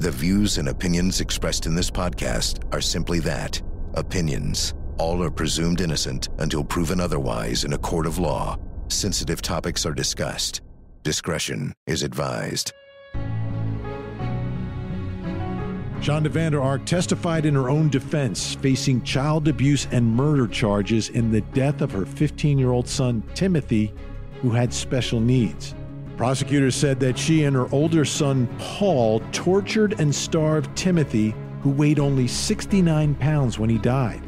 The views and opinions expressed in this podcast are simply that opinions. All are presumed innocent until proven otherwise in a court of law. Sensitive topics are discussed. Discretion is advised. Shanda Vander Ark testified in her own defense, facing child abuse and murder charges in the death of her 15 year old son, Timothy, who had special needs. Prosecutors said that she and her older son, Paul, tortured and starved Timothy, who weighed only 69 pounds when he died.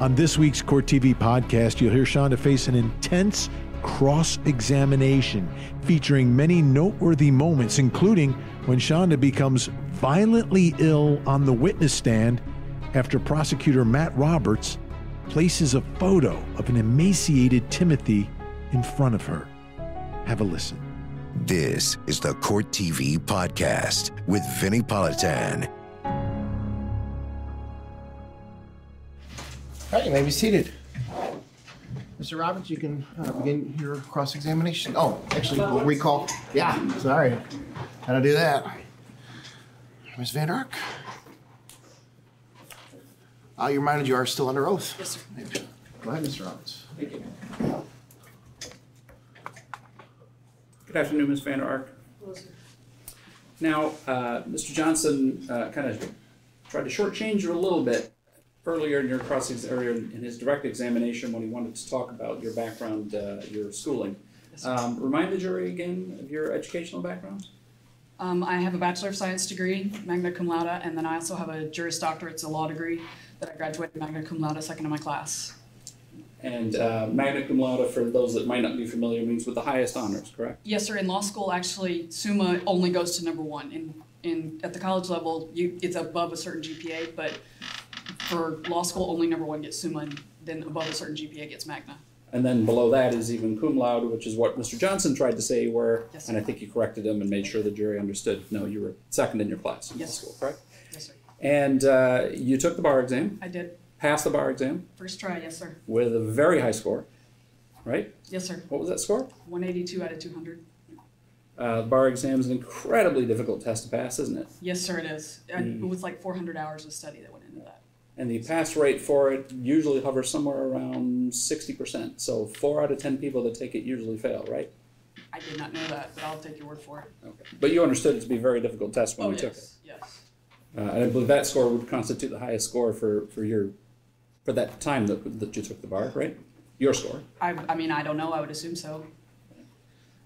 On this week's Court TV podcast, you'll hear Shanda face an intense cross examination featuring many noteworthy moments, including when Shanda becomes violently ill on the witness stand after prosecutor Matt Roberts places a photo of an emaciated Timothy in front of her. Have a listen. This is the Court TV podcast with Vinnie Politan. All right, you may be seated. Mr. Roberts, you can uh, begin your cross-examination. Oh, actually, we'll recall. Yeah, sorry. How to do that. Ms. Van Ark? Uh, you're reminded you are still under oath. Yes, sir. Go ahead, Mr. Roberts. Thank you. Good afternoon, Ms. Van Ark. Now, uh, Mr. Johnson uh, kind of tried to shortchange you a little bit earlier in your cross earlier in his direct examination when he wanted to talk about your background, uh, your schooling. Um, remind the jury again of your educational background. Um, I have a Bachelor of Science degree, magna cum laude, and then I also have a Juris Doctorate, it's a law degree that I graduated magna cum laude, second in my class. And uh, magna cum laude, for those that might not be familiar, means with the highest honors, correct? Yes, sir. In law school, actually, Summa only goes to number one. In in at the college level, you it's above a certain GPA, but for law school, only number one gets Summa, and then above a certain GPA gets Magna. And then below that is even cum laude, which is what Mr. Johnson tried to say, where, Yes, and I think you corrected him and made sure the jury understood, no, you were second in your class in law Yes, sir. school, correct? Yes, sir. And uh, you took the bar exam, I did passed the bar exam first try. Yes, sir. with a very high score, right? Yes, sir. What was that score? 182 out of 200. Uh, bar exam is an incredibly difficult test to pass, isn't it? Yes, sir. It is. And Mm. It was like 400 hours of study that went into that. And the pass rate for it usually hovers somewhere around 60%. So four out of 10 people that take it usually fail, right? I did not know that, but I'll take your word for it. Okay. But you understood it to be a very difficult test when oh you took it. yes, yes. Uh, and I believe that score would constitute the highest score for, for your for that time that, that you took the bar, right? Your score. I, I mean, I don't know. I would assume so.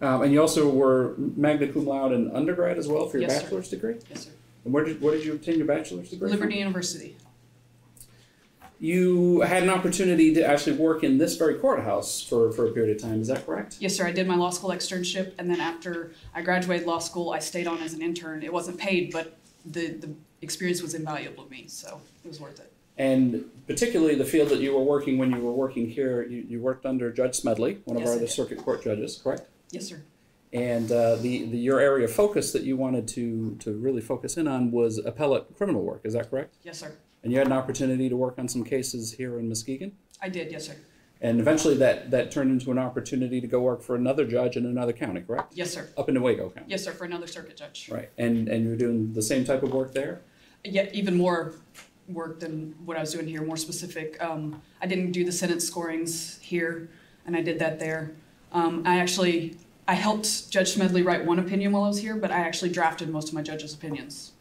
Um, and you also were magna cum laude in undergrad as well for your Yes, sir. bachelor's degree. Yes, sir. And where did where did you obtain your bachelor's degree? from? Liberty University. You had an opportunity to actually work in this very courthouse for, for a period of time. Is that correct? Yes, sir. I did my law school externship, and then after I graduated law school, I stayed on as an intern. It wasn't paid, but the, the experience was invaluable to me, so it was worth it. And particularly the field that you were working when you were working here, you, you worked under Judge Smedley, one of Yes, our other circuit court judges, correct? Yes, sir. And uh, the, the your area of focus that you wanted to, to really focus in on was appellate criminal work. Is that correct? Yes, sir. And you had an opportunity to work on some cases here in Muskegon. I did. Yes, sir. And eventually that, that turned into an opportunity to go work for another judge in another county, correct? Yes, sir. Up in Newaygo County. Yes, sir. For another circuit judge. Right. And and you're doing the same type of work there? Yet even more work than what I was doing here. More specific. Um, I didn't do the sentence scorings here, and I did that there. Um, I actually I helped Judge Smedley write one opinion while I was here, but I actually drafted most of my judge's opinions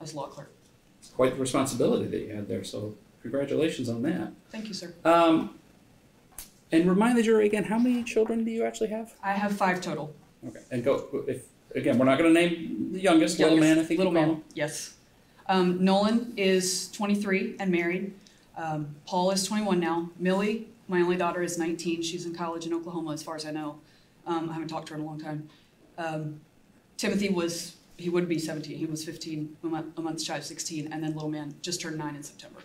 as law clerk. It's quite the responsibility that you had there. So congratulations on that. Thank you, sir. Um, and remind the jury again, how many children do you actually have? I have five total. Okay. And go if again, we're not going to name the youngest, little man. I think little man. Yes. Um, Nolan is 23 and married. Um, Paul is 21 now. Millie, my only daughter, is 19. She's in college in Oklahoma, as far as I know. Um, I haven't talked to her in a long time. Um, Timothy was he would be 17. He was 15, a month, a shy of 16, and then little man just turned nine in September.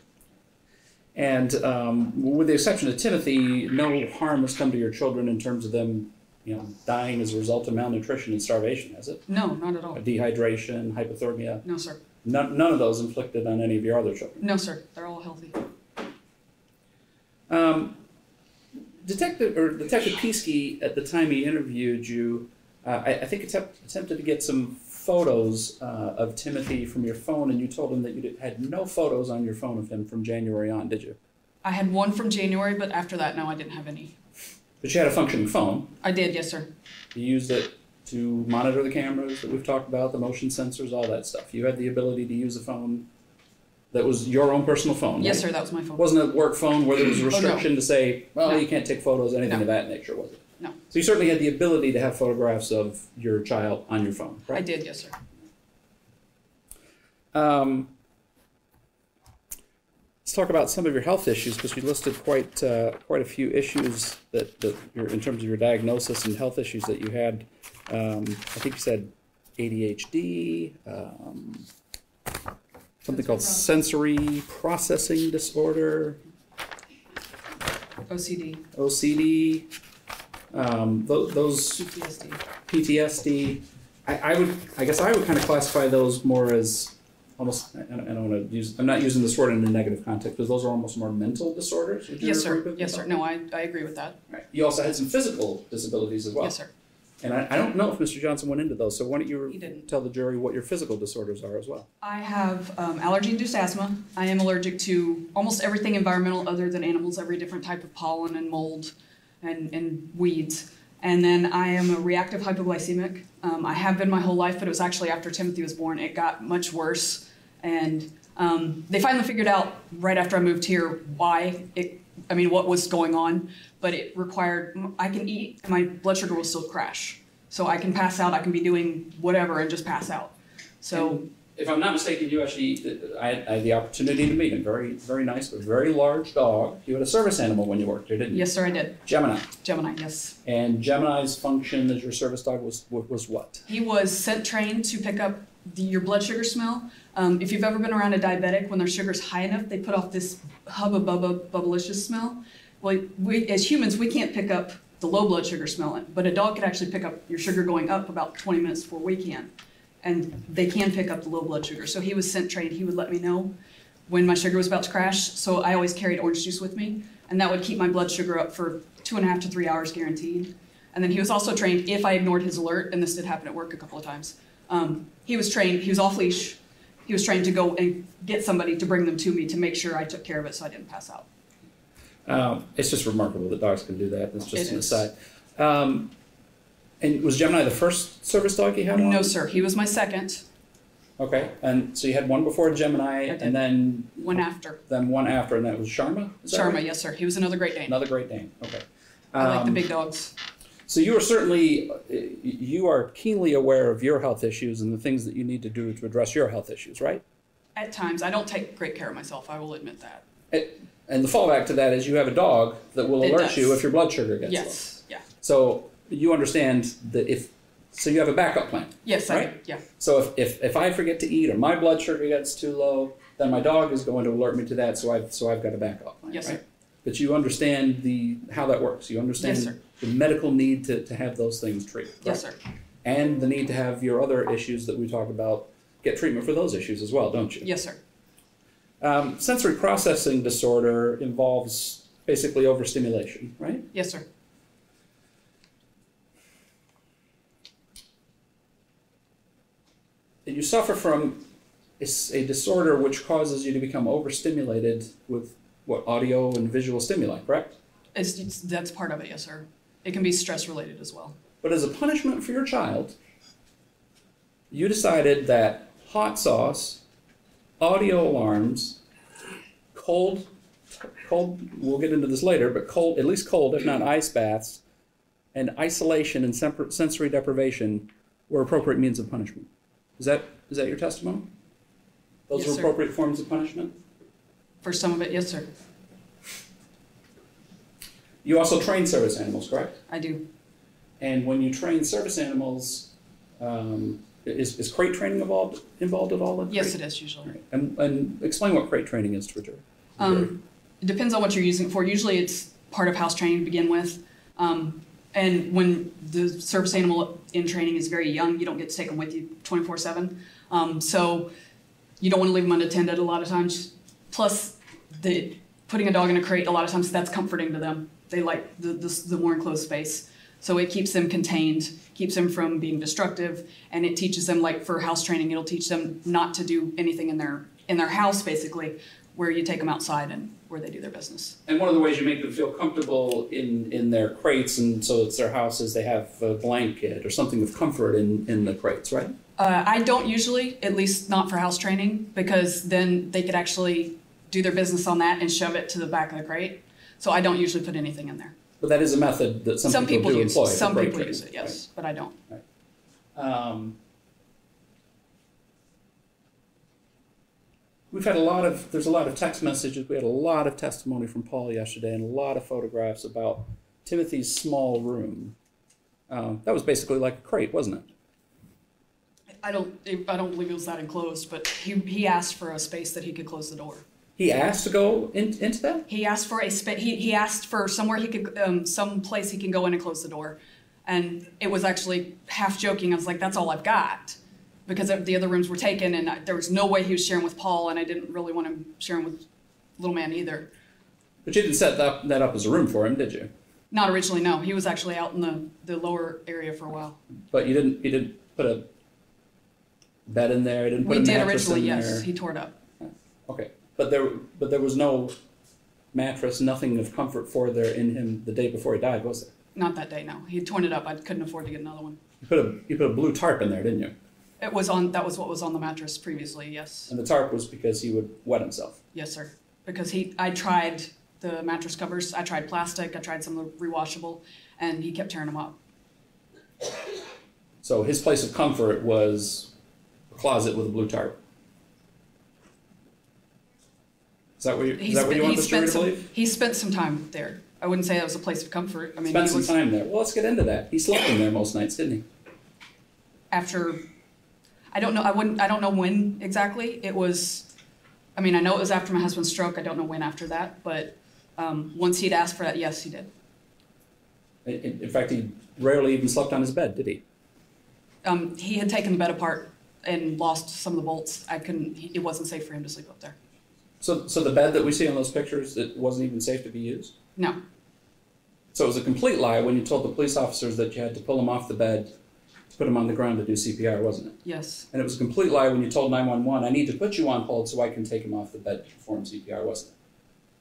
And um, with the exception of Timothy, no harm has come to your children in terms of them, you know, dying as a result of malnutrition and starvation, has it? No, not at all. Dehydration, hypothermia, No, sir. None, none of those inflicted on any of your other children. No, sir. They're all healthy. Um, Detective or Detective Peasky, at the time he interviewed you, uh, I, I think attempt, attempted to get some photos uh, of Timothy from your phone, and you told him that you did, had no photos on your phone of him from January on, did you? I had one from January, but after that, no, I didn't have any. But you had a functioning phone. I did, yes, sir. You used it to monitor the cameras that we've talked about, the motion sensors, all that stuff. You had the ability to use a phone that was your own personal phone. Yes, right? sir, that was my phone. wasn't a work phone where there was a Oh, no. restriction to say, well, No. you can't take photos, anything No. of that nature, was it? No. So you certainly had the ability to have photographs of your child on your phone, I did, yes, sir. Um, let's talk about some of your health issues because you listed quite uh, quite a few issues that, that you're, in terms of your diagnosis and health issues that you had. Um, I think you said ADHD, um, something called sensory processing disorder, OCD, OCD. Um, tho- those PTSD. PTSD. I, I would, I guess I would kind of classify those more as almost. I don't, I don't want to use. I'm not using this word in a negative context because those are almost more mental disorders. Would you Yes, agree sir. with Yes, sir. No, I, I agree with that. Right. You also had some physical disabilities as well. Yes, sir. And I, I don't know if Mr. Johnson went into those. So why don't you didn't. tell the jury what your physical disorders are as well? I have um, allergy-induced asthma. I am allergic to almost everything environmental other than animals, every different type of pollen and mold and, and weeds. And then I am a reactive hypoglycemic. Um, I have been my whole life, but it was actually after Timothy was born. It got much worse. And um, they finally figured out right after I moved here why it, I mean, what was going on. But it required, I can eat, and my blood sugar will still crash. So I can pass out, I can be doing whatever and just pass out. So. And if I'm not mistaken, you actually, I had, I had the opportunity to meet a very, very nice, but very large dog. You had a service animal when you worked here, didn't you? Yes, sir, I did. Gemini. Gemini, yes. And Gemini's function as your service dog was was what? He was scent trained to pick up the, your blood sugar smell. Um, if you've ever been around a diabetic, when their sugar's high enough, they put off this hubba bubba bubblicious smell. Well, we as humans, we can't pick up the low blood sugar smell, but a dog can actually pick up your sugar going up about 20 minutes before we can. And they can pick up the low blood sugar. So he was scent trained. He would let me know when my sugar was about to crash. So I always carried orange juice with me, and that would keep my blood sugar up for two and a half to three hours guaranteed. And then he was also trained if I ignored his alert, and this did happen at work a couple of times. Um, he was trained. He was off leash. He was trained to go and get somebody to bring them to me to make sure I took care of it so I didn't pass out. Um, it's just remarkable that dogs can do that. It's just It an is. aside. Um, and was Gemini the first service dog you had? on? No, sir. He was my second. Okay, and so you had one before Gemini, did. and then One after. then one after, and that was Sharma. Is that Sharma, right? yes, sir. He was another Great Dane. Another Great Dane. Okay. I like the Um, big dogs. So you are certainly you are keenly aware of your health issues and the things that you need to do to address your health issues, right? At times, I don't take great care of myself. I will admit that. It, and the fallback to that is you have a dog that will It alert does. you if your blood sugar gets low. Yes. Yeah. So you understand that if so you have a backup plan. Yes. I Right? Yeah. So if, if, if I forget to eat or my blood sugar gets too low, then my dog is going to alert me to that. So I've so I've got a backup plan. Yes, right? But you understand the how that works. You understand Yes, the medical need to, to have those things treated. Yes, sir. And the need to have your other issues that we talk about get treatment for those issues as well, don't you? Yes, sir. Um, sensory processing disorder involves basically overstimulation, right? Yes, sir. And you suffer from a disorder which causes you to become overstimulated with what audio and visual stimuli, correct? It's, it's that's part of it. Yes, sir. It can be stress related as well. But as a punishment for your child, you decided that hot sauce, audio alarms, cold, cold, we'll get into this later, but cold, at least cold, if not ice baths, and isolation and sensory deprivation were appropriate means of punishment. Is that, is that your testimony? Those Yes, were sir. appropriate forms of punishment? For some of it, yes, sir. You also train service animals, correct? I do. And when you train service animals, um, is, is crate training involved, involved at all? in Yes, crate? it is usually. Right. And, and explain what crate training is to a jury. Um, it depends on what you're using it for. Usually, it's part of house training to begin with. Um, and when the service animal in training is very young, you don't get to take them with you 24 7. Um, so you don't want to leave them unattended a lot of times. Plus, the putting a dog in a crate, a lot of times that's comforting to them. They like the, the, the more enclosed space. So it keeps them contained, keeps them from being destructive, and it teaches them, like for house training, it'll teach them not to do anything in their in their house, basically, where you take them outside and where they do their business. And one of the ways you make them feel comfortable in, in their crates, and so it's their house, is they have a blanket or something of comfort in, in the crates, right? Uh, I don't usually, at least not for house training, because then they could actually do their business on that and shove it to the back of the crate. So I don't usually put anything in there. But that is a method that some, Some people, people do use, employ. for some people use it, yes, but I don't. right? Um, we've had a lot of there's a lot of text messages. We had a lot of testimony from Paul yesterday, and a lot of photographs about Timothy's small room. Um, that was basically like a crate, wasn't it? I don't, I don't believe it was that enclosed, but he, he asked for a space that he could close the door. He asked to go in, into that. He asked for a spa- he, he asked for somewhere he could, um, some place he can go in and close the door. And it was actually half joking. I was like, that's all I've got. Because the other rooms were taken and I, there was no way he was sharing with Paul and I didn't really want to share him sharing with little man either. But you didn't set that, that up as a room for him, did you? Not originally, no. He was actually out in the, the lower area for a while. But you didn't you didn't put a bed in there. You didn't put We a did originally, in yes. He tore it up. Okay, but there, but there was no mattress, nothing of comfort for there in him the day before he died, was there? Not that day, no. He had torn it up. I couldn't afford to get another one. You put a you put a blue tarp in there, didn't you? It was on, that was what was on the mattress previously, yes. And the tarp was because he would wet himself. Yes, sir. Because he, I tried the mattress covers. I tried plastic. I tried some of the rewashable, and he kept tearing them up. So his place of comfort was a closet with a blue tarp. Is that what you, He is that what spent, you want the jury to some, believe? he spent some time there. I wouldn't say that was a place of comfort. I mean, Spent some was time there. Well, let's get into that. He slept in there most nights, didn't he? after. I don't know. I wouldn't. I don't know when exactly. It was. I mean, I know it was after my husband's stroke. I don't know when after that, but um, once he'd asked for that, yes, he did. In, in- in fact, he rarely even slept on his bed, did he? Um, he had taken the bed apart and lost some of the bolts. I couldn't. It wasn't safe for him to sleep up there. So, so the bed that we see on those pictures, it wasn't even safe to be used. No. So it was a complete lie when you told the police officers that you had to pull him off the bed to put him on the ground to do CPR, wasn't it? Yes. And it was a complete lie when you told 911, I need to put you on hold so I can take him off the bed to perform CPR, wasn't it?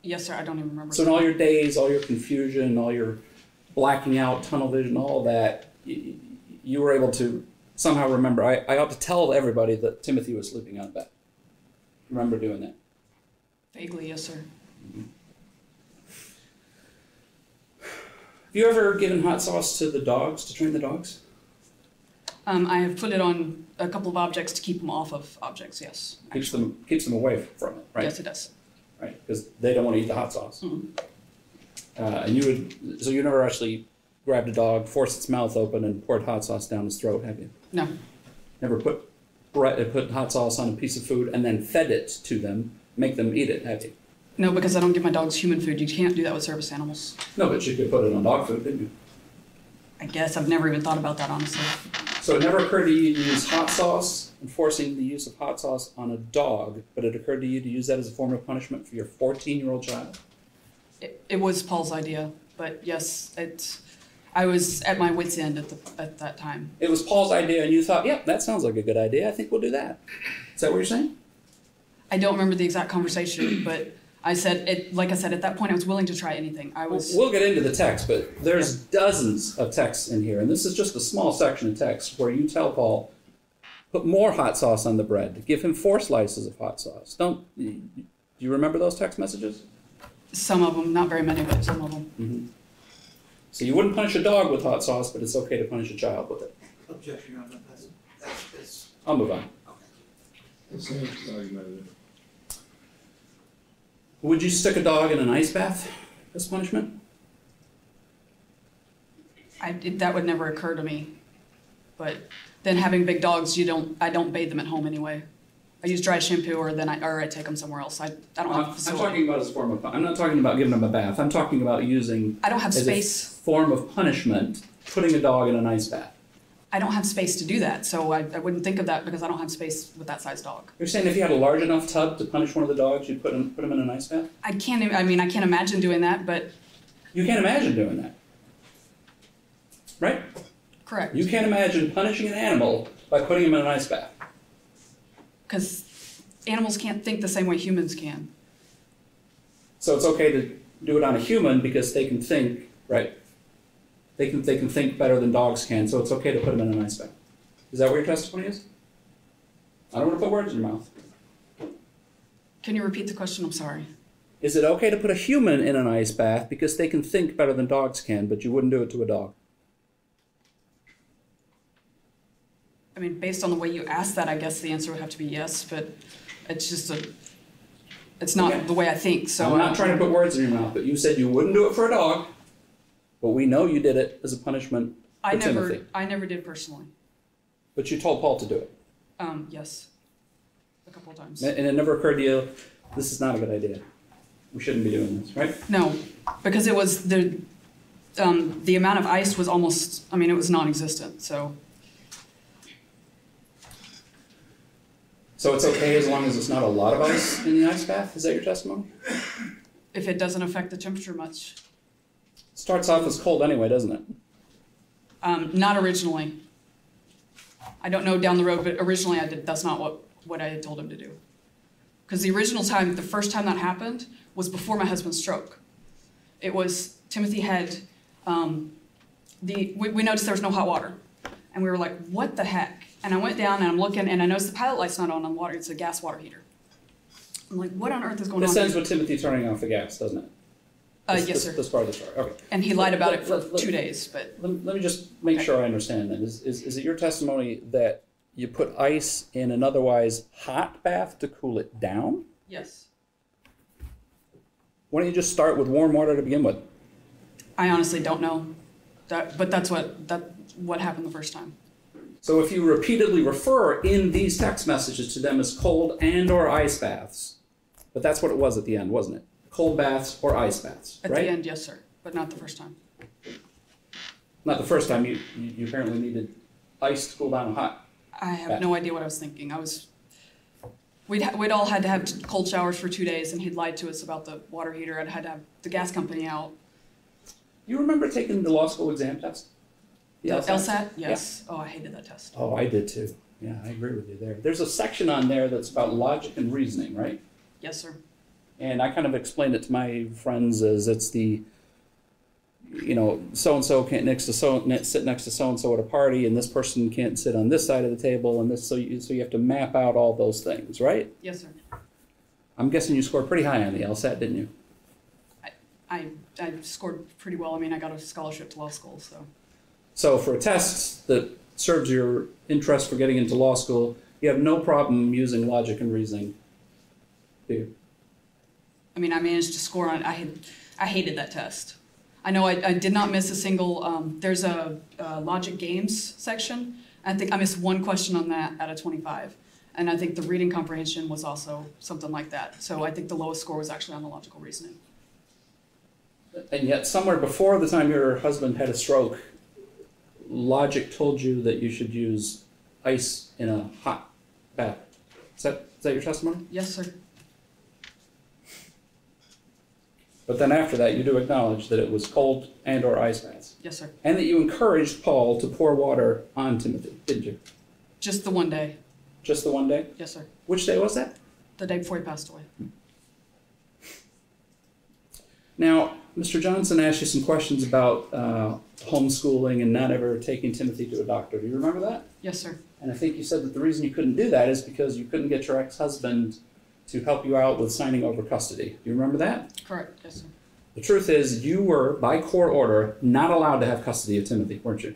Yes, sir. I don't even remember. So in all your days, all your confusion, all your blacking out, tunnel vision, all that, you, you were able to somehow remember. I, I ought to tell everybody that Timothy was sleeping on a bed. Remember doing that. Vaguely, yes, sir. Have you ever given hot sauce to the dogs to train the dogs? Um, I have put it on a couple of objects to keep them off of objects. Yes. Keeps them keeps them away from it, right? Yes, it does. right? Because they don't want to eat the hot sauce. Mhm. Uh, and you would, so you never actually grabbed a dog, forced its mouth open, and poured hot sauce down its throat, have you? No. Never put put hot sauce on a piece of food and then fed it to them, make them eat it, have you? No, because I don't give my dogs human food. You can't do that with service animals. No, but you could put it on dog food, didn't you? I guess I've never even thought about that honestly. So it never occurred to you to use hot sauce, enforcing the use of hot sauce on a dog, but it occurred to you to use that as a form of punishment for your 14-year-old child. It, it was Paul's idea, but yes, it. I was at my wits' end at the at that time. It was Paul's idea, and you thought, "Yep, that sounds like a good idea. I think we'll do that." Is that what you're saying? I don't remember the exact conversation, but I said it. Like I said, at that point, I was willing to try anything. I was. We'll get into the text, but there's dozens of texts in here, and this is just a small section of text where you tell Paul, put more hot sauce on the bread. Give him four slices of hot sauce. Don't. Do you remember those text messages? Some of them, not very many, but some of them. Mm-hmm. So you wouldn't punish a dog with hot sauce, but it's okay to punish a child with it. Objection, Your Honor. I'll move on. Would you stick a dog in an ice bath as punishment? I that would never occur to me. But then having big dogs, you don't. I don't bathe them at home anyway. I use dry shampoo, or then I or I take them somewhere else. I, I don't have a I'm talking about as a form of. I'm not talking about giving them a bath. I'm talking about using. I don't have space. form of punishment, putting a dog in an ice bath. I don't have space to do that, so I, I wouldn't think of that because I don't have space with that size dog. You're saying if you had a large enough tub to punish one of the dogs, you'd put him, put him in an ice bath? I can't. I mean, I can't imagine doing that, but You can't imagine doing that. right? Correct. You can't imagine punishing an animal by putting him in an ice bath. Because animals can't think the same way humans can. So it's okay to do it on a human because they can think, right? They can they can think better than dogs can, so it's okay to put them in an ice bath. Is that what your testimony is? I don't want to put words in your mouth. Can you repeat the question? I'm sorry. Is it okay to put a human in an ice bath because they can think better than dogs can, but you wouldn't do it to a dog? I mean, based on the way you asked that, I guess the answer would have to be yes, but it's just a, it's not Okay. the way I think, so. I'm not trying to put words in your mouth, but you said you wouldn't do it for a dog, but we know you did it as a punishment for I never, Timothy. I never did personally. But you told Paul to do it. Um, yes. A couple of times. And it never occurred to you, this is not a good idea. We shouldn't be doing this, right? No, because it was the, um, the amount of ice was almost, I mean, it was non-existent, so. So it's okay as long as it's not a lot of ice in the ice bath? Is that your testimony? If it doesn't affect the temperature much. Starts off as cold anyway, doesn't it? Um, not originally. I don't know down the road, but originally I did, that's not what, what I had told him to do. Because the original time, the first time that happened was before my husband's stroke. It was, Timothy had, um, the, we, we noticed there was no hot water. And we were like, what the heck? And I went down and I'm looking and I noticed the pilot light's not on on the water, it's a gas water heater. I'm like, what on earth is going This on? ends with Timothy turning off the gas, doesn't it? Uh, This- yes, this- sir. This part of the okay. And he lied about it for Let- let- two days, but Let, let me just make Okay. sure I understand then. Is, is, is it your testimony that you put ice in an otherwise hot bath to cool it down? yes. Why don't you just start with warm water to begin with? I honestly don't know. That, but that's what, that, what happened the first time. So if you repeatedly refer in these text messages to them as cold and or ice baths, but that's what it was at the end, wasn't it? Cold baths or ice baths, At right? the end, yes, sir, but not the first time. Not the first time. You, you you apparently needed ice to cool down hot. I have no idea what I was thinking. I was, we'd, ha- we'd all had to have t- cold showers for two days, and he'd lied to us about the water heater. I'd had to have the gas company out. You remember taking the law school exam test? The LSAT? LSAT, yes. Oh, I hated that test. Oh, I did too. Yeah, I agree with you there. There's a section on there that's about logic and reasoning, right? Yes, sir. And I kind of explained it to my friends as it's the, you know, so and so can't next to so sit next to so and so at a party, and this person can't sit on this side of the table, and this so you so you have to map out all those things, right? Yes, sir. I'm guessing you scored pretty high on the LSAT, didn't you? I, I scored pretty well. I mean, I got a scholarship to law school, so. So for a test that serves your interest for getting into law school, you have no problem using logic and reasoning. Do you? I mean, I managed to score on. I had, I hated that test. I know I, I did not miss a single. Um, there's a, uh logic games section. I think I missed one question on that out of 25, and I think the reading comprehension was also something like that. So I think the lowest score was actually on the logical reasoning. And yet, somewhere before the time your husband had a stroke, logic told you that you should use ice in a hot bath. Is that, is that your testimony? Yes, sir. But then after that, you do acknowledge that it was cold and or ice baths. Yes, sir. And that you encouraged Paul to pour water on Timothy, didn't you? Just the one day. Just the one day? Yes, sir. Which day was that? The day before he passed away. Now, Mr. Johnson asked you some questions about uh, homeschooling and not ever taking Timothy to a doctor. Do you remember that? Yes, sir. And I think you said that the reason you couldn't do that is because you couldn't get your ex-husband to help you out with signing over custody. Do you remember that? Correct. Yes, sir. The truth is, you were, by court order, not allowed to have custody of Timothy, weren't you?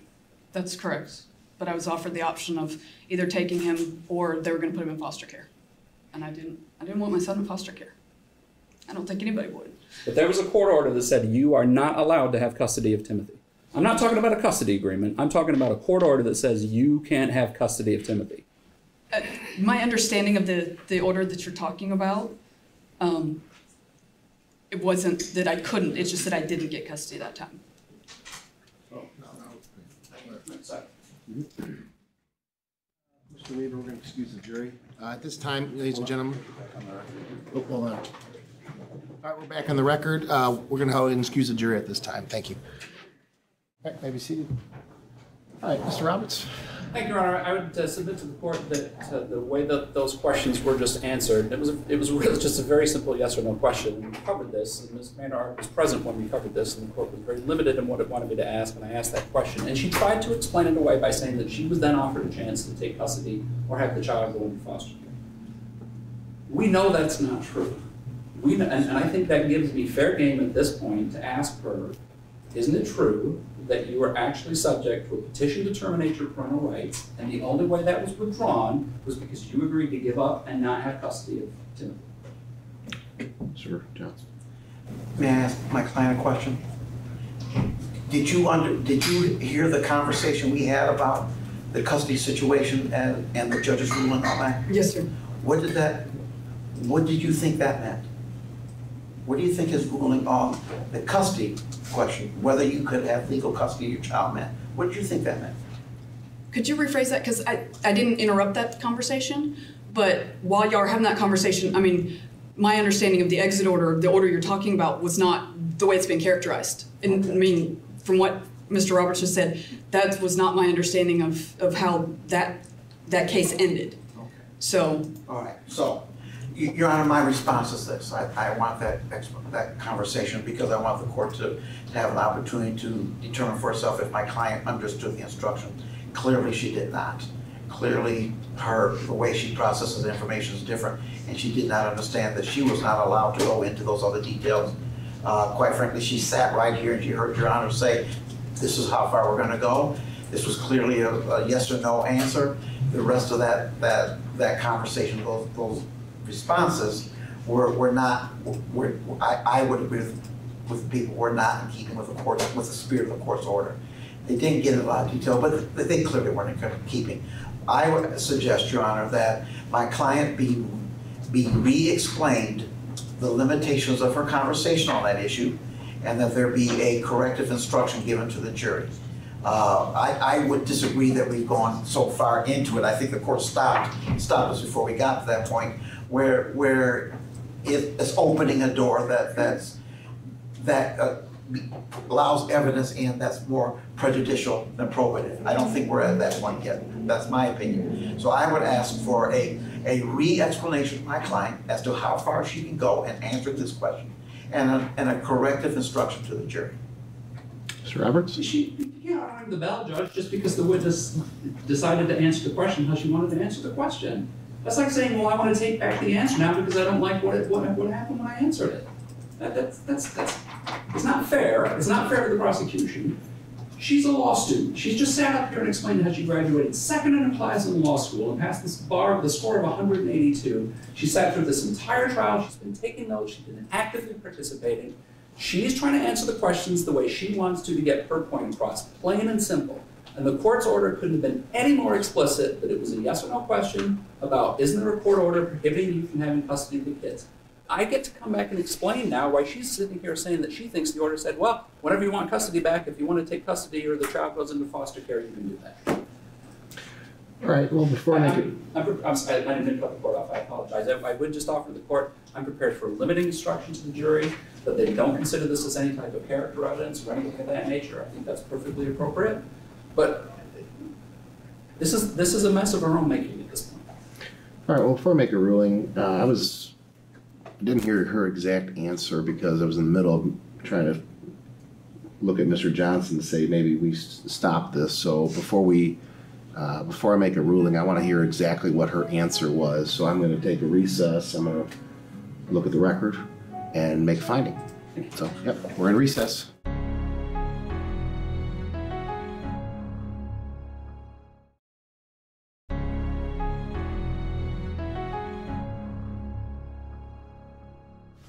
That's correct. But I was offered the option of either taking him or they were going to put him in foster care, and I didn't. I didn't want my son in foster care. I don't think anybody would. But there was a court order that said you are not allowed to have custody of Timothy. I'm not talking about a custody agreement. I'm talking about a court order that says you can't have custody of Timothy. Uh, my understanding of the, the order that you're talking about, um, it wasn't that I couldn't, it's just that I didn't get custody that time. Mr. Weaver, we're going to excuse the jury. Uh, At this time, ladies and gentlemen. Oh, Hold on. All right, we're back on the record. Uh, We're going to go and excuse the jury at this time. Thank you. All right, maybe seated. All right, Mr. Roberts? Thank you, Your Honor. I would uh, submit to the court that uh, the way that those questions were just answered, it was, it was really just a very simple yes or no question. We covered this, and Ms. Maynard was present when we covered this, and the court was very limited in what it wanted me to ask when I asked that question. And she tried to explain it away by saying that she was then offered a chance to take custody or have the child go into foster care. We know that's not true. We, and, and I think that gives me fair game at this point to ask her, isn't it true that you were actually subject to a petition to terminate your parental rights, and the only way that was withdrawn was because you agreed to give up and not have custody of Timothy? Sir Johnson. May I ask my client a question? Did you under, did you hear the conversation we had about the custody situation and, and the judge's ruling on that? Yes, sir. What did that, what did you think that meant? What do you think his ruling on the custody question, whether you could have legal custody of your child meant? What did you think that meant? Could you rephrase that? Because I, I didn't interrupt that conversation, but while y'all are having that conversation, I mean, my understanding of the exit order, the order you're talking about, was not the way it's been characterized. And I mean, from what Mr. Roberts just said, that was not my understanding of, of how that, that case ended. Okay. So, All right, so, Your Honor, my response is this, I, I want that, that conversation because I want the court to, to have an opportunity to determine for herself if my client understood the instruction. Clearly, she did not. Clearly, her, the way she processes information is different, and she did not understand that she was not allowed to go into those other details. Uh, quite frankly, she sat right here and she heard Your Honor say, this is how far we're gonna go. This was clearly a, a yes or no answer. The rest of that, that, that conversation, those, those responses were, were not, were, I, I would agree with, with people, were not in keeping with the court, with the spirit of the court's order. They didn't get a lot of detail, but they clearly weren't in keeping. I would suggest, Your Honor, that my client be, be re-explained the limitations of her conversation on that issue, and that there be a corrective instruction given to the jury. Uh, I, I would disagree that we've gone so far into it. I think the court stopped, stopped us before we got to that point where, where it is opening a door that, that's, that uh, allows evidence in that's more prejudicial than probative. I don't think we're at that point yet. That's my opinion. So I would ask for a, a re-explanation from my client as to how far she can go and answer this question, and a, and a corrective instruction to the jury. Mr. Roberts? She, you can't ring the bell, Judge, just because the witness decided to answer the question how she wanted to answer the question. That's like saying, well, I want to take back the answer now because I don't like what, it, what, what happened when I answered it. That, that's, that's, that's, it's not fair. It's not fair to the prosecution. She's a law student. She's just sat up here and explained how she graduated second in class in law school and passed this bar with a score of 182. She sat through this entire trial. She's been taking notes. She's been actively participating. She's trying to answer the questions the way she wants to to get her point across, plain and simple. And the court's order couldn't have been any more explicit that it was a yes or no question about isn't there a court order prohibiting you from having custody of the kids? I get to come back and explain now why she's sitting here saying that she thinks the order said, well, whenever you want custody back, if you want to take custody or the child goes into foster care, you can do that. All right, well, before I make I'm, I'm, I'm sorry, I didn't cut the court off, I apologize. I, I would just offer the court, I'm prepared for limiting instruction to the jury, that they don't consider this as any type of character evidence or anything of that nature. I think that's perfectly appropriate. But this is, this is a mess of our own making at this point. all right, well, before I make a ruling, uh, I was, didn't hear her exact answer because I was in the middle of trying to look at Mr. Johnson to say maybe we stop this. So before we, uh, before I make a ruling, I want to hear exactly what her answer was. So I'm going to take a recess. I'm going to look at the record and make a finding. So, yep, we're in recess.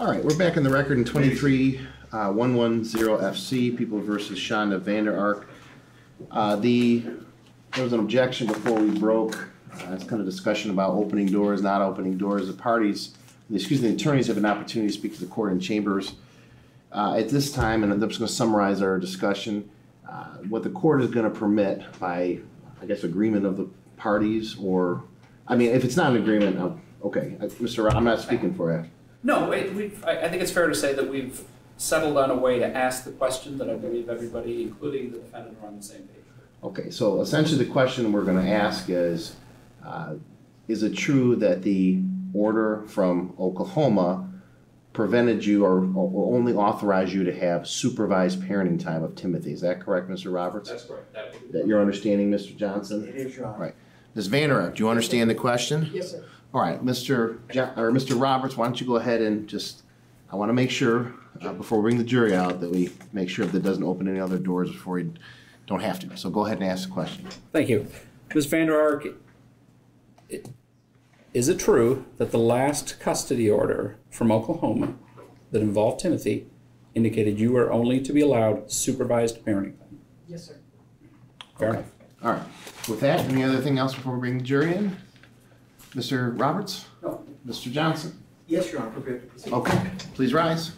All right, we're back in the record in 23 uh, 110 FC, People versus Shanda Vander Ark. Uh, the, there was an objection before we broke. Uh, it's kind of discussion about opening doors, not opening doors. The parties, excuse me, the attorneys have an opportunity to speak to the court in chambers. Uh, at this time, and I'm just going to summarize our discussion, uh, what the court is going to permit by, I guess, agreement of the parties, or, I mean, if it's not an agreement, uh, okay, I- Mr. Ra- I'm not speaking for you. No, it, we've, I, I think it's fair to say that we've settled on a way to ask the question that I believe everybody, including the defendant, are on the same page. Okay, so essentially the question we're gonna ask is, uh, is it true that the order from Oklahoma prevented you or, or only authorized you to have supervised parenting time of Timothy? Is that correct, Mr. Roberts? That's correct. That That your understanding, Mr. Johnson? It is, Your Honor. Right. Ms. Vander Ark, do you understand the question? Yes, sir. All right, Mr. Jo- or Mr. Roberts, why don't you go ahead and just, I want to make sure, uh, before we bring the jury out, that we make sure that doesn't open any other doors before we don't have to. So go ahead and ask the question. Thank you. Ms. Vander Ark, i- is it true that the last custody order from Oklahoma that involved Timothy indicated you were only to be allowed supervised parenting? Yes, sir. Fair enough. All right. With that, any other thing else before we bring the jury in? Mr. Roberts? No. Mr. Johnson? Yes, Your Honor, prepared to proceed. Okay, please rise.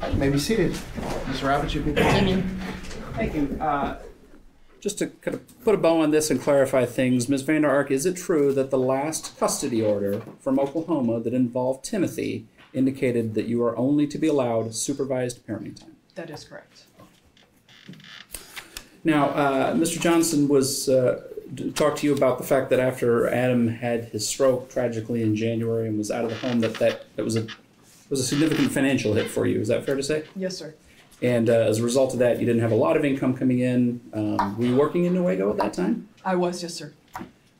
All right, you may be seated. Mr. Roberts, you can continue. Thank you. Uh, Just to kind of put a bow on this and clarify things, Ms. Vander Ark, is it true that the last custody order from Oklahoma that involved Timothy indicated that you are only to be allowed supervised parenting time? That is correct. Now, uh, Mr. Johnson was uh, talked to you about the fact that after Adam had his stroke tragically in January and was out of the home, that that, that was a was a significant financial hit for you. Is that fair to say? Yes, sir. And uh, as a result of that, you didn't have a lot of income coming in. Um, were you working in Newaygo at that time? I was, yes, sir.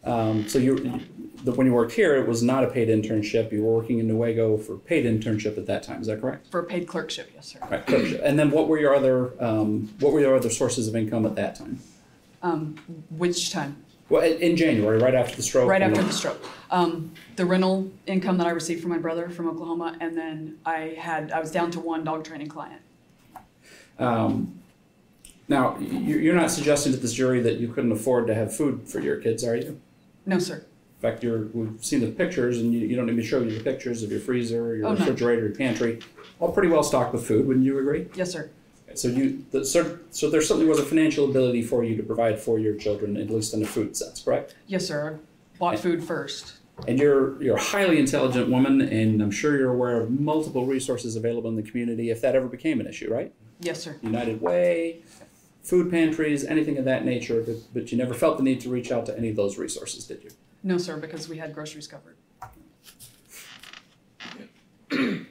Um, so you, the, when you worked here, it was not a paid internship. You were working in Newaygo for paid internship at that time. Is that correct? For a paid clerkship, yes, sir. Right. clerkship. And then what were your other um, what were your other sources of income at that time? Um, which time? Well, in January, right after the stroke. Right after the stroke. Um, the rental income that I received from my brother from Oklahoma, and then I had, I was down to one dog training client. Um, now, you- you're not suggesting to this jury that you couldn't afford to have food for your kids, are you? No, sir. In fact, you're, we've seen the pictures, and you, you don't need me to show you the pictures of your freezer, your Oh, no. refrigerator, your pantry, all pretty well stocked with food. Wouldn't you agree? Yes, sir. So you, the, so, so there certainly was a financial ability for you to provide for your children, at least in a food sense, correct? Yes, sir. Bought food first. And you're you're a highly intelligent woman, and I'm sure you're aware of multiple resources available in the community if that ever became an issue, right? Yes, sir. United Way, food pantries, anything of that nature, but, but you never felt the need to reach out to any of those resources, did you? No, sir, because we had groceries covered.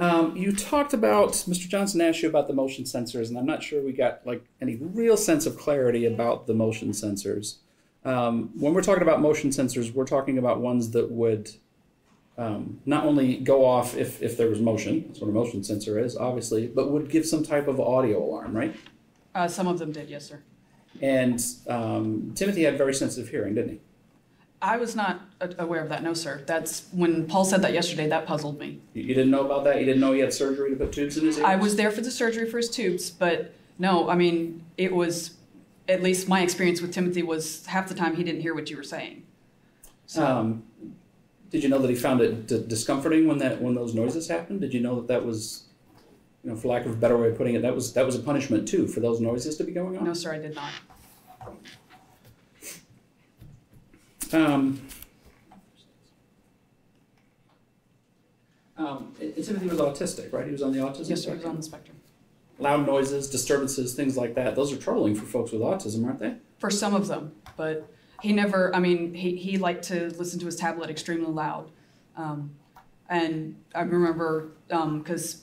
Um, you talked about Mr. Johnson asked you about the motion sensors, and I'm not sure we got like any real sense of clarity about the motion sensors. Um, when we're talking about motion sensors, we're talking about ones that would um, not only go off if, if there was motion, that's what a motion sensor is, obviously, but would give some type of audio alarm, right? Uh, some of them did, yes, sir. And um, Timothy had very sensitive hearing, didn't he? I was not aware of that, no, sir. That's when Paul said that yesterday, that puzzled me. You, you didn't know about that? You didn't know he had surgery to put tubes in his ears? I was there for the surgery for his tubes, but no, I mean, it was, at least my experience with Timothy was half the time he didn't hear what you were saying. So, Um, did you know that he found it d- discomforting when that when those noises happened? Did you know that that was, you know, for lack of a better way of putting it, that was that was a punishment too for those noises to be going on? no, sir, I did not. Um, um, Timothy was autistic, right? He was on the autism Yes, sir, he was spectrum. on the spectrum. Loud noises, disturbances, things like that. Those are troubling for folks with autism, aren't they? For some of them, but he never, I mean, he, he liked to listen to his tablet extremely loud. Um, and I remember, because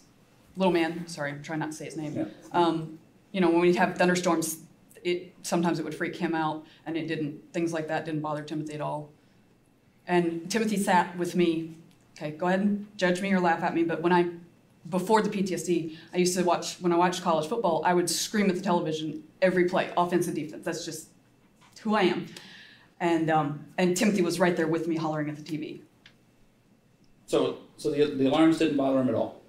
little man, sorry, I'm trying not to say his name. Yeah. Um, you know, when we'd have thunderstorms, it sometimes it would freak him out, and it didn't. Things like that didn't bother Timothy at all. And Timothy sat with me. Okay, go ahead and judge me or laugh at me, but when I, before the PTSD, I used to watch when I watched college football. I would scream at the television every play, offense and defense. That's just who I am. And um, and Timothy was right there with me, hollering at the TV. So so the the alarms didn't bother him at all.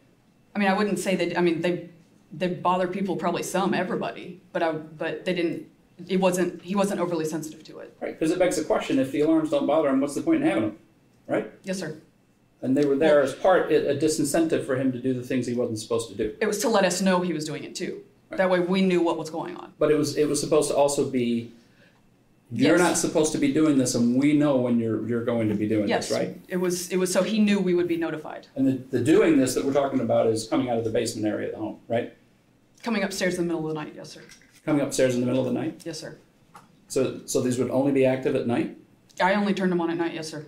I mean, I wouldn't say that. I mean, they they bother people, probably some, everybody, but I but they didn't. It wasn't. He wasn't overly sensitive to it. Right, because it begs the question: if the alarms don't bother him, what's the point in having them, right? Yes, sir. And they were there as part a a disincentive for him to do the things he wasn't supposed to do. It was to let us know he was doing it too. That way, we knew what was going on. But it was it was supposed to also be. You're Yes. not supposed to be doing this, and we know when you're you're going to be doing Yes, this, right? It was. It was so he knew we would be notified. And the, the doing this that we're talking about is coming out of the basement area of the home, right? Coming upstairs in the middle of the night, yes, sir. Coming upstairs in the middle of the night? Yes, sir. So, so these would only be active at night? I only turned them on at night, yes, sir.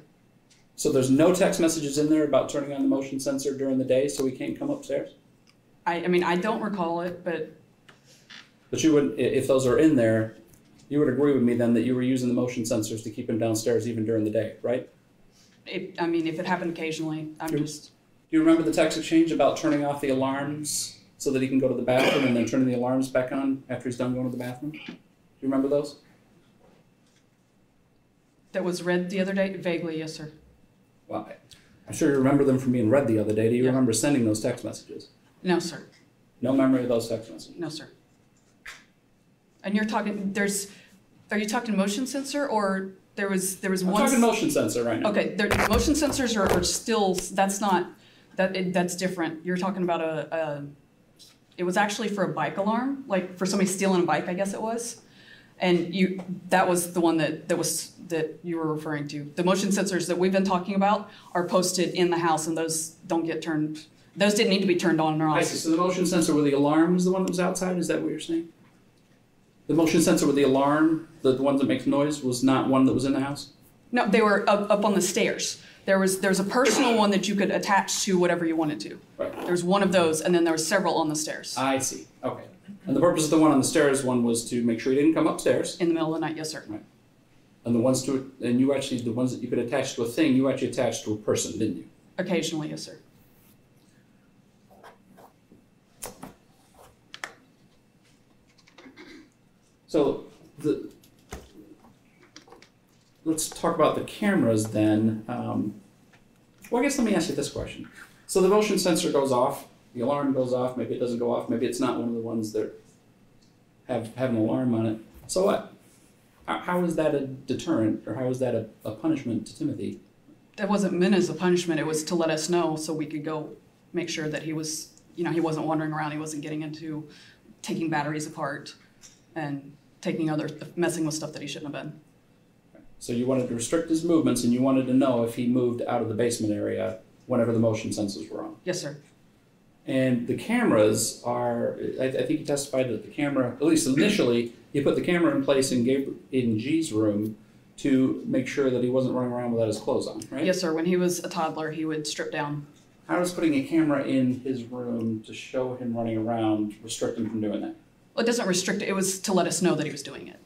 So there's no text messages in there about turning on the motion sensor during the day so we can't come upstairs? I, I mean, I don't recall it, but But you would, i- if those are in there, you would agree with me then that you were using the motion sensors to keep him downstairs even during the day, right? it, I mean, if it happened occasionally, I'm Sure. just, Do you remember the text exchange about turning off the alarms so that he can go to the bathroom and then turning the alarms back on after he's done going to the bathroom? Do you remember those? that was read the other day, vaguely, yes, sir. Well, I- I'm sure you remember them from being read the other day. Do you Yeah. remember sending those text messages? No, sir. No memory of those text messages. No, sir. And you're talking, there's, are you talking motion sensor or there was, there was I'm one? talking motion sensor right now. Okay, there, motion sensors are, are still, that's not, that, it- that's different. You're talking about a, a, it was actually for a bike alarm, like for somebody stealing a bike, I guess it was. And you, that was the one that, that was, that you were referring to. The motion sensors that we've been talking about are posted in the house and those don't get turned, those didn't need to be turned on or I off. see. So the motion sensor with the alarm was the one that was outside. Is that what you're saying? The motion sensor with the alarm, the, the one that makes noise, was not one that was in the house. No, they were up, up on the stairs. There was, there's a personal one that you could attach to whatever you wanted to. Right. There was one of those, and then there were several on the stairs. I see. Okay. And the purpose of the one on the stairs one was to make sure he didn't come upstairs. In the middle of the night, yes, sir. Right. And the ones to and you actually the ones that you could attach to a thing, you actually attached to a person, didn't you? Occasionally, yes, sir. So the let's talk about the cameras then. Um, well, I guess let me ask you this question. So the motion sensor goes off, the alarm goes off. Maybe it doesn't go off. Maybe it's not one of the ones that have have an alarm on it. So what? How, is that a deterrent, or how is that a, a punishment to Timothy? That wasn't meant as a punishment. It was to let us know so we could go make sure that he was, you know, he wasn't wandering around. He wasn't getting into taking batteries apart and taking other, messing with stuff that he shouldn't have been. So you wanted to restrict his movements, and you wanted to know if he moved out of the basement area whenever the motion sensors were on. Yes, sir. And the cameras are, I, I think you testified that the camera, at least initially, you put the camera in place in Gabe, in G's room to make sure that he wasn't running around without his clothes on, right? Yes, sir. When he was a toddler, he would strip down. How does putting a camera in his room to show him running around restrict him from doing that? Well, it doesn't restrict it. It was to let us know that he was doing it.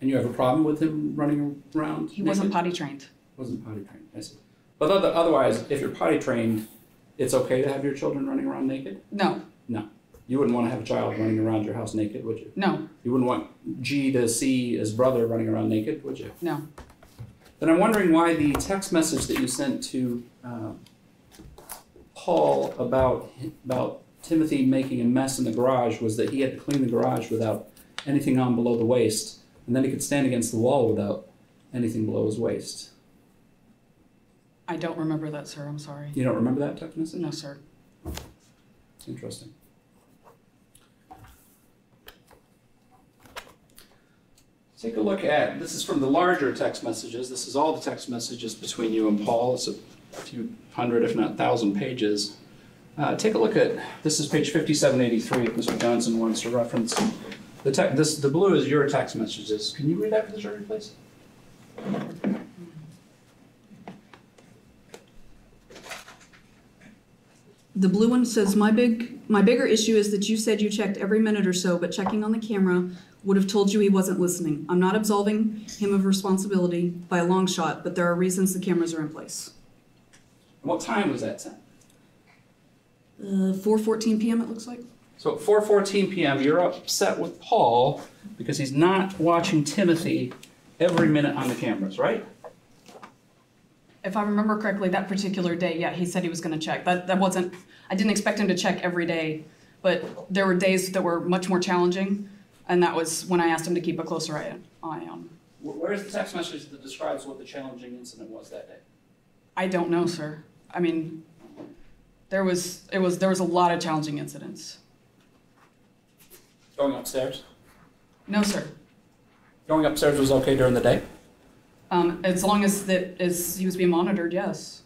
And you have a problem with him running around? He wasn't potty trained. Wasn't potty trained, I see. But other, otherwise, if you're potty trained, it's okay to have your children running around naked? No, No. You wouldn't want to have a child running around your house naked, would you? no, You wouldn't want G to see his brother running around naked, would you? no. Then I'm wondering why the text message that you sent to um, Paul about about Timothy making a mess in the garage was that he had to clean the garage without anything on below the waist, and then he could stand against the wall without anything below his waist. I don't remember that, sir. I'm sorry. You don't remember that text message? No, sir. Interesting. Take a look at, this is from the larger text messages. This is all the text messages between you and Paul. It's a few hundred, if not thousand pages. Uh, take a look at, this is page 5783 if Mr. Johnson wants to reference. The tech, this, the blue is your text messages. Can you read that for the jury, please? The blue one says, my big, my bigger issue is that you said you checked every minute or so, but checking on the camera would have told you he wasn't listening. I'm not absolving him of responsibility by a long shot, but there are reasons the cameras are in place. What time was that sent? Uh, 4:14 p.m. It looks like. So at 4:14 p.m., you're upset with Paul because he's not watching Timothy every minute on the cameras, right? If I remember correctly, that particular day, yeah, he said he was going to check. That that wasn't. I didn't expect him to check every day, but there were days that were much more challenging, and that was when I asked him to keep a closer eye eye on. Wh- Where's the text message that describes what the challenging incident was that day? I don't know, sir. I mean, there was it was there was a lot of challenging incidents. Going upstairs? No, sir. Going upstairs was okay during the day? Um, as long as that as he was being monitored, yes.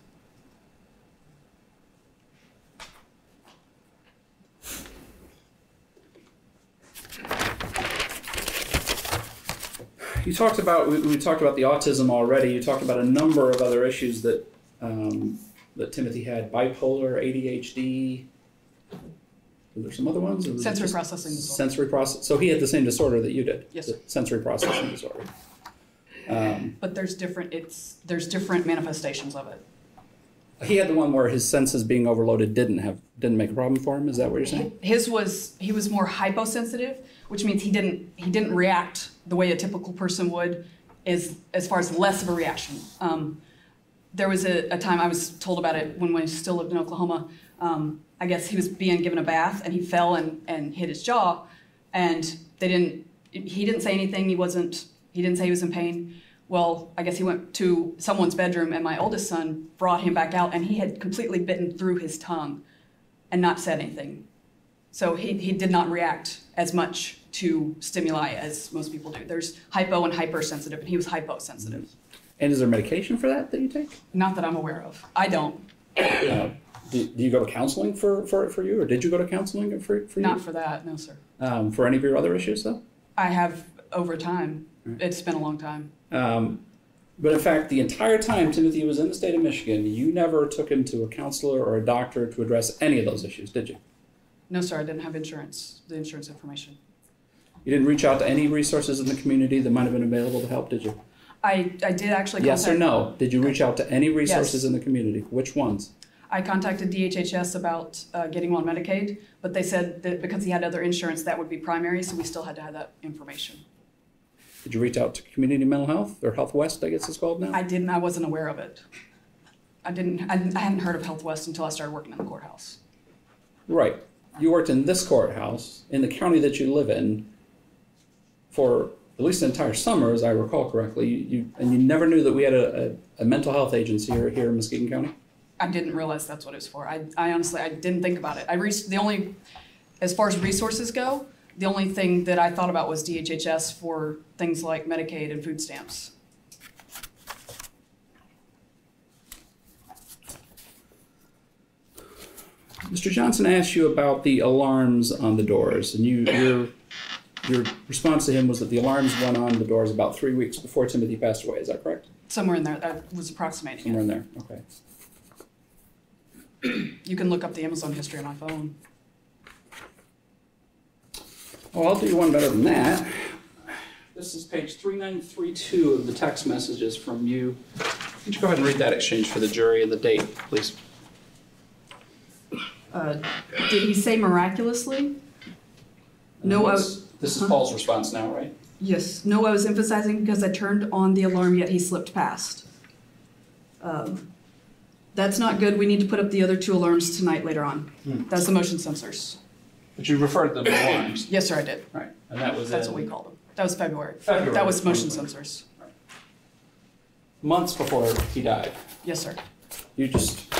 You talked about we, we, talked about the autism already. You talked about a number of other issues that um, that Timothy had: bipolar, ADHD, were there some other ones? or was it Sensory just processing disorder. Sensory process. So he had the same disorder that you did. Yes, the sir. Sensory processing disorder. Um, But there's different, it's, there's different manifestations of it. he had the one where his senses being overloaded didn't have didn't make a problem for him. Is that what you're saying? His was, he was more hyposensitive, which means he didn't, he didn't react the way a typical person would, is, as far as less of a reaction. Um, there was a, a time I was told about it when we still lived in Oklahoma. Um, I guess he was being given a bath and he fell and, and hit his jaw, and they didn't. He didn't say anything. He wasn't. He didn't say he was in pain. Well, I guess he went to someone's bedroom, and my oldest son brought him back out, and he had completely bitten through his tongue, and not said anything. So he, he did not react as much to stimuli as most people do. There's hypo and hypersensitive, and he was hyposensitive. And is there medication for that that you take? Not that I'm aware of. I don't. Uh, do, do you go to counseling for, for, for you, or did you go to counseling for, for you? Not for that, no, sir. um, for any of your other issues, though? I have over time. It's been a long time. Um, but in fact, the entire time Timothy was in the state of Michigan, you never took him to a counselor or a doctor to address any of those issues, did you? No, sir, I didn't have insurance, the insurance information. You didn't reach out to any resources in the community that might have been available to help, did you? I, I did actually Yes or no? Did you reach out to any resources Yes. in the community? Which ones? I contacted DHHS about uh, getting him on Medicaid, but they said that because he had other insurance, that would be primary, so we still had to have that information. Did you reach out to Community Mental Health or Health West, I guess it's called now? I didn't, I wasn't aware of it. I didn't, I I hadn't heard of Health West until I started working in the courthouse. Right. You worked in this courthouse in the county that you live in for at least an entire summer, as I recall correctly. You, you and you never knew that we had a, a, a mental health agency here, here in Muskegon County. I didn't realize that's what it was for. I, I honestly, I didn't think about it. I re- the only, as far as resources go, the only thing that I thought about was DHHS for things like Medicaid and food stamps. Mr. Johnson asked you about the alarms on the doors, and you your your response to him was that the alarms went on the doors about three weeks before Timothy passed away. Is that correct? Somewhere in there, I was approximating Somewhere it. in there. Okay. You can look up the Amazon history on my phone. Well, I'll do one better than that. This is page 3932 of the text messages from you. Could you go ahead and read that exchange for the jury and the date, please? Uh, did he say miraculously? No, I was, This is Paul's response now, right? yes, no, I was emphasizing because I turned on the alarm, yet he slipped past. Um, That's not good. We need to put up the other two alarms tonight later on. Hmm. That's the motion sensors. But you referred to them as alarms. Yes, sir, I did. Right. And that was That's in what we called them. That was February. February. That was motion sensors. months before he died. Yes, sir. You just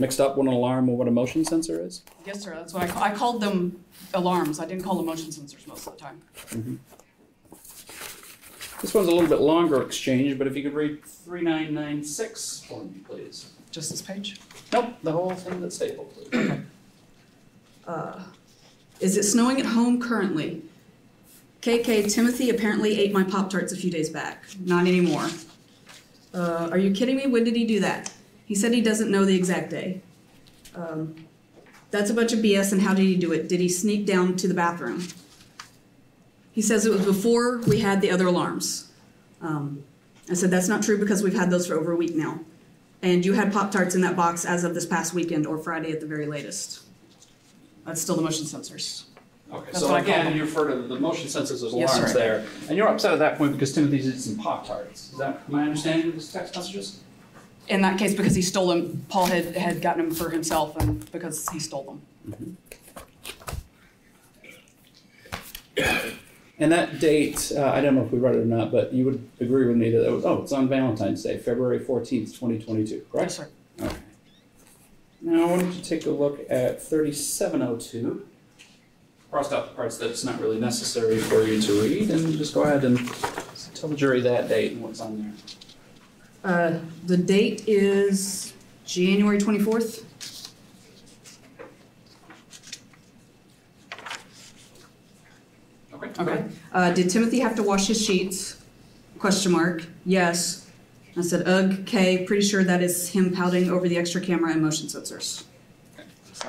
mixed up what an alarm and what a motion sensor is? Yes, sir. That's what I, ca- I called them alarms. I didn't call them motion sensors most of the time. Mm-hmm. This one's a little bit longer exchange, but if you could read 3996 for me, please. Just this page. Nope, the whole thing that's stapled, please. Is it snowing at home currently? KK, Timothy apparently ate my Pop Tarts a few days back. Not anymore. Uh, are you kidding me? When did he do that? He said he doesn't know the exact day. Um, that's a bunch of BS, and how did he do it? Did he sneak down to the bathroom? He says it was before we had the other alarms. Um, I said, that's not true because we've had those for over a week now. And you had Pop Tarts in that box as of this past weekend or Friday at the very latest. That's still the motion sensors. Okay, That's so what I call again, them. you refer to the motion sensors as Yes, alarms sir. there. And you're upset at that point because Timothy's eating some Pop-Tarts. Is that my understanding of these text messages? In that case, because he stole them, Paul had, had gotten them for himself and because he stole them. Mm-hmm. And that date, uh, I don't know if we read it or not, but you would agree with me that, it was, oh, it's on Valentine's Day, February 14th, 2022, correct? Yes, sir. Okay. Now, why don't you take a look at 3702? Crossed out the parts that it's not really necessary for you to read, and just go ahead and tell the jury that date and what's on there. Uh, the date is January 24th. Okay. Okay. Uh, did Timothy have to wash his sheets? Question mark. Yes. I said, ugh, okay, pretty sure that is him pouting over the extra camera and motion sensors.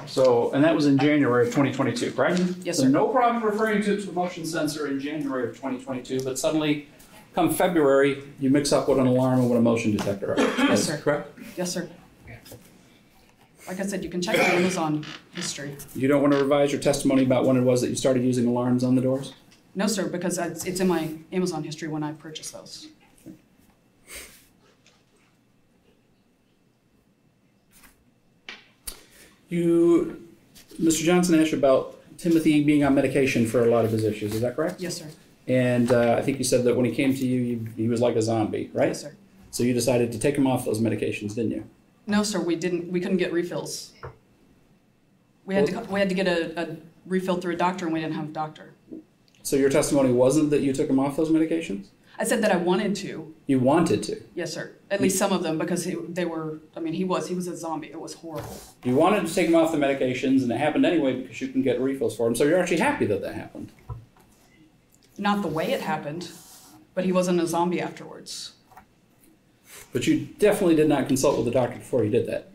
So, and that was in January of 2022, correct? Yes, So sir. no problem referring to it to a motion sensor in January of 2022, but suddenly, come February, you mix up what an alarm and what a motion detector are. Yes, sir. Correct? Yes, sir. Like I said, you can check your Amazon history. You don't want to revise your testimony about when it was that you started using alarms on the doors? No, sir, because it's, it's in my Amazon history when I purchased those. You, Mr. Johnson asked about Timothy being on medication for a lot of his issues, is that correct? Yes, sir. And uh, I think you said that when he came to you, you, he was like a zombie, right? Yes, sir. So you decided to take him off those medications, didn't you? No, sir, we didn't, we couldn't get refills. We had to, we had to get a, a refill through a doctor and we didn't have a doctor. So your testimony wasn't that you took him off those medications? I said that I wanted to, You wanted to. yes, sir. At least some of them because he, they were, I mean, he was, he was a zombie. It was horrible. You wanted to take him off the medications, and it happened anyway because you can get refills for him. So you're actually happy that that happened. Not the way it happened, but he wasn't a zombie afterwards. But you definitely did not consult with the doctor before you did that.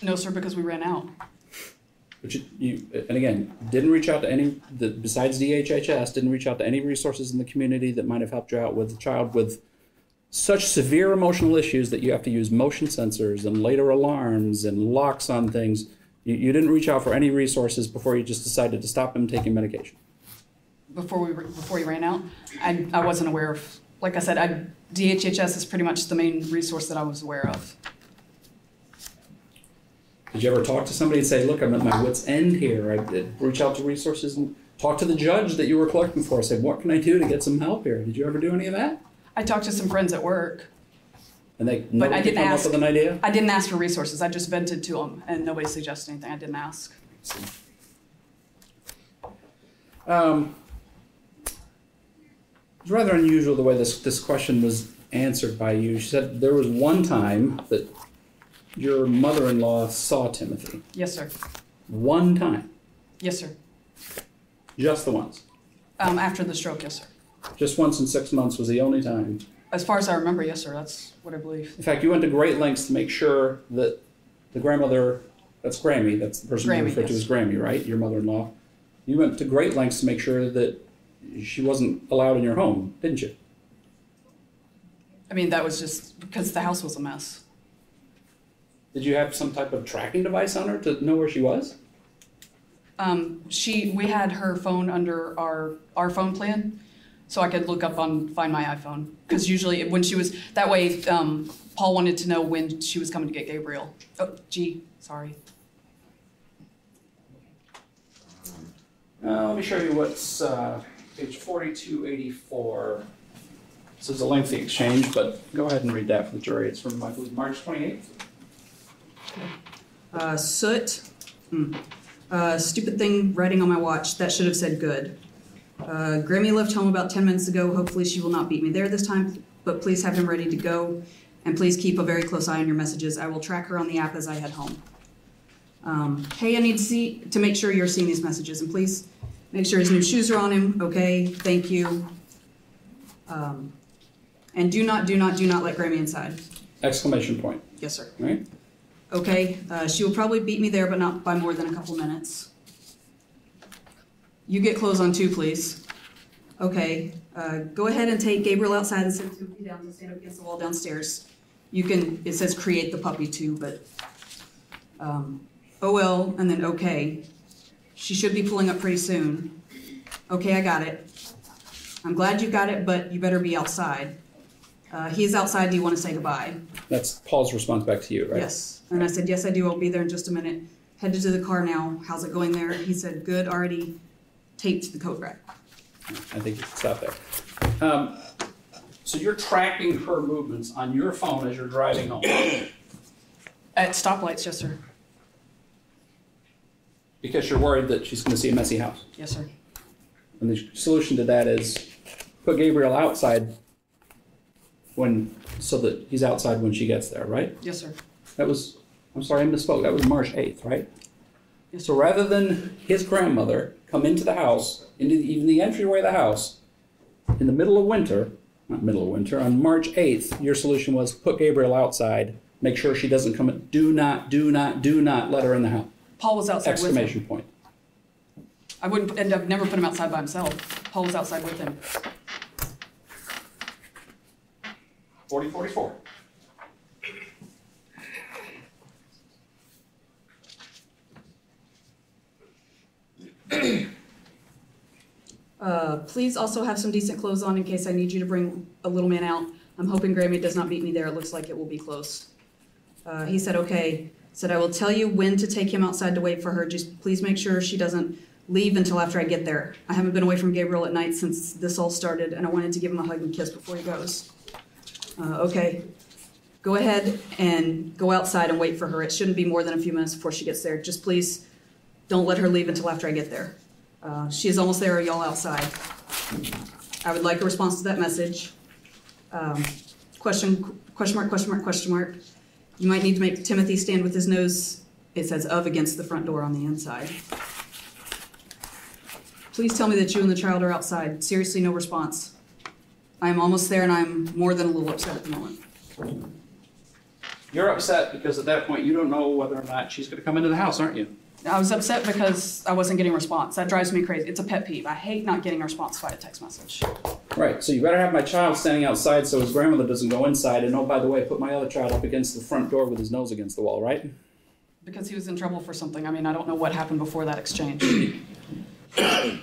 No, sir, because we ran out. But you, you and again, didn't reach out to any, the, besides DHHS, didn't reach out to any resources in the community that might have helped you out with a child with such severe emotional issues that you have to use motion sensors and later alarms and locks on things. You, you didn't reach out for any resources before you just decided to stop him taking medication. before we before he ran out. I I wasn't aware of. Like I said, I, DHHS is pretty much the main resource that I was aware of. Did you ever talk to somebody and say, "Look, I'm at my wit's end here. I did reach out to resources and talk to the judge that you were clerking for. Say, what can I do to get some help here?" Did you ever do any of that? I talked to some friends at work. And they But I didn't ask. up with an idea. I didn't ask for resources. I just vented to them, and nobody suggested anything. I didn't ask. Um, it's rather unusual the way this, this question was answered by you. She said there was one time that your mother-in-law saw Timothy. Yes, sir. One time. Yes, sir. Just the once. Um, after the stroke, yes, sir. Just once in six months was the only time. As far as I remember, yes, sir. That's what I believe. In fact, you went to great lengths to make sure that the grandmother, that's Grammy, that's the person you Grammy, referred to yes. as Grammy, right? Your mother-in-law. You went to great lengths to make sure that she wasn't allowed in your home, didn't you? I mean, that was just because the house was a mess. Did you have some type of tracking device on her to know where she was? Um, she, we had her phone under our, our phone plan, so I could look up on, find my iPhone. Because usually when she was, that way, um, Paul wanted to know when she was coming to get Gabriel. Oh, gee, sorry. Uh, let me show you what's uh, page 4284. This is a lengthy exchange, but go ahead and read that for the jury. It's from, I believe, March 28th. Uh, soot. Hmm. Uh, stupid thing writing on my watch. That should have said good. Uh, Grammy left home about 10 minutes ago. Hopefully, she will not beat me there this time, but please have him ready to go. And please keep a very close eye on your messages. I will track her on the app as I head home. Um, hey, I need to see to make sure you're seeing these messages, and please make sure his new shoes are on him. Okay, thank you. Um, and do not, do not, do not let Grammy inside. Exclamation point, Yes, sir. right? Okay, uh, she will probably beat me there, but not by more than a couple minutes. You get clothes on too, please. Okay, uh, go ahead and take Gabriel outside and sit him down to stand up against the wall downstairs. You can, it says create the puppy too, but, um, OL and then okay. She should be pulling up pretty soon. Okay, I got it. I'm glad you got it, but you better be outside. Uh, he is outside, do you wanna say goodbye? That's Paul's response back to you, right? Yes. And I said, yes, I do. I'll be there in just a minute. Headed to the car now. How's it going there? He said, good, already taped the coat rack. I think you can stop there. Um, so you're tracking her movements on your phone as you're driving home At stoplights, yes, sir. because you're worried that she's going to see a messy house. Yes, sir. And the solution to that is put Gabriel outside when, so that he's outside when she gets there, right? Yes, sir. That was, I'm sorry, I misspoke. That was March 8th, right? Yes, So rather than his grandmother come into the house, into the, even the entryway of the house, in the middle of winter, not middle of winter, on March 8th, your solution was put Gabriel outside, make sure she doesn't come in. Do not, do not, do not let her in the house. Paul was outside with him. Exclamation point. I wouldn't, and I've never put him outside by himself. Paul was outside with him. 4044. Uh, please also have some decent clothes on in case I need you to bring a little man out. I'm hoping Grammy does not beat me there. It looks like it will be close. Uh, he said, okay. Said, I will tell you when to take him outside to wait for her. Just please make sure she doesn't leave until after I get there. I haven't been away from Gabriel at night since this all started, and I wanted to give him a hug and kiss before he goes. Uh, okay. Go ahead and go outside and wait for her. It shouldn't be more than a few minutes before she gets there. Just please don't let her leave until after I get there. Uh, she is almost there. Are y'all outside? I would like a response to that message. Um, question, question mark, question mark, question mark. You might need to make Timothy stand with his nose, it says of against the front door on the inside. Please tell me that you and the child are outside. Seriously, no response. I am almost there and I'm more than a little upset at the moment. You're upset because at that point you don't know whether or not she's going to come into the house, aren't you? I was upset because I wasn't getting a response. That drives me crazy. It's a pet peeve. I hate not getting a response via text message. Right, so you better have my child standing outside so his grandmother doesn't go inside, and oh, by the way, put my other child up against the front door with his nose against the wall, right? Because he was in trouble for something. I mean, I don't know what happened before that exchange.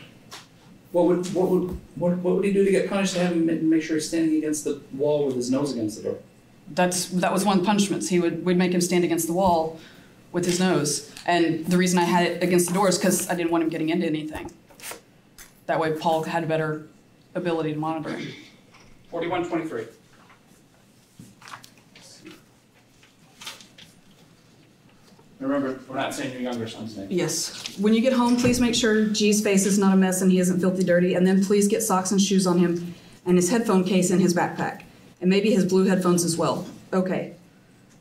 What would, what would, what, what would he do to get punished to have him make sure he's standing against the wall with his nose against the door? That's that was one punishments. He would we'd make him stand against the wall with his nose. And the reason I had it against the door is because I didn't want him getting into anything. That way, Paul had a better ability to monitor him. Forty-one twenty-three. Remember, we're not saying your younger son's name. Yes. When you get home, please make sure G's face is not a mess and he isn't filthy dirty. And then please get socks and shoes on him and his headphone case in his backpack. And maybe his blue headphones as well. Okay.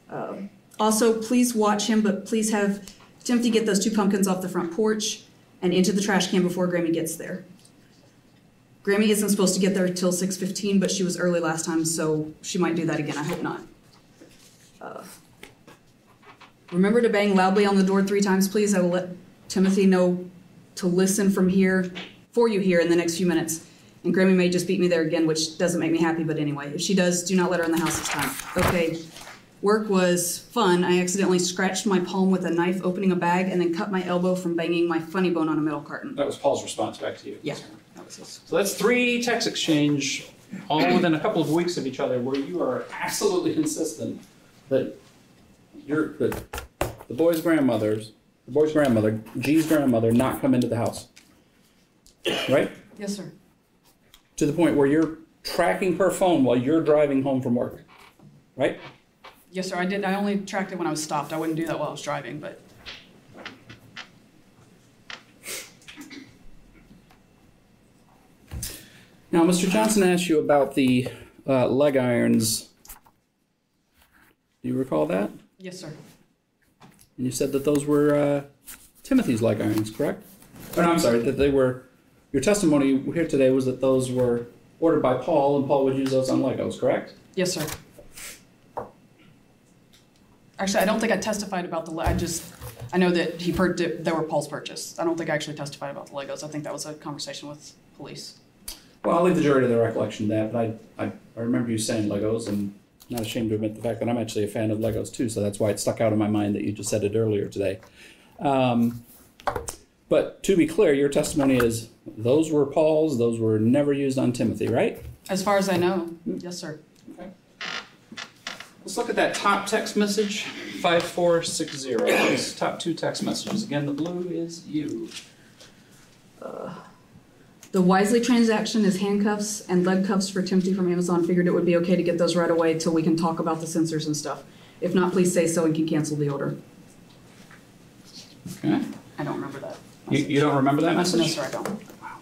Uh, also, please watch him, but please have Timothy get those two pumpkins off the front porch and into the trash can before Grammy gets there. Grammy isn't supposed to get there till 6:15, but she was early last time, so she might do that again. I hope not. Uh, Remember to bang loudly on the door three times, please. I will let Timothy know to listen from here, for you here in the next few minutes. And Grammy may just beat me there again, which doesn't make me happy, but anyway. If she does, do not let her in the house this time. Okay. Work was fun. I accidentally scratched my palm with a knife opening a bag and then cut my elbow from banging my funny bone on a metal carton. That was Paul's response back to you. Yeah, that was his. So that's three text exchange, all within a couple of weeks of each other, where you are absolutely insistent that your the, the boy's grandmother's the boy's grandmother, G's grandmother, not come into the house. Right? Yes, sir. To the point where you're tracking her phone while you're driving home from work. Right? Yes, sir. I did. I only tracked it when I was stopped. I wouldn't do that while I was driving, but Now, Mr. Johnson asked you about the uh, leg irons. Do you recall that? yes, sir. And you said that those were uh, Timothy's leg irons, correct? Oh, no, I'm sorry, that they were. Your testimony here today was that those were ordered by Paul, and Paul would use those on Legos, correct? Yes, sir. Actually, I don't think I testified about the. I just I know that he per- they were Paul's purchase. I don't think I actually testified about the Legos. I think that was a conversation with police. Well, I'll leave the jury to their recollection of that, but I, I, I remember you saying Legos, and I'm not ashamed to admit the fact that I'm actually a fan of Legos too, so that's why it stuck out in my mind that you just said it earlier today. Um, but to be clear, your testimony is those were Paul's, those were never used on Timothy, right? As far as I know, yes, sir. Let's look at that top text message, 5460. Those top two text messages. Again, the blue is you. The Wisely transaction is handcuffs and leg cuffs for Timothy from Amazon. Figured it would be okay to get those right away till we can talk about the sensors and stuff. If not, please say so and can cancel the order. Okay. I don't remember that. You, you don't remember that No, message? sir, I don't. Wow.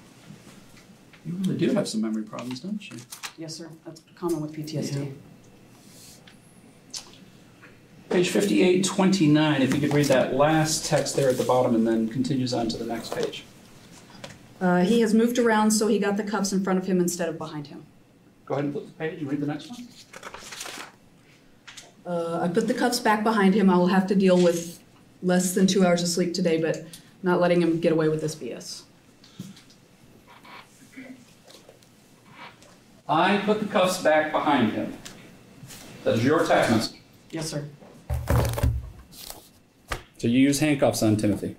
You really do have some memory problems, don't you? Yes, sir. That's common with PTSD. Page 5829, if you could read that last text there at the bottom and then continues on to the next page. Uh, he has moved around, so he got the cuffs in front of him instead of behind him. Go ahead and flip the page and read the next one. Uh, I put the cuffs back behind him. I will have to deal with less than two hours of sleep today, but not letting him get away with this BS. I put the cuffs back behind him. That is your text message. Yes, sir. So you use handcuffs on Timothy.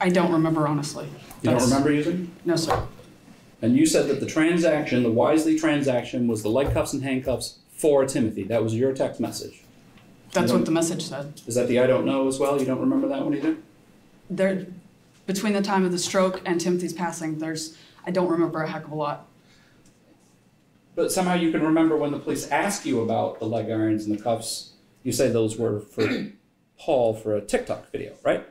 I don't remember honestly. You don't remember using? No, sir. And you said that the transaction, the Wisely transaction, was the leg cuffs and handcuffs for Timothy. That was your text message. That's what the message said. Is that the I don't know as well? You don't remember that one either? There, between the time of the stroke and Timothy's passing, there's, I don't remember a heck of a lot. But somehow you can remember when the police ask you about the leg irons and the cuffs, you say those were for Paul for a TikTok video, right?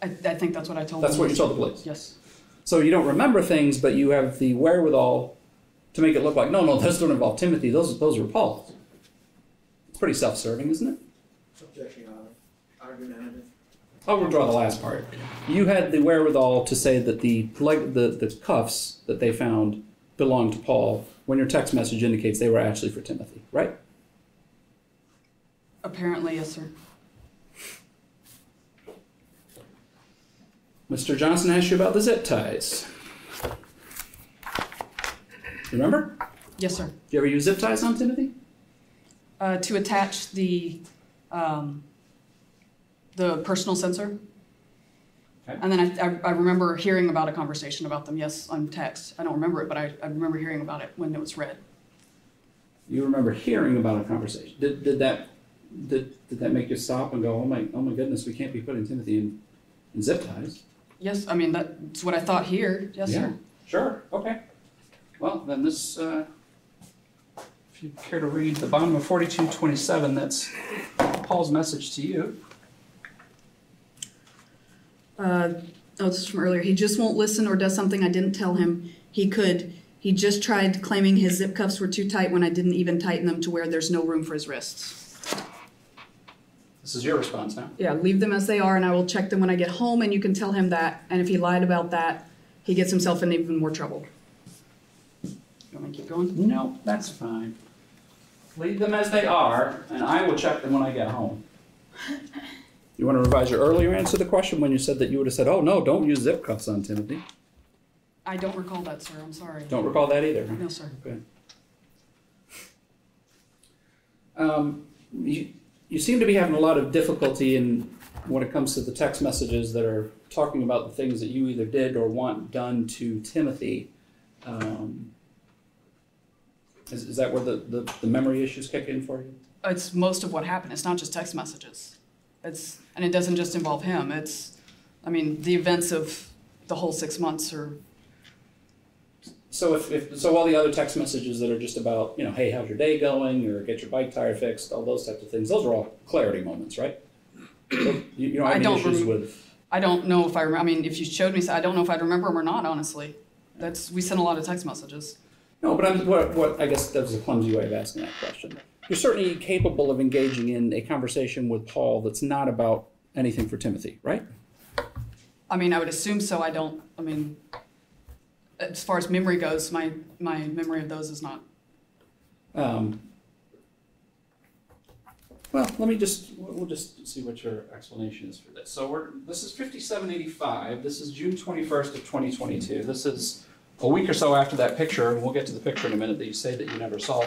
I, I think that's what I told That's what you told the police. Yes. So you don't remember things, but you have the wherewithal to make it look like, no, no, those don't involve Timothy. Those, those were Paul's. It's pretty self-serving, isn't it? Objection, Argumentative. I'll withdraw the last part. You had the wherewithal to say that the leg, the, the cuffs that they found belonged to Paul when your text message indicates they were actually for Timothy, right? Apparently, yes, sir. Mr. Johnson asked you about the zip ties. Remember? Yes, sir. Do you ever use zip ties on Timothy? Uh, to attach the, um, the personal sensor. Okay. And then I, I, I remember hearing about a conversation about them, yes, on text. I don't remember it, but I, I remember hearing about it when it was read. You remember hearing about a conversation. Did, did that did, did that make you stop and go, oh my oh my goodness, we can't be putting Timothy in, in zip ties? Yes, I mean, that's what I thought here. Yes, Yeah. sir. Sure. Okay. Well, then this, uh, if you care to read the bottom of forty-two twenty-seven, that's Paul's message to you. Uh, oh, this is from earlier. He just won't listen or does something I didn't tell him he could. He just tried claiming his zip cuffs were too tight when I didn't even tighten them to where there's no room for his wrists. This is your response now. Yeah, leave them as they are and I will check them when I get home and you can tell him that. And if he lied about that, he gets himself in even more trouble. You want me to keep going? No, that's fine. Leave them as they are, and I will check them when I get home. You want to revise your earlier answer to the question when you said that you would have said, "Oh no, don't use zip cuffs on Timothy." I don't recall that, sir. I'm sorry. Don't recall that either. huh? No, sir. Okay. Um, you, you seem to be having a lot of difficulty in when it comes to the text messages that are talking about the things that you either did or want done to Timothy. Um, is, is that where the, the, the memory issues kick in for you? It's most of what happened. It's not just text messages. It's, and it doesn't just involve him. It's, I mean, the events of the whole six months are, So if, if so, all the other text messages that are just about you know, hey, how's your day going, or get your bike tire fixed, all those types of things, those are all clarity moments, right? So you, you don't have I any don't issues with. I don't know if I remember, I mean, if you showed me, I don't know if I'd remember them or not, honestly. That's, we sent a lot of text messages. No, but I'm, what, what I guess that was a clumsy way of asking that question. You're certainly capable of engaging in a conversation with Paul that's not about anything for Timothy, right? I mean, I would assume so. I don't, I mean, as far as memory goes, my, my memory of those is not. Um, well, let me just we'll we'll just see what your explanation is for this. So we're this is 5785. This is June 21st of 2022. This is a week or so after that picture, and we'll get to the picture in a minute that you say that you never saw.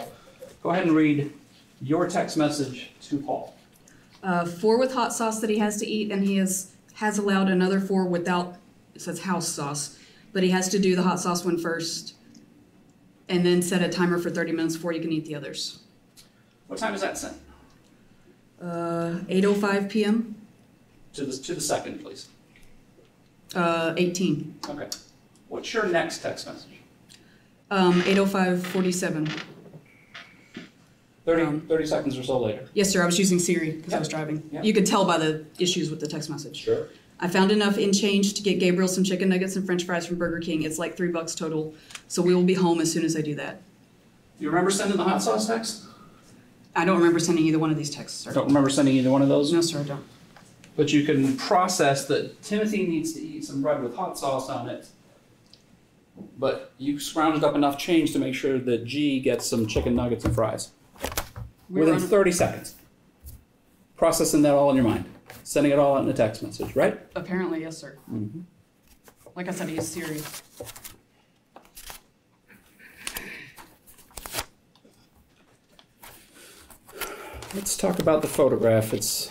Go ahead and read your text message to Paul. Uh, four with hot sauce that he has to eat, and he has has allowed another four without. It says house sauce, but he has to do the hot sauce one first, and then set a timer for thirty minutes before you can eat the others. What time is that set? Uh, eight oh five p.m. To the to the second, please. Uh, eighteen. Okay. What's your next text message? Um, eight oh five forty-seven. 30, Um, 30 seconds or so later. Yes, sir. I was using Siri because I was driving. Yeah. You could tell by the issues with the text message. Sure. I found enough in change to get Gabriel some chicken nuggets and French fries from Burger King. It's like three bucks total, so we will be home as soon as I do that. You remember sending the hot sauce text? I don't remember sending either one of these texts, sir. Don't remember sending either one of those? No, sir, I don't. But you can process that Timothy needs to eat some bread with hot sauce on it but you scrounged up enough change to make sure that G gets some chicken nuggets and fries We were within on- 30 seconds. Processing that all in your mind, sending it all out in a text message, right? Apparently, yes, sir. Mm-hmm. Like I said, he is serious. Let's talk about the photograph. It's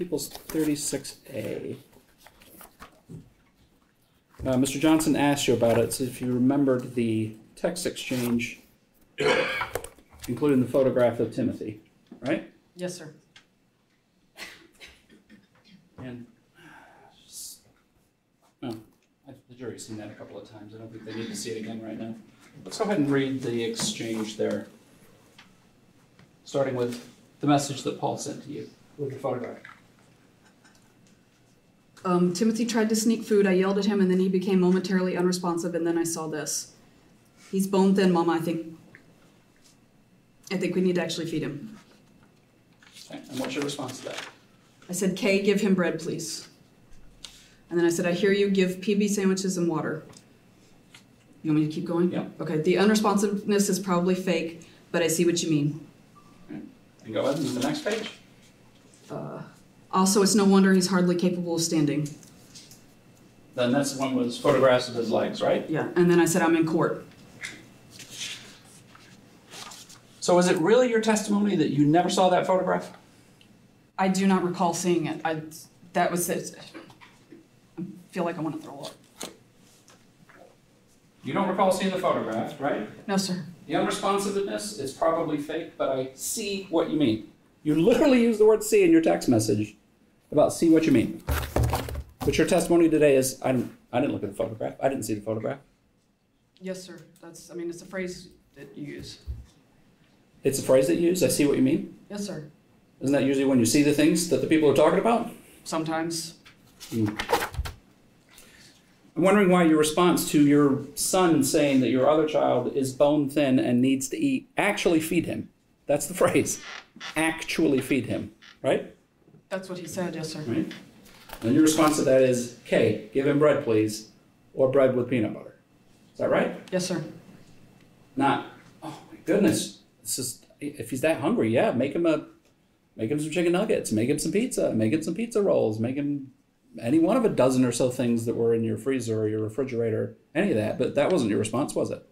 People's 36A. Uh, Mr. Johnson asked you about it, so if you remembered the text exchange, including the photograph of Timothy, right? Yes, sir. And oh, I- the jury's seen that a couple of times. I don't think they need to see it again right now. Let's go ahead and read the exchange there, starting with the message that Paul sent to you with the photograph. Um, Timothy tried to sneak food. I yelled at him, and then he became momentarily unresponsive. And then I saw this. He's bone thin, Mama. I think. I think we need to actually feed him. Okay, and what's your response to that? I said, Kay, give him bread, please. And then I said, I hear you. Give PB sandwiches and water. You want me to keep going? Yeah. Okay. The unresponsiveness is probably fake, but I see what you mean. And go ahead and the next page. Uh, also, it's no wonder he's hardly capable of standing. Then that's one was photographs of his legs, right? Yeah. And then I said, I'm in court. So is it really your testimony that you never saw that photograph? I do not recall seeing it. I, that was it. I feel like I want to throw up. You don't recall seeing the photograph, right? No, sir. The unresponsiveness is probably fake, but I see what you mean. You literally use the word see in your text message about see what you mean. But your testimony today is I didn't, I didn't look at the photograph. I didn't see the photograph. Yes, sir. That's, I mean, it's a phrase that you use. It's a phrase that you use. I see what you mean. Yes, sir. Isn't that usually when you see the things that the people are talking about? Sometimes. Hmm. I'm wondering why your response to your son saying that your other child is bone thin and needs to eat, actually feed him. That's the phrase. Actually feed him, right? That's what he said. Yes, sir. Right? And your response to that is, Kay, give him bread, please, or bread with peanut butter. Is that right? Yes, sir. Not, oh my goodness, this is, if he's that hungry, yeah, make him a, make him some chicken nuggets, make him some pizza, make him some pizza rolls, make him any one of a dozen or so things that were in your freezer or your refrigerator, any of that. But that wasn't your response, was it?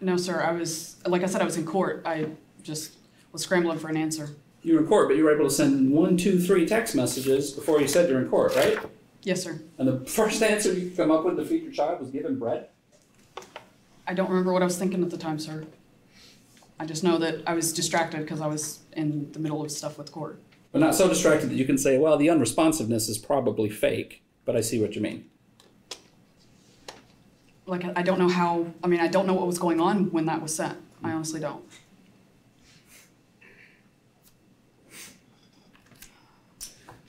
No, sir. I was, like I said, I was in court. I just was scrambling for an answer. You were in court, but you were able to send one, two, three text messages before you said you're in court, right? Yes, sir. And the first answer you could come up with to feed your child was give him bread? I don't remember what I was thinking at the time, sir. I just know that I was distracted because I was in the middle of stuff with court. But not so distracted that you can say, well, the unresponsiveness is probably fake, but I see what you mean. Like, I don't know how, I mean, I don't know what was going on when that was sent. I honestly don't.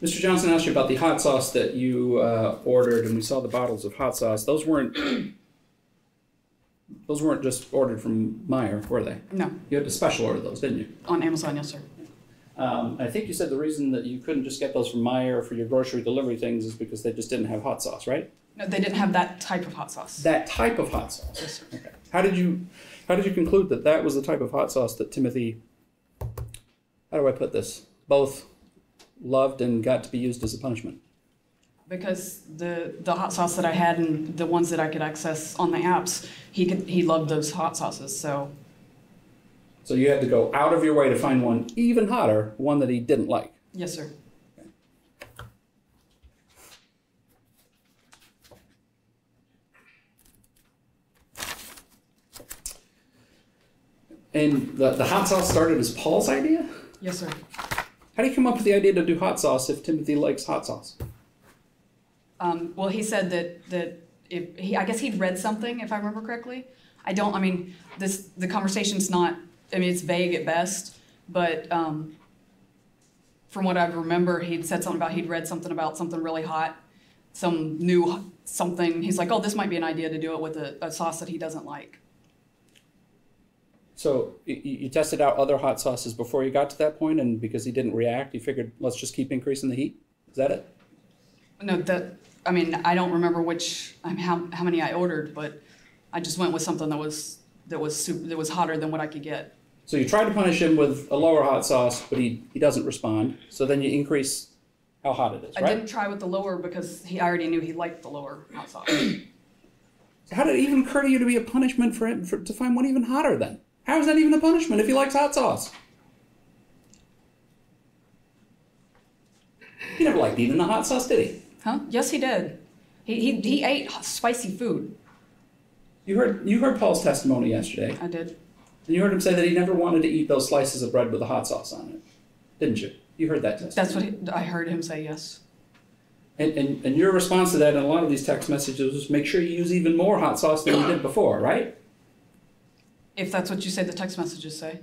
Mr. Johnson asked you about the hot sauce that you uh, ordered, and we saw the bottles of hot sauce. Those weren't. Those weren't just ordered from Meijer, were they? No, You had to special order those, didn't you? on Amazon, yes, sir. Um, I think you said the reason that you couldn't just get those from Meijer for your grocery delivery things is because they just didn't have hot sauce, right? No, they didn't have that type of hot sauce. That type of hot sauce. Yes, sir. Okay. How did you, how did you conclude that that was the type of hot sauce that Timothy? How do I put this? Both loved and got to be used as a punishment. Because the, the hot sauce that I had and the ones that I could access on the apps, he could, he loved those hot sauces, so, So you had to go out of your way to find one even hotter, one that he didn't like. yes, sir. And the, the hot sauce started as Paul's idea? Yes, sir. How do you come up with the idea to do hot sauce if Timothy likes hot sauce? Um, well, he said that, that if, he, I guess he'd read something, if I remember correctly. I don't, I mean, this, the conversation's not, I mean, it's vague at best, but, um, from what I remember, he'd said something about, he'd read something about something really hot, some new something. He's like, oh, this might be an idea to do it with a, a sauce that he doesn't like. So you, you tested out other hot sauces before you got to that point, and because he didn't react, you figured let's just keep increasing the heat. Is that it? No, that, I mean, I don't remember which, I mean, how, how many I ordered, but I just went with something that was, that was super, that was hotter than what I could get. So you try to punish him with a lower hot sauce, but he, he doesn't respond. So then you increase how hot it is, I right? didn't try with the lower because he, I already knew he liked the lower hot sauce. How did it even occur to you to be a punishment for him for, to find one even hotter then? How is that even a punishment if he likes hot sauce? He never liked eating the hot sauce, did he? Huh? Yes, he did. He, he, he ate spicy food. You heard you heard Paul's testimony yesterday, I did. and you heard him say that he never wanted to eat those slices of bread with the hot sauce on it, didn't you? You heard that testimony. That's what he, I heard him say, yes. And, and, and your response to that in a lot of these text messages was make sure you use even more hot sauce than you did before, right? If that's what you say the text messages say.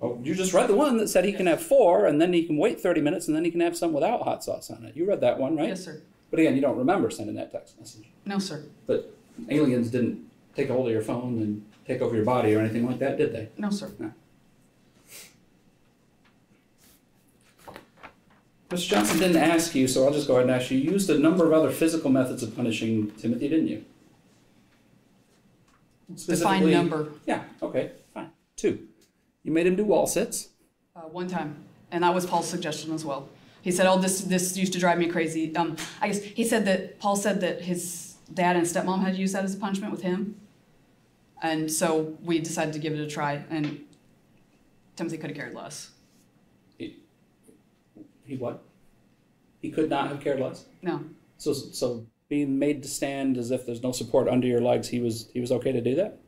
Well, you just read the one that said he can have four, and then he can wait 30 minutes, and then he can have some without hot sauce on it. You read that one, right? Yes, sir. But again, you don't remember sending that text message. No, sir. But aliens didn't take a hold of your phone and take over your body or anything like that, did they? No, sir. No. Mr. Johnson didn't ask you, so I'll just go ahead and ask you. You used a number of other physical methods of punishing Timothy, didn't you? Define number. Yeah, okay, fine. Two. You made him do wall sits. Uh, one time, and that was Paul's suggestion as well. He said, "Oh, this this used to drive me crazy." Um, I guess he said that Paul said that his dad and stepmom had used that as a punishment with him, and so we decided to give it a try. And Timothy could have cared less. He what? He could not have cared less. No, So, so being made to stand as if there's no support under your legs, he was he was okay to do that.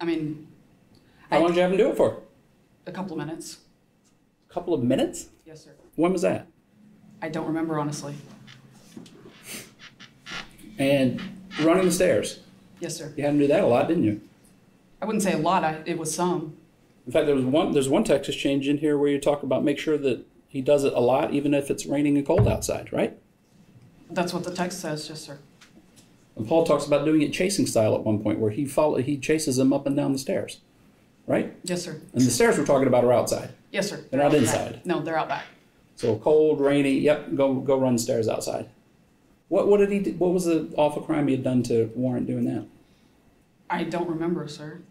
I mean, How I- long did you have him do it for? A couple of minutes. A couple of minutes. Yes, sir. When was that? I don't remember honestly. And running the stairs. Yes, sir. You had to do that a lot, didn't you? I wouldn't say a lot. I, it was some. In fact, there was one. There's one text exchange in here where you talk about make sure that he does it a lot, even if it's raining and cold outside, right? That's what the text says. Yes, sir. And Paul talks about doing it chasing style at one point, where he follow he chases him up and down the stairs, right? Yes, sir. And the stairs we're talking about are outside. Yes, sir. They're not inside. No, they're out back. So cold, rainy. Yep, go go run stairs outside. What what did he? Do, what was the awful crime he had done to warrant doing that? I don't remember, sir.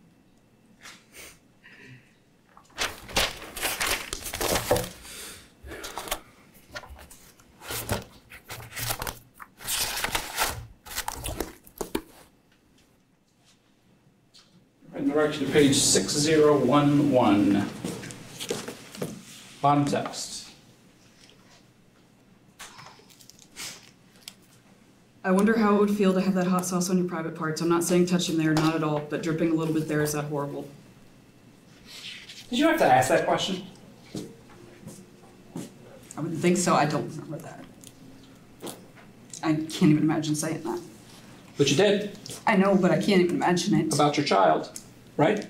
Right direction to page six zero one one. Bottom text. I wonder how it would feel to have that hot sauce on your private parts. I'm not saying touch them there, not at all, but dripping a little bit there is that horrible. Did you have to ask that question? I wouldn't think so. I don't remember that. I can't even imagine saying that. But you did I know, but I can't even imagine it. about your child, right?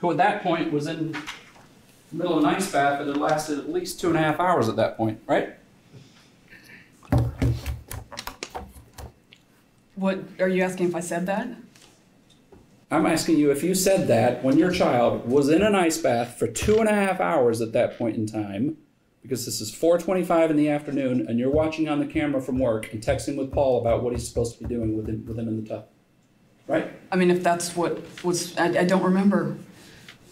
Who at that point was in the middle of an ice bath that had lasted at least two and a half hours at that point, right? What are you asking if I said that? I'm asking you if you said that when your child was in an ice bath for two and a half hours at that point in time, because this is 4:25 in the afternoon, and you're watching on the camera from work and texting with Paul about what he's supposed to be doing with him, with him in the tub, right? I mean, if that's what was, I, I don't remember.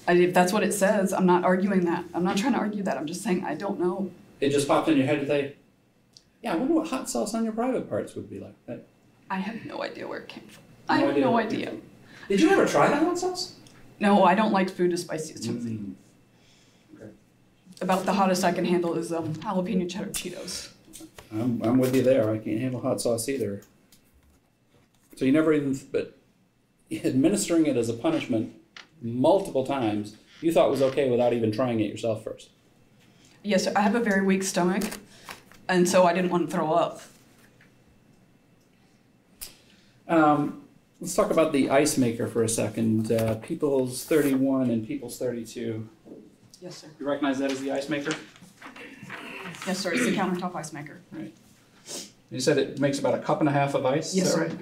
I, if that's what it says, I'm not arguing that. I'm not trying to argue that. I'm just saying I don't know. It just popped in your head today. Yeah, I wonder what hot sauce on your private parts would be like. That- I have no idea where it came from. I have idea no idea. Did you ever try that hot sauce? No, I don't like food as spicy as Timothy. Okay. About the hottest I can handle is um, jalapeno cheddar Cheetos. I'm, I'm with you there. I can't handle hot sauce either. So you never even, but administering it as a punishment multiple times, you thought was okay without even trying it yourself first. Yes, I have a very weak stomach, and so I didn't want to throw up. Um, let's talk about the ice maker for a second. Uh, People's 31 and People's 32. Yes, sir. You recognize that as the ice maker? Yes, sir. It's the countertop ice maker. Right. You said it makes about a cup and a half of ice. Yes, sir. right?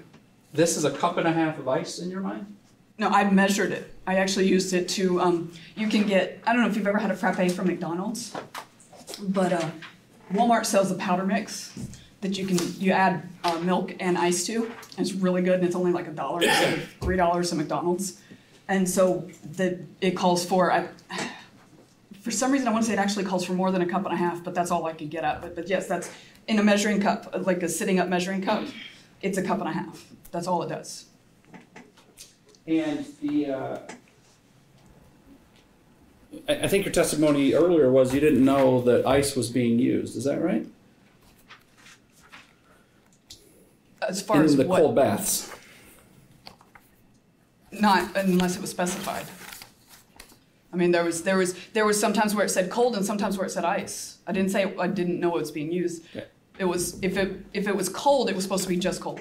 This is a cup and a half of ice in your mind? No, I measured it. I actually used it to. Um, you can get. I don't know if you've ever had a frappe from McDonald's, but uh, Walmart sells a powder mix, that you can, you add uh, milk and ice to. And it's really good and it's only like a dollar instead of three dollars at McDonald's. And so the, it calls for, I, for some reason, I want to say it actually calls for more than a cup and a half, but that's all I could get at. But, but yes, that's in a measuring cup, like a sitting up measuring cup. It's a cup and a half. That's all it does. And the, uh, I, I think your testimony earlier was you didn't know that ice was being used. Is that right? As far In as the what, cold baths. not unless it was specified. I mean, there was there was there was sometimes where it said cold and sometimes where it said ice. I didn't say I didn't know it was being used. Okay. It was if it if it was cold, it was supposed to be just cold.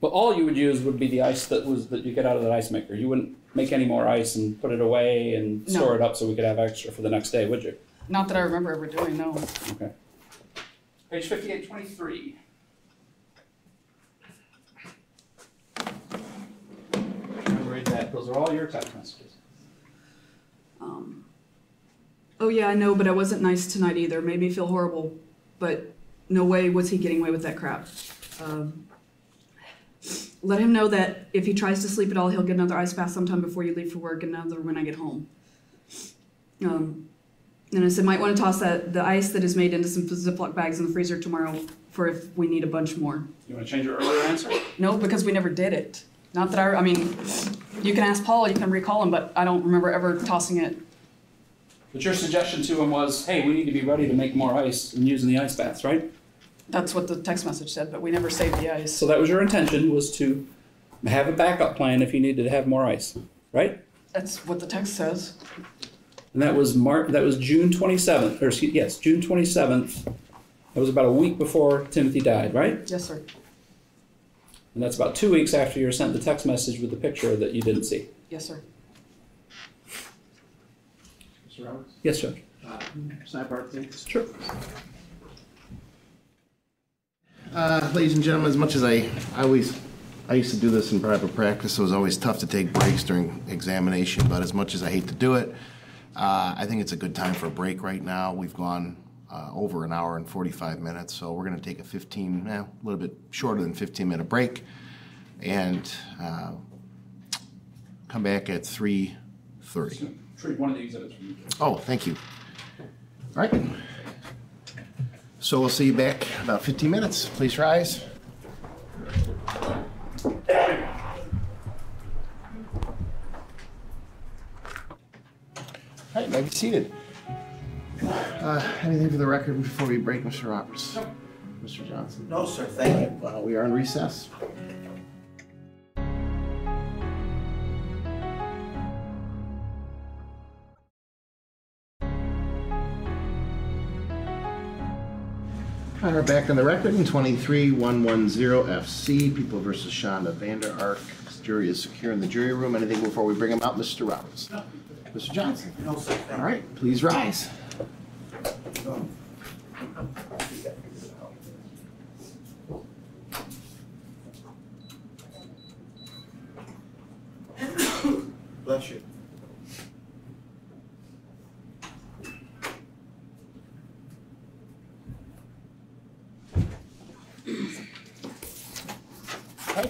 But all you would use would be the ice that was that you get out of that ice maker. You wouldn't make any more ice and put it away and No. store it up so we could have extra for the next day, would you? Not that I remember ever doing. No. Okay. Page fifty-eight twenty-three. Read that. Those are all your text messages. Um, oh yeah, I know, but I wasn't nice tonight either. Made me feel horrible. But no way was he getting away with that crap. Um, let him know that if he tries to sleep at all, he'll get another ice bath sometime before you leave for work, and another when I get home. Um, and I said, might want to toss that the ice that is made into some Ziploc bags in the freezer tomorrow for if we need a bunch more. You want to change your earlier answer? No, because we never did it. Not that I, I mean, you can ask Paul, you can recall him, but I don't remember ever tossing it. But your suggestion to him was, hey, we need to be ready to make more ice and using the ice baths, right? That's what the text message said, but we never saved the ice. So that was your intention was to have a backup plan if you needed to have more ice, right? That's what the text says. And that was Mar- that was June 27th, or excuse, yes, June 27th. That was about a week before Timothy died, right? Yes, sir. And that's about two weeks after you were sent the text message with the picture that you didn't see. Yes, sir. Mr. Roberts? Yes, Judge. Sidebar, please. Sure. Uh, ladies and gentlemen, as much as I, I always, I used to do this in private practice, it was always tough to take breaks during examination, but as much as I hate to do it, uh, I think it's a good time for a break right now. We've gone uh, over an hour and 45 minutes, so we're going to take a 15, eh, a little bit shorter than 15 minute break, and uh, come back at 3:30. Treat one of the exhibits. Oh, thank you. All right. So we'll see you back in about 15 minutes. Please rise. All right, may be seated. Uh, anything for the record before we break, Mr. Roberts? Mr. Johnson? No, sir, thank you. Uh, we are in recess. We're back on the record in 23110 FC, People versus Shanda Vander Ark. This jury is secure in the jury room. Anything before we bring them out, Mr. Roberts? Mr. Johnson? No, sir, All right, please rise. Bless you.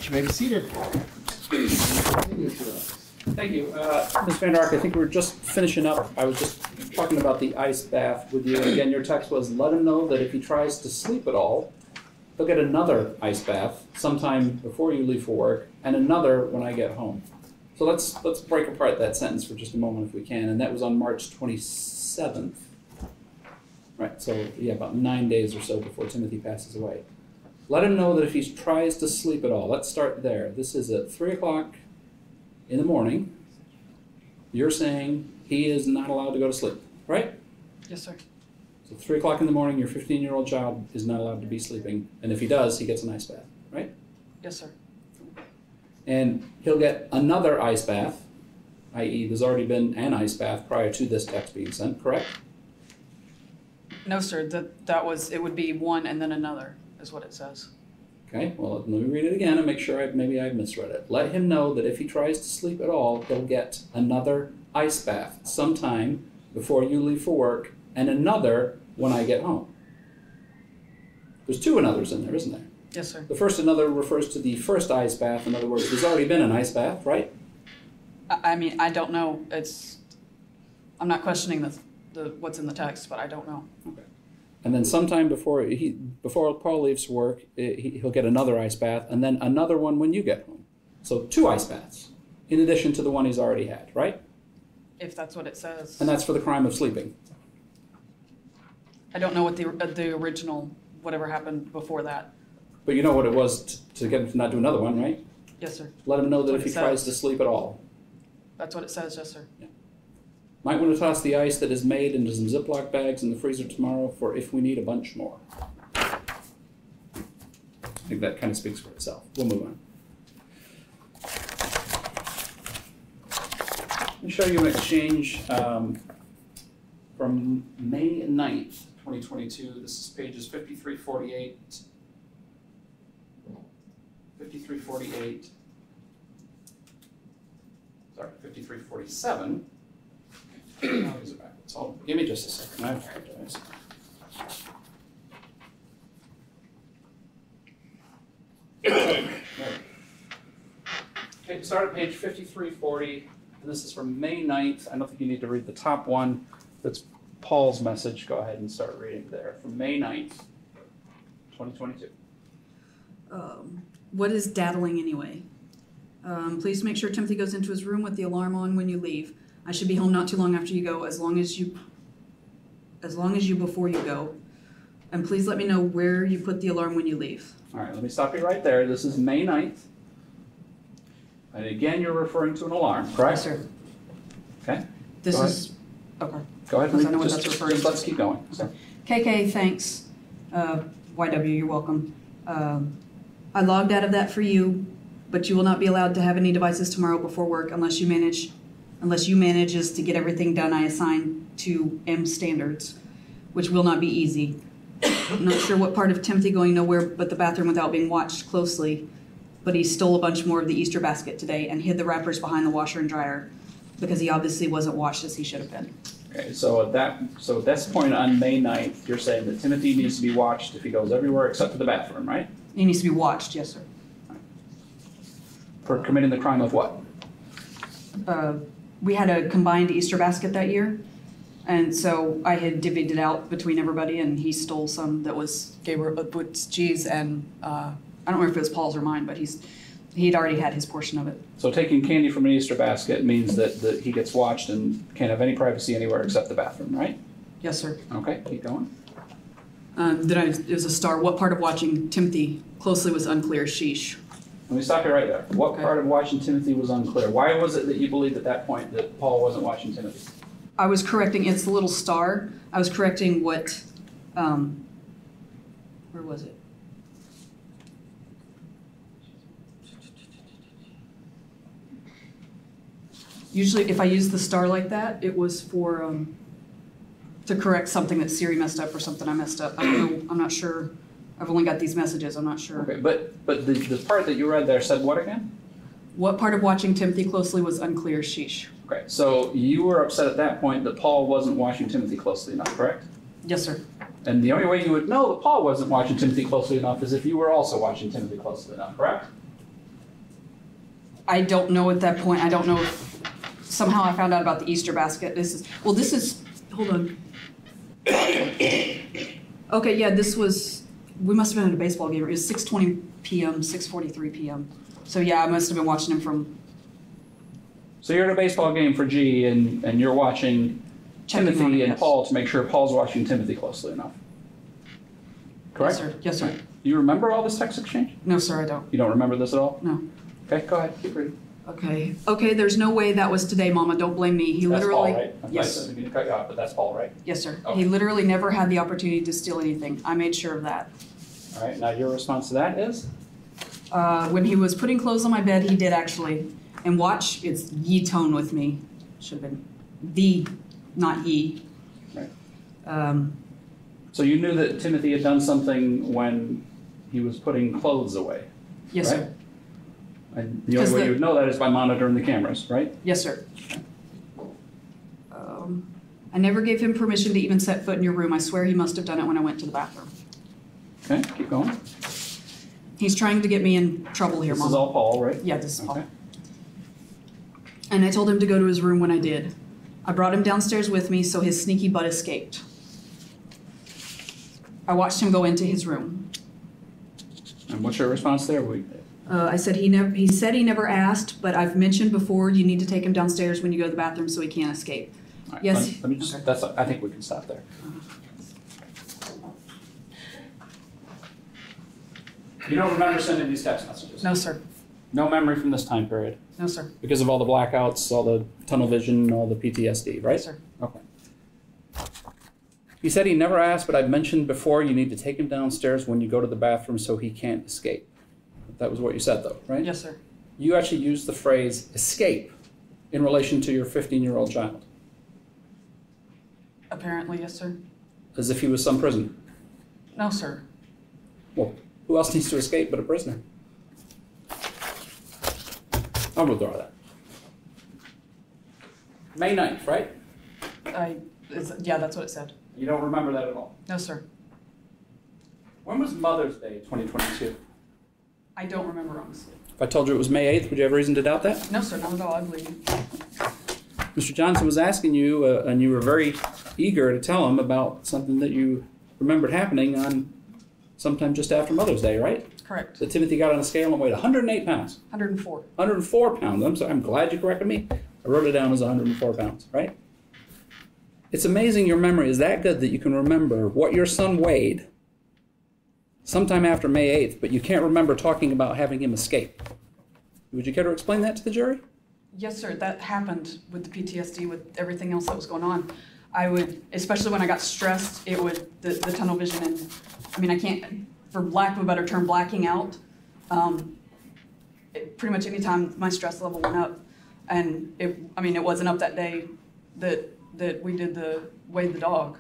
You may be seated. Thank you. Uh, Ms. Van Ark, I think we were just finishing up. I was just talking about the ice bath with you. Again, your text was let him know that if he tries to sleep at all, he'll get another ice bath sometime before you leave for work and another when I get home. So let's let's break apart that sentence for just a moment if we can. And that was on March 27th. Right, so yeah, about nine days or so before Timothy passes away. Let him know that if he tries to sleep at all, let's start there. This is at 3 o'clock in the morning. You're saying he is not allowed to go to sleep, right? Yes, sir. So 3 o'clock in the morning, your 15 year old child is not allowed to be sleeping. And if he does, he gets an ice bath, right? Yes, sir. And he'll get another ice bath, i.e., there's already been an ice bath prior to this text being sent, correct? No, sir. That that was it. Would be one and then another, is what it says. Okay, well, let me read it again and make sure I, maybe I misread it. Let him know that if he tries to sleep at all, he'll get another ice bath sometime before you leave for work and another when I get home. There's two another's in there, isn't there? Yes, sir. The first another refers to the first ice bath. In other words, there's already been an ice bath, right? I, I mean, I don't know. It's, I'm not questioning the, the, what's in the text, but I don't know. Okay. And then sometime before he before Paul leaves work, eh, he, he'll get another ice bath, and then another one when you get home. So two ice baths, in addition to the one he's already had, right? If that's what it says. And that's for the crime of sleeping. I don't know what the, uh, the original, whatever happened before that. But you know what it was t- to get him to not do another one, right? Yes, sir. Let him know that That's if he it tries to sleep at all, That's what it says, yes, sir. Might want to toss the ice that is made into some Ziploc bags in the freezer tomorrow for if we need a bunch more. I think that kind of speaks for itself. We'll move on. Let me show you an exchange um, from May 9th, 2022. This is pages 5348, 5348, sorry, 5347. Oh, these are backwards. Hold on. Give me just a second. I apologize. Okay, start at page fifty-three forty, and this is from May 9th. I don't think you need to read the top one. That's Paul's message. Go ahead and start reading there, from May 9th, twenty twenty-two. Um, what is daddling anyway? Um, please make sure Timothy goes into his room with the alarm on when you leave. I should be home not too long after you go, as long as you, as long as you before you go. And please let me know where you put the alarm when you leave. All right, let me stop you right there. This is May 9th. And again, you're referring to an alarm, correct? Yes, sir. Okay, This Go is, okay. go ahead. Because I know what Just- that's referring just to. Let's keep going. So, KK, thanks. Uh, YW, you're welcome. Um, I logged out of that for you, but you will not be allowed to have any devices tomorrow before work unless you manage, unless you manages to get everything done I assign to M standards, which will not be easy. I'm not sure what part of Timothy going nowhere but the bathroom without being watched closely, but he stole a bunch more of the Easter basket today and hid the wrappers behind the washer and dryer because he obviously wasn't washed as he should have been. Okay, so at that, so at this point on May 9th, you're saying that Timothy needs to be watched if he goes everywhere except for the bathroom, right? He needs to be watched, yes, sir. For committing the crime of what? uh, we had a combined Easter basket that year. And so I had divvied it out between everybody and he stole some that was Gabriel, uh, cheese and, uh, I don't remember if it was Paul's or mine, but he's, he'd already had his portion of it. So taking candy from an Easter basket means that, that he gets watched and can't have any privacy anywhere except the bathroom, right? Yes, sir. Okay, keep going. Um, then I, it was a star. What part of watching Timothy closely was unclear. Sheesh. Let me stop you right there. What Okay. part of watching Timothy was unclear? Why was it that you believed at that point that Paul wasn't watching Timothy? I was correcting, it's the little star. I was correcting what, um, where was it? Usually if I use the star like that, it was for, um, to correct something that Siri messed up or something I messed up. I don't know, I'm not sure. I've only got these messages, I'm not sure. Okay, but, but the, the part that you read there said what again? What part of watching Timothy closely was unclear, sheesh. Okay, so you were upset at that point that Paul wasn't watching Timothy closely enough, correct? Yes, sir. And the only way you would know that Paul wasn't watching Timothy closely enough is if you were also watching Timothy closely enough, correct? I don't know at that point. I don't know if somehow I found out about the Easter basket. This is well. This is hold on. Okay, yeah, this was. We must have been at a baseball game. It was six twenty p.m., six forty three p.m. So yeah, I must have been watching him from So you're at a baseball game for G and, and you're watching Checking Timothy and yes. Paul to make sure Paul's watching Timothy closely enough. Correct? Yes, sir. Yes, sir. Do you remember all this text exchange? No, sir, I don't. You don't remember this at all? No. Okay, go ahead, keep reading. Okay. Okay. There's no way that was today, Mama. Don't blame me. He That's Paul, literally. right? I'm Yes. sorry, I didn't mean to cut you off, but that's Paul, right? Yes, sir. Okay. He literally never had the opportunity to steal anything. I made sure of that. All right, now your response to that is? Uh, when he was putting clothes on my bed, he did actually. And watch, it's ye tone with me. Should have been the, not ye. Right. Um, So you knew that Timothy had done something when he was putting clothes away, yes, sir. And the Because only way the- you would know that is by monitoring the cameras, right? Yes, sir. Um, I never gave him permission to even set foot in your room. I swear he must have done it when I went to the bathroom. Okay, keep going. He's trying to get me in trouble here, Mom. This Mom. is all Paul, right? Yeah, this is Paul. Okay. And I told him to go to his room when I did. I brought him downstairs with me so his sneaky butt escaped. I watched him go into his room. And what's your response there? We, Uh, I said he never. He said he never asked, but I've mentioned before you need to take him downstairs when you go to the bathroom so he can't escape. all right, Yes. Let, let me just. Okay. That's. I think we can stop there. You don't remember sending these text messages? No, sir. No memory from this time period No, sir. because of all the blackouts, all the tunnel vision, all the PTSD, right? Yes, sir. Okay. He said he never asked, but I've mentioned before you need to take him downstairs when you go to the bathroom so he can't escape. That was what you said, though, right? Yes, sir. You actually used the phrase escape in relation to your 15 year old child, Apparently, yes, sir. as if he was some prisoner. No, sir. Well, who else needs to escape but a prisoner? I'll withdraw that. May 9th, right? I. Yeah, that's what it said. You don't remember that at all. No, sir. When was Mother's Day 2022? I don't remember honestly. If I told you it was May 8th, would you have reason to doubt that? No, sir. Not at all. I believe you. Mr. Johnson was asking you, uh, and you were very eager to tell him about something that you remembered happening on sometime just after Mother's Day, right? Correct. That Timothy got on a scale and weighed 108 pounds. 104. 104 pounds. I'm sorry, I'm glad you corrected me. I wrote it down as 104 pounds, right? It's amazing your memory is that good that you can remember what your son weighed sometime after May 8th, but you can't remember talking about having him escape. Would you care to explain that to the jury? Yes, sir. That happened with the PTSD, with everything else that was going on. I would, especially when I got stressed, it would the, the tunnel vision and I mean I can't, for lack of a better term, blacking out. Um, it, pretty much any time my stress level went up, and it, I mean it wasn't up that day that that we did the weighed the dog.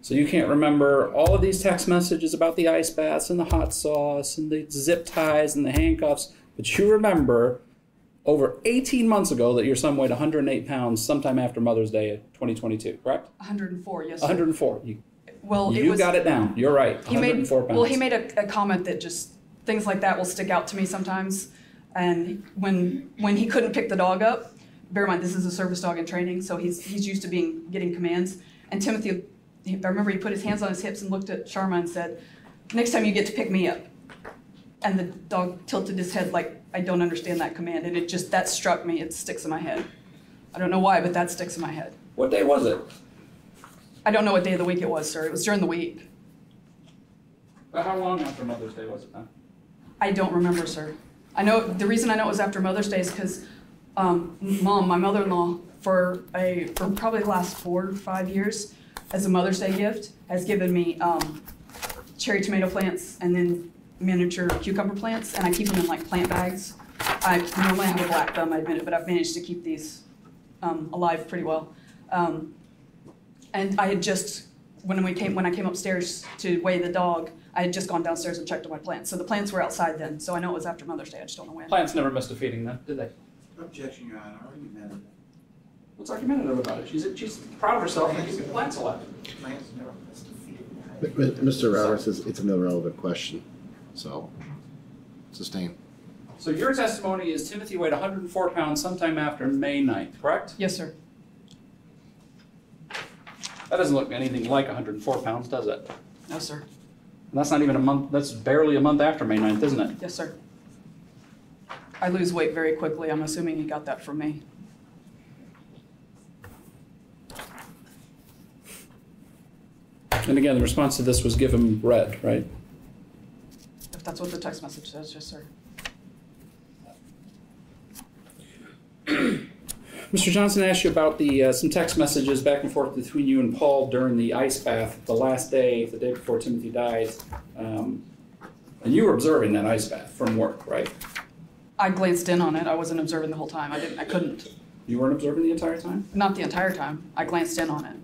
So you can't remember all of these text messages about the ice baths and the hot sauce and the zip ties and the handcuffs, but you remember over 18 months ago that your son weighed 108 pounds sometime after Mother's Day of 2022, correct? 104, yes. Sir. 104. You, Well, it you was, got it down. You're right. He made 104 pounds. well. He made a, a comment that just things like that will stick out to me sometimes. And when when he couldn't pick the dog up, bear in mind this is a service dog in training, so he's he's used to being getting commands. And Timothy, I remember he put his hands on his hips and looked at Sharma and said, "Next time you get to pick me up." And the dog tilted his head like I don't understand that command, and it just that struck me. It sticks in my head. I don't know why, but that sticks in my head. What day was it? I don't know what day of the week it was, sir. It was during the week. About how long after Mother's Day was it then? I don't remember, sir. I know the reason I know it was after Mother's Day is because um, mom, my mother-in-law, for a for probably the last four or five years, as a Mother's Day gift, has given me um, cherry tomato plants and then miniature cucumber plants, and I keep them in like plant bags. I normally have a black thumb, I admit it, but I've managed to keep these um, alive pretty well. Um, and I had just when we came when I came upstairs to weigh the dog, I had just gone downstairs and checked on my plants. So the plants were outside then. So I know it was after Mother's Day. I just don't know when. Plants never missed a feeding then, did they? Objection, Your Honor, argumentative. What's argumentative about it? She's, she's proud of herself and keeping plants alive. Plants never missed a feeding. But- but Mr. Roberts says it's an irrelevant question, so sustain. So your testimony is Timothy weighed 104 pounds sometime after May 9th, correct? Yes, sir. That doesn't look anything like 104 pounds, does it? No, sir. And that's not even a month, that's barely a month after May 9th, isn't it? Yes, sir. I lose weight very quickly. I'm assuming he got that from me. And again, the response to this was give him red, right? If that's what the text message says, yes, sir. Mr. Johnson asked you about the uh, some text messages back and forth between you and Paul during the ice bath, the last day, the day before Timothy died. Um, and you were observing that ice bath from work, right? I glanced in on it. I wasn't observing the whole time. I didn't. I couldn't. You weren't observing the entire time? Not the entire time. I glanced in on it.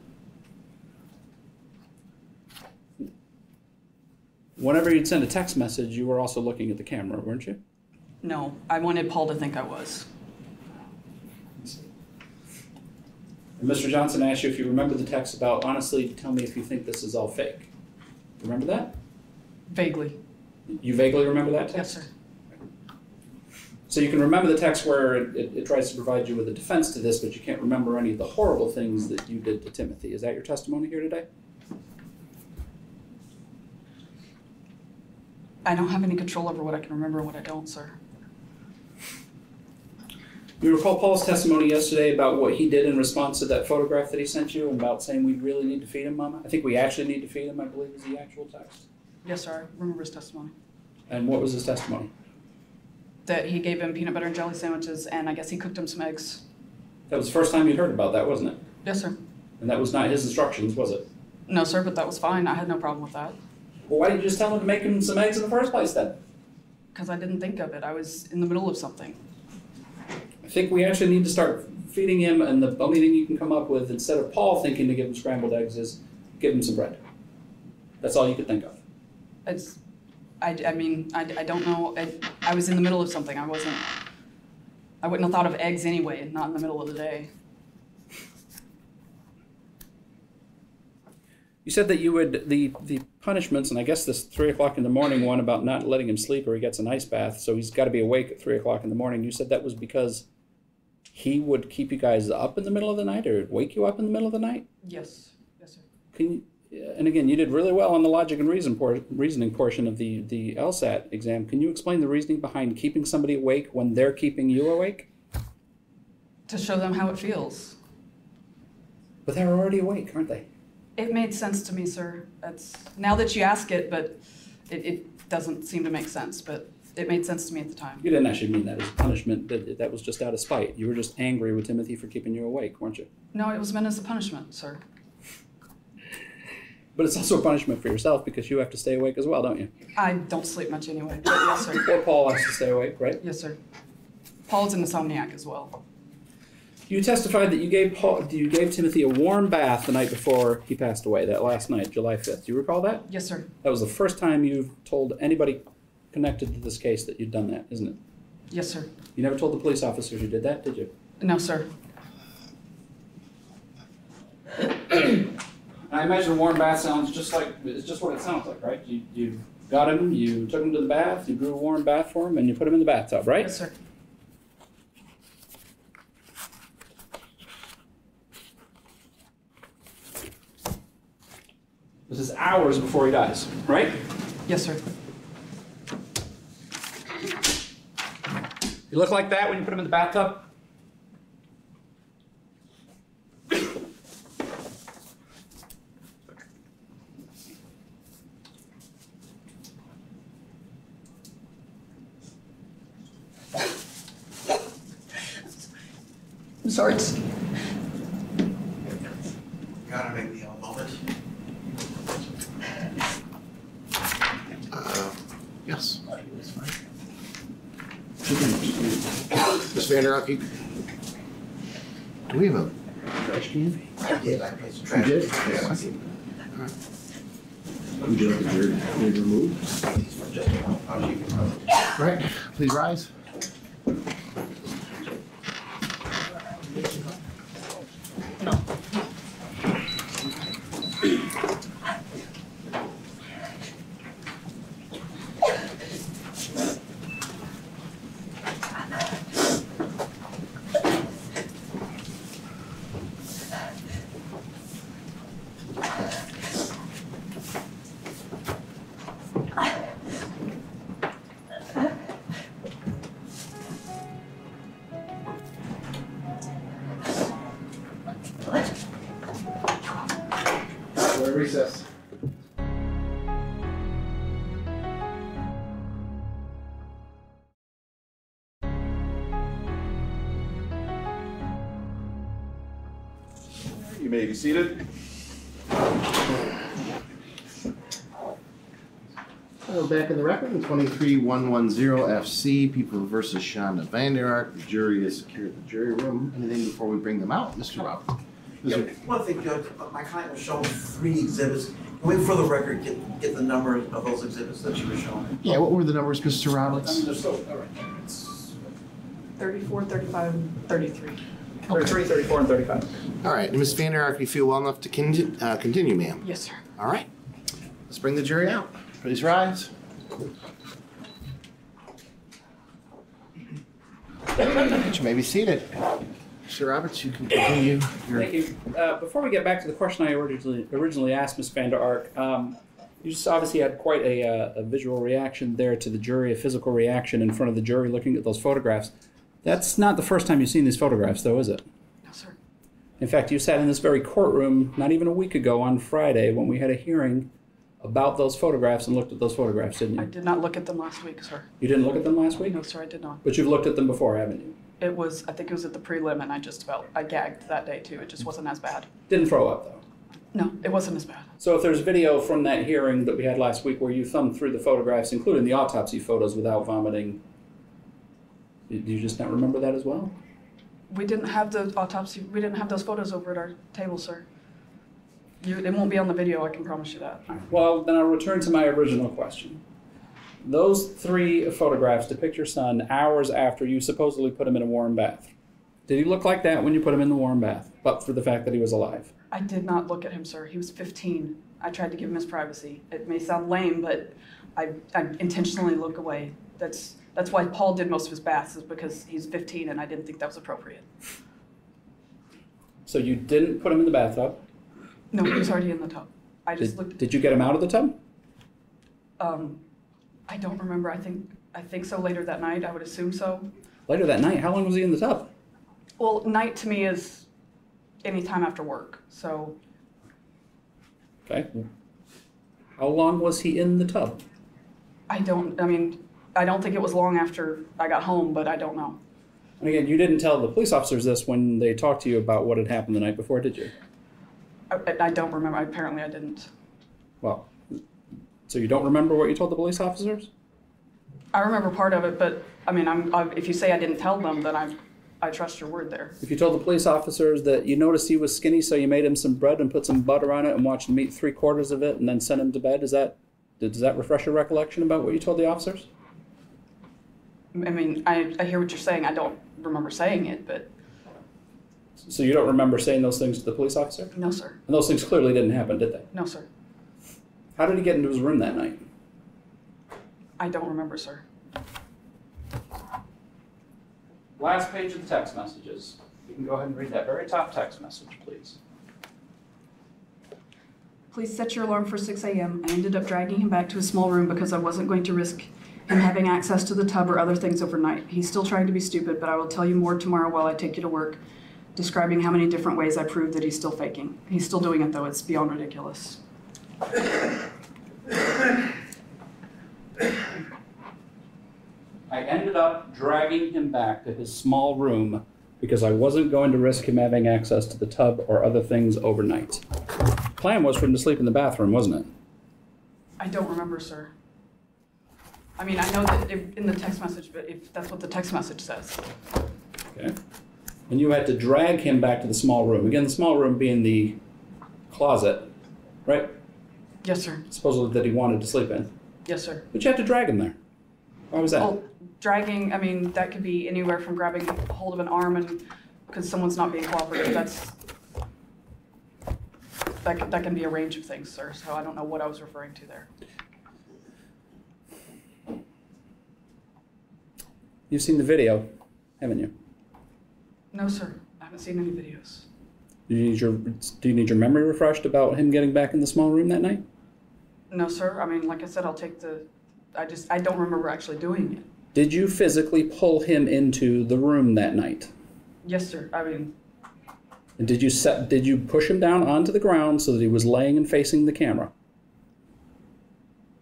Whenever you'd send a text message, you were also looking at the camera, weren't you? No, I wanted Paul to think I was. And Mr. Johnson asked you if you remember the text about, honestly, tell me if you think this is all fake. Remember that? Vaguely. You vaguely remember that text? Yes, sir. So you can remember the text where it, it, it tries to provide you with a defense to this, but you can't remember any of the horrible things that you did to Timothy. Is that your testimony here today? I don't have any control over what I can remember and what I don't, sir. You recall Paul's testimony yesterday about what he did in response to that photograph that he sent you about saying we really need to feed him, Mama? I think we actually need to feed him, I believe is the actual text. Yes, sir. I remember his testimony. And what was his testimony? That he gave him peanut butter and jelly sandwiches, and I guess he cooked him some eggs. That was the first time you'd heard about that, wasn't it? Yes, sir. And that was not his instructions, was it? No, sir, but that was fine. I had no problem with that Well, why didn't you just tell him to make him some eggs in the first place then? because I didn't think of it. I was in the middle of something. I think we actually need to start feeding him, and the only thing you can come up with instead of Paul thinking to give him scrambled eggs is give him some bread. That's all you could think of. It's, I, I mean, I, I don't know. I, I was in the middle of something. I wasn't. I wouldn't have thought of eggs anyway, not in the middle of the day. You said that you would the the punishments, and I guess this three o'clock in the morning one about not letting him sleep or he gets an ice bath, so he's got to be awake at three o'clock in the morning. You said that was because he would keep you guys up in the middle of the night or wake you up in the middle of the night. Yes. Yes, sir. Can you, and again, you did really well on the logic and reason por- reasoning portion of the the LSAT exam. Can you explain the reasoning behind keeping somebody awake when they're keeping you awake? To show them how it feels. But they're already awake, aren't they? It made sense to me, sir. That's now that you ask it, but it, it doesn't seem to make sense. But it made sense to me at the time. You didn't actually mean that as punishment. That that was just out of spite. You were just angry with Timothy for keeping you awake, weren't you? No, it was meant as a punishment, sir. But it's also a punishment for yourself because you have to stay awake as well, don't you? I don't sleep much anyway. But yes, sir. Or Paul has to stay awake, right? Yes, sir. Paul's an insomniac as well. You testified that you gave Paul, you gave Timothy a warm bath the night before he passed away, that last night, July 5th. Do you recall that? Yes, sir. That was the first time you've told anybody connected to this case that you'd done that, isn't it? Yes, sir. You never told the police officers you did that, did you? No, sir. I imagine a warm bath sounds just like it's just what it sounds like, right? You you got him, you took him to the bath, you grew a warm bath for him, and you put him in the bathtub, right? Yes, sir. This is hours before he dies, right? Yes, sir. You look like that when you put him in the bathtub? I'm sorry. Gotta make me a moment. Yes. Ms. Vander you- do we have a trash can? I did, I placed a trash. did? Yes. Would you like the jury jury removed? These for just a moment. I'll keep it covered. All right, please rise. Be seated. Uh, back in the record, twenty-three one one zero FC, People versus Shanda Vander Ark. The jury is secured in the jury room. Anything before we bring them out, Mr. Roberts? Yeah, One thing, Judge, my client was shown three exhibits. Can we, for the record, get, get the number of those exhibits that she was shown? Yeah, what were the numbers, Mr. I Roberts? they're all right. 34, 35, 33. 33, 34, and 35. All right, Ms. Vander Ark, you feel well enough to con- uh, continue, ma'am? Yes, sir. All right, let's bring the jury out. Please rise. You may be seated. Mr. Roberts, you can continue your Thank you. Uh, before we get back to the question I originally originally asked Ms. Vander Ark, um, you just obviously had quite a, uh, a visual reaction there to the jury, a physical reaction in front of the jury looking at those photographs. That's not the first time you've seen these photographs, though, is it? In fact, you sat in this very courtroom not even a week ago on Friday when we had a hearing about those photographs and looked at those photographs, didn't you? I did not look at them last week, sir. You didn't look at them last week? No, sir, I did not. But you've looked at them before, haven't you? It was, I think it was at the prelim, and I just felt, I gagged that day too. It just wasn't as bad. Didn't throw up, though. No, it wasn't as bad. So if there's video from that hearing that we had last week where you thumbed through the photographs, including the autopsy photos, without vomiting, do you just not remember that as well? We didn't have the autopsy, we didn't have those photos over at our table, sir. You, it won't be on the video, I can promise you that. Well, then I'll return to my original question. Those three photographs depict your son hours after you supposedly put him in a warm bath. Did he look like that when you put him in the warm bath, but for the fact that he was alive? I did not look at him, sir. He was 15. I tried to give him his privacy. It may sound lame, but I, I intentionally look away. That's that's why Paul did most of his baths, is because he's 15 and I didn't think that was appropriate. So you didn't put him in the bathtub. No, he was already in the tub. I just Did, looked. did you get him out of the tub? Um, I don't remember. I think I think so. Later that night, I would assume so. Later that night, how long was he in the tub? Well, night to me is any time after work. So Okay. How long was he in the tub? I don't. I mean, I don't think it was long after I got home, but I don't know. And again, you didn't tell the police officers this when they talked to you about what had happened the night before, did you? I, I- don't remember. Apparently, I didn't. Well, so you don't remember what you told the police officers? I remember part of it, but I mean, I'm, I, if you say I didn't tell them, then I, I trust your word there. If you told the police officers that you noticed he was skinny, so you made him some bread and put some butter on it and watched him eat three quarters of it and then sent him to bed, is that does that refresh your recollection about what you told the officers? I mean, I, I hear what you're saying. I don't remember saying it, but So you don't remember saying those things to the police officer? no, sir. And those things clearly didn't happen, did they? No, sir. How did he get into his room that night? I don't remember, sir. Last page of the text messages. You can go ahead and read that very top text message, please. Please set your alarm for 6 a.m. I ended up dragging him back to his small room because I wasn't going to risk him having access to the tub or other things overnight. He's still trying to be stupid, but I will tell you more tomorrow while I take you to work, describing how many different ways I proved that he's still faking. He's still doing it, though. It's beyond ridiculous. I ended up dragging him back to his small room because I wasn't going to risk him having access to the tub or other things overnight. Plan was for him to sleep in the bathroom, wasn't it? I don't remember, sir. I mean, I know that if, in the text message, but if that's what the text message says. Okay. And you had to drag him back to the small room. Again, the small room being the closet, right? Yes, sir. Supposedly that he wanted to sleep in. Yes, sir. But you had to drag him there. Why was that? Well, dragging, I mean, that could be anywhere from grabbing hold of an arm and, because someone's not being cooperative, that's, that that can be a range of things, sir, so I don't know what I was referring to there. You've seen the video, haven't you? No, sir, I haven't seen any videos. Do you need your Do you need your memory refreshed about him getting back in the small room that night? No, sir, I mean, like I said, I'll take the, I just, I don't remember actually doing it. Did you physically pull him into the room that night? Yes, sir, I mean, And did you set did you push him down onto the ground so that he was laying and facing the camera?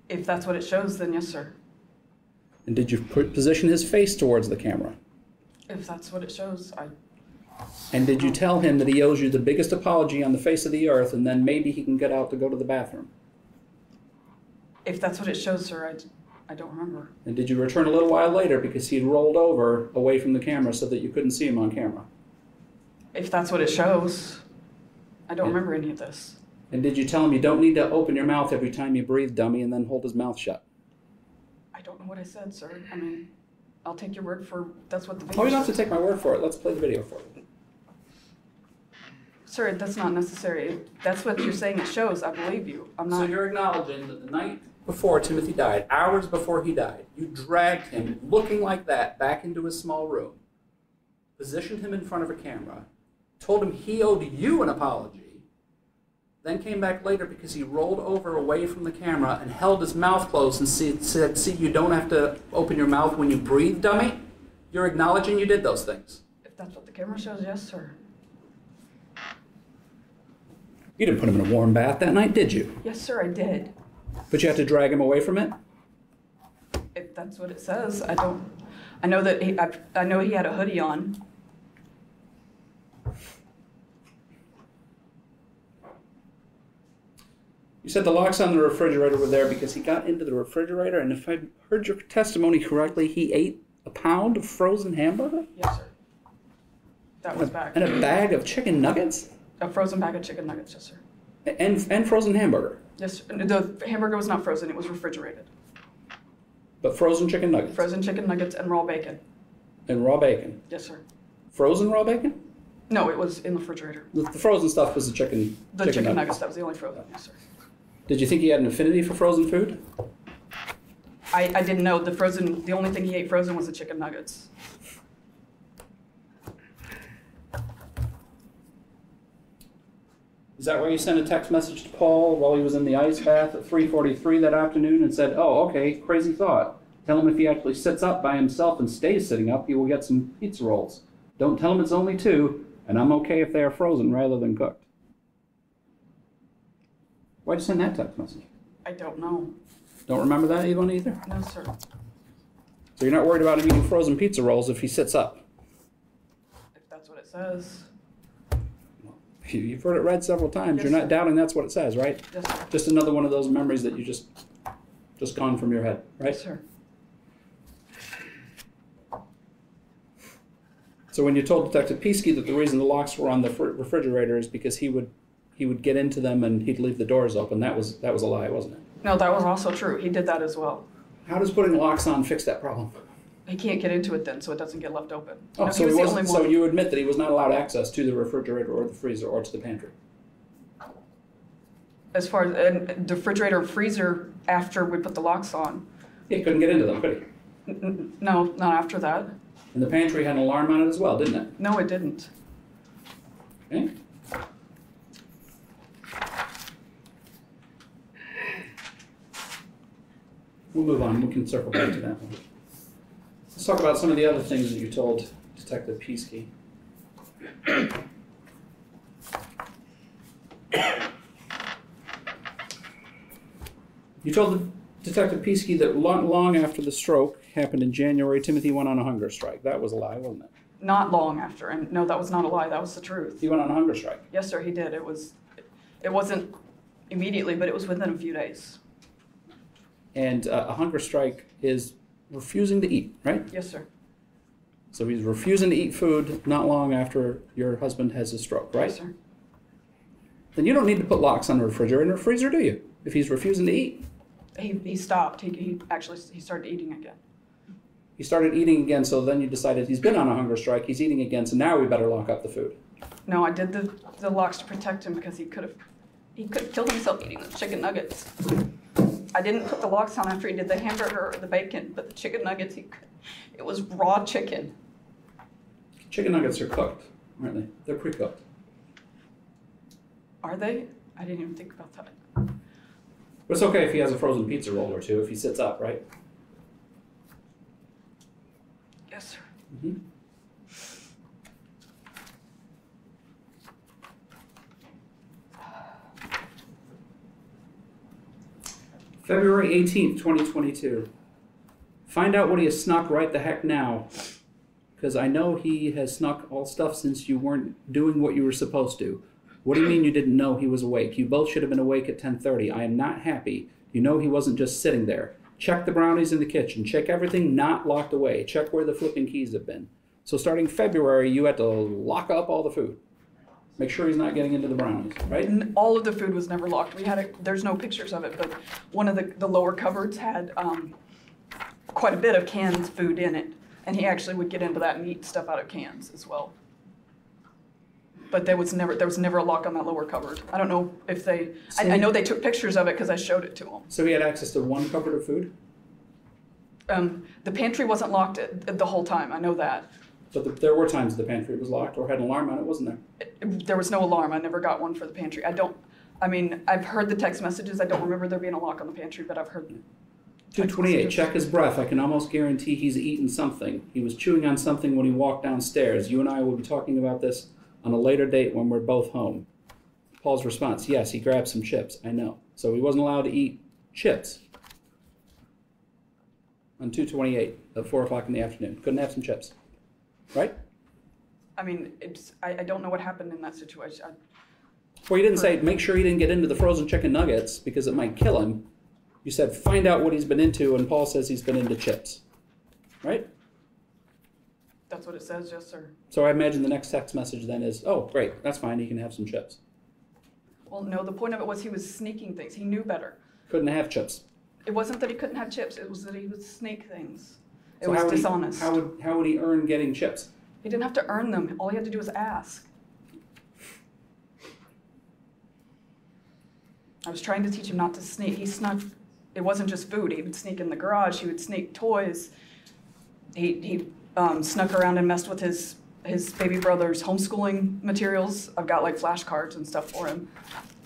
if that's what it shows, then yes, sir. And did you position his face towards the camera? If that's what it shows, I, And did you tell him that he owes you the biggest apology on the face of the earth and then maybe he can get out to go to the bathroom? if that's what it shows, sir, I, I don't remember. And did you return a little while later because he had rolled over away from the camera so that you couldn't see him on camera? If that's what it shows, I don't remember any of this. And did you tell him you don't need to open your mouth every time you breathe, dummy, and then hold his mouth shut? I don't know what I said, sir. I mean, I'll take your word for that's what the video Oh, you don't have to take my word for it. Let's play the video for you. Sir, that's not necessary. That's what you're saying it shows, I believe you. I'm not So not. you're acknowledging that the night before Timothy died, hours before he died, you dragged him, looking like that, back into his small room, positioned him in front of a camera, told him he owed you an apology, then came back later because he rolled over away from the camera and held his mouth closed and said, See, you don't have to open your mouth when you breathe, dummy. You're acknowledging you did those things. If that's what the camera shows, yes, sir. You didn't put him in a warm bath that night, did you? Yes, sir, I did. But you had to drag him away from it? If that's what it says, I don't, I know that he, I, I know he had a hoodie on. You said the locks on the refrigerator were there because he got into the refrigerator, and if I heard your testimony correctly, he ate a pound of frozen hamburger Yes, sir. That was back. and a bag of chicken nuggets A frozen bag of chicken nuggets, yes, sir. and and frozen hamburger, Yes, sir. the hamburger was not frozen, it was refrigerated. but frozen chicken nuggets Frozen chicken nuggets and raw bacon. and raw bacon. Yes, sir. Frozen raw bacon? No, it was in the refrigerator. The, the frozen stuff was the chicken. The chicken, nuggets, that was the only frozen, yes, sir. Did you think he had an affinity for frozen food? I, I didn't know the frozen, the only thing he ate frozen was the chicken nuggets. Is that why you sent a text message to Paul while he was in the ice bath at 3:43 that afternoon and said, "Oh, okay, crazy thought. Tell him if he actually sits up by himself and stays sitting up, he will get some pizza rolls. Don't tell him it's only two, and I'm okay if they are frozen rather than cooked." Why'd you send that text message? I don't know. Don't remember that even either. No, sir. So you're not worried about him eating frozen pizza rolls if he sits up. If that's what it says. You- You've heard it read several times. Yes, you're not sir. doubting that's what it says, right? Yes, sir. Just another one of those memories that you just just gone from your head, right? Yes, sir. So when you told Detective Peasky that the reason the locks were on the fr- refrigerator is because he would he would get into them and he'd leave the doors open, that was that was a lie, wasn't it? No, that was also true. He did that as well. How does putting locks on fix that problem? He can't get into it then, so it doesn't get left open. Oh, No, so he was he so you admit that he was not allowed access to the refrigerator or the freezer or to the pantry. As far as and the refrigerator and freezer after we put the locks on. He couldn't get into them, could he? N- No, not after that. And the pantry had an alarm on it as well, didn't it? No, it didn't. Okay. We'll move on. We can circle back to that one. Let's talk about some of the other things that you told Detective Peasky. You told Detective Peasky that long, long after the stroke happened in January, Timothy went on a hunger strike. That was a lie, wasn't it? Not long after. And no, that was not a lie. That was the truth. He went on a hunger strike. Yes, sir, he did. It was, it wasn't immediately, but it was within a few days. And uh, a hunger strike is refusing to eat, right? Yes, sir. So he's refusing to eat food not long after your husband has a stroke, right? Yes, sir. Then you don't need to put locks on the refrigerator and freezer, do you? If he's refusing to eat. He, he stopped. He, he actually, he started eating again. He started eating again, so then you decided he's been on a hunger strike, he's eating again, so now we better lock up the food. No, I did the, the locks to protect him because he could have, he could have killed himself eating the chicken nuggets. I didn't put the locks on after he did the hamburger or the bacon, but the chicken nuggets, he, it was raw chicken. Chicken nuggets are cooked, aren't they? They're pre-cooked. Are they? I didn't even think about that. But it's okay if he has a frozen pizza roll or two, if he sits up, right? Yes, sir. Mhm. February 18th, 2022. Find out what he has snuck right the heck now. Because I know he has snuck all stuff since you weren't doing what you were supposed to. What do you mean you didn't know he was awake? You both should have been awake at 10:30. I am not happy. You know he wasn't just sitting there. Check the brownies in the kitchen. Check everything not locked away. Check where the flipping keys have been. So starting February, you had to lock up all the food. Make sure he's not getting into the brownies, right? N- All of the food was never locked. We had a, there's no pictures of it, but one of the, the lower cupboards had um, quite a bit of canned food in it. And he actually would get into that and eat stuff out of cans as well. but there was never there was never a lock on that lower cupboard. I don't know if they. I, I know they took pictures of it because I showed it to them. So he had access to one cupboard of food, Um, the pantry wasn't locked the whole time. I know that. But the, there were times the pantry was locked or had an alarm on it, wasn't there? There was no alarm. I never got one for the pantry. I don't. I mean, I've heard the text messages. I don't remember there being a lock on the pantry, but I've heard. Two twenty-eight. Check his breath. I can almost guarantee he's eaten something. He was chewing on something when he walked downstairs. You and I will be talking about this on a later date when we're both home. Paul's response: Yes, he grabbed some chips. I know. So he wasn't allowed to eat chips on two twenty-eight at four o'clock in the afternoon. Couldn't have some chips, right? I mean, it's. I, I don't know what happened in that situation. I, Well, you didn't say make sure he didn't get into the frozen chicken nuggets because it might kill him. You said find out what he's been into, and Paul says he's been into chips, right? that's what it says. Yes, sir. So I imagine the next text message then is, "Oh, great, that's fine. He can have some chips." Well, no. The point of it was he was sneaking things. He knew better. Couldn't have chips. It wasn't that he couldn't have chips. It was that he would sneak things. It So was how would he- dishonest. how would how would he earn getting chips? He didn't have to earn them. All he had to do was ask. I was trying to teach him not to sneak. He snuck. It wasn't just food. He would sneak in the garage. He would sneak toys. He he um, snuck around and messed with his his baby brother's homeschooling materials. I've got like flashcards and stuff for him.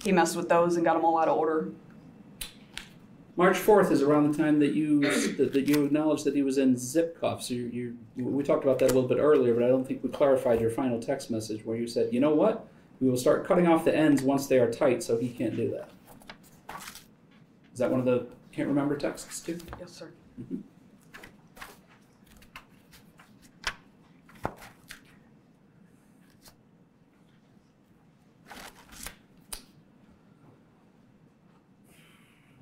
He messed with those and got them all out of order. March fourth is around the time that you that, you acknowledged that he was in zip cuffs. You, you we talked about that a little bit earlier, but I don't think we clarified your final text message where you said, "You know what? We will start cutting off the ends once they are tight, so he can't do that." Is that one of the can't remember texts too? Yes, sir. Mm-hmm.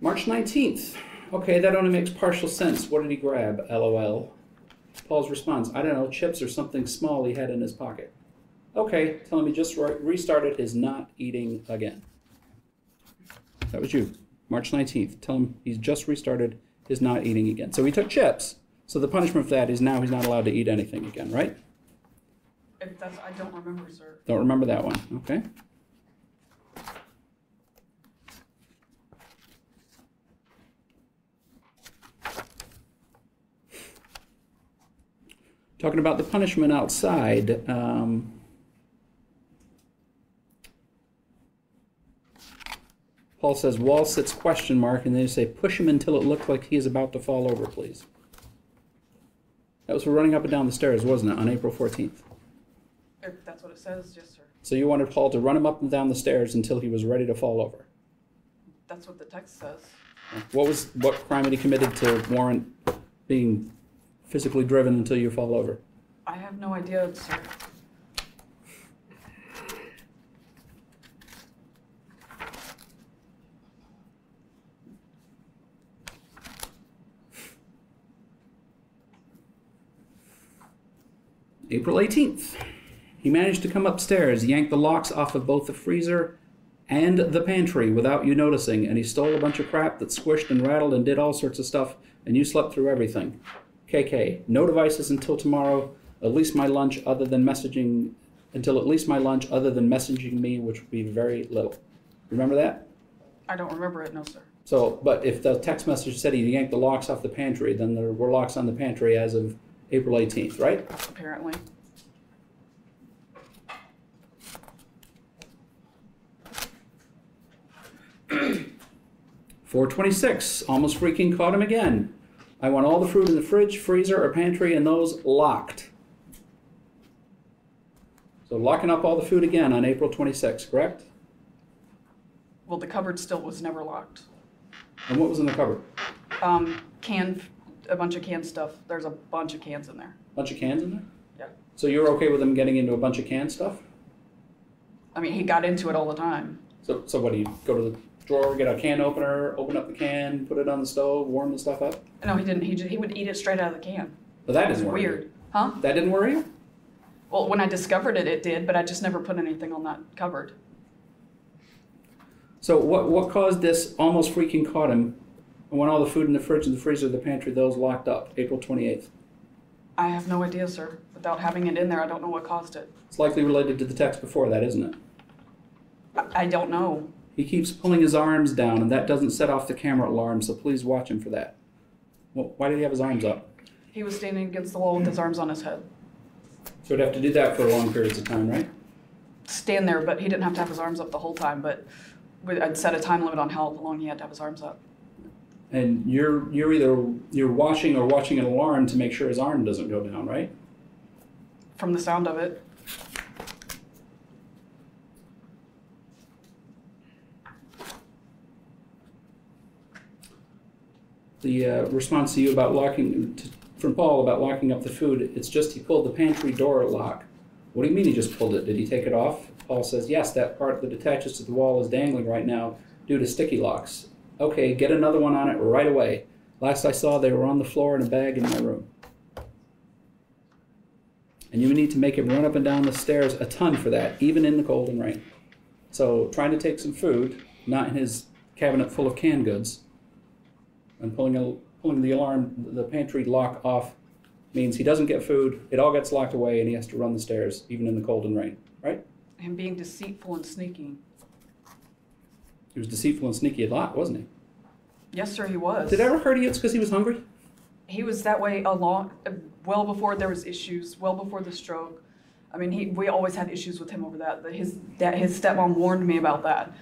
March 19th. Okay, that only makes partial sense. What did he grab? LOL. Paul's response I don't know, chips or something small he had in his pocket. Okay, tell him he just re- restarted his not eating again. That was you. March 19th. Tell him he's just restarted his not eating again. So he took chips. So the punishment for that is now he's not allowed to eat anything again, right? If that's I don't remember, sir. Don't remember that one. Okay. Talking about the punishment outside. Um, Paul says, wall sits question mark, and they say, push him until it looked like he is about to fall over, please. That was for running up and down the stairs, wasn't it, on April 14th? If that's what it says, yes, sir. So you wanted Paul to run him up and down the stairs until he was ready to fall over. That's what the text says. What was what crime had he committed to warrant being physically driven until you fall over? I have no idea, sir. April 18th. He managed to come upstairs, yank the locks off of both the freezer and the pantry without you noticing, and he stole a bunch of crap that squished and rattled and did all sorts of stuff, and you slept through everything. KK, no devices until tomorrow, at least my lunch other than messaging, until at least my lunch other than messaging me, which would be very little. Remember that? I don't remember it, no, sir. So, but if the text message said he yanked the locks off the pantry, then there were locks on the pantry as of April 18th, right? Apparently. Four twenty-six, almost freaking caught him again. I want all the fruit in the fridge, freezer, or pantry, and those locked. So locking up all the food again on April twenty-sixth, correct? Well, the cupboard still was never locked. And what was in the cupboard? Um, canned, a bunch of canned stuff. There's a bunch of cans in there. Bunch of cans in there? Yeah. So you're okay with him getting into a bunch of canned stuff? I mean, he got into it all the time. So, so what do you go to the drawer, get a can opener, open up the can, put it on the stove, warm the stuff up? No, he didn't. He just, he would eat it straight out of the can. But that It's didn't worry you. weird. Huh? That didn't worry you? Well, when I discovered it, it did, but I just never put anything on that cupboard. So what what caused this almost freaking caught him? And when all the food in the fridge and the freezer, the pantry, those locked up, April twenty eighth. I have no idea, sir. Without having it in there, I don't know what caused it. It's likely related to the text before that, isn't it? I don't know. He keeps pulling his arms down, and that doesn't set off the camera alarm, so please watch him for that. Well, why did he have his arms up? He was standing against the wall with his arms on his head. So he'd have to do that for long periods of time, right? Stand there, but he didn't have to have his arms up the whole time. But I'd set a time limit on how long he had to have his arms up. And you're you're either you're watching or watching an alarm to make sure his arm doesn't go down, right? From the sound of it, The uh, response to you about locking to, from Paul about locking up the food, it's just he pulled the pantry door lock. What do you mean he just pulled it? Did he take it off? Paul says, yes, that part that attaches to the wall is dangling right now due to sticky locks. Okay, get another one on it right away. Last I saw, they were on the floor in a bag in my room. And you need to make him run up and down the stairs a ton for that, even in the cold and rain. So, trying to take some food, not in his cabinet full of canned goods, and pulling, a, pulling the alarm, the pantry lock off, means he doesn't get food, it all gets locked away, and he has to run the stairs, even in the cold and rain, right? him being deceitful and sneaky. He was deceitful and sneaky a lot, wasn't he? Yes, sir, he was. Did it ever you it's because he was hungry? he was that way a long, well before there was issues, well before the stroke. I mean, he, we always had issues with him over that. His that his stepmom warned me about that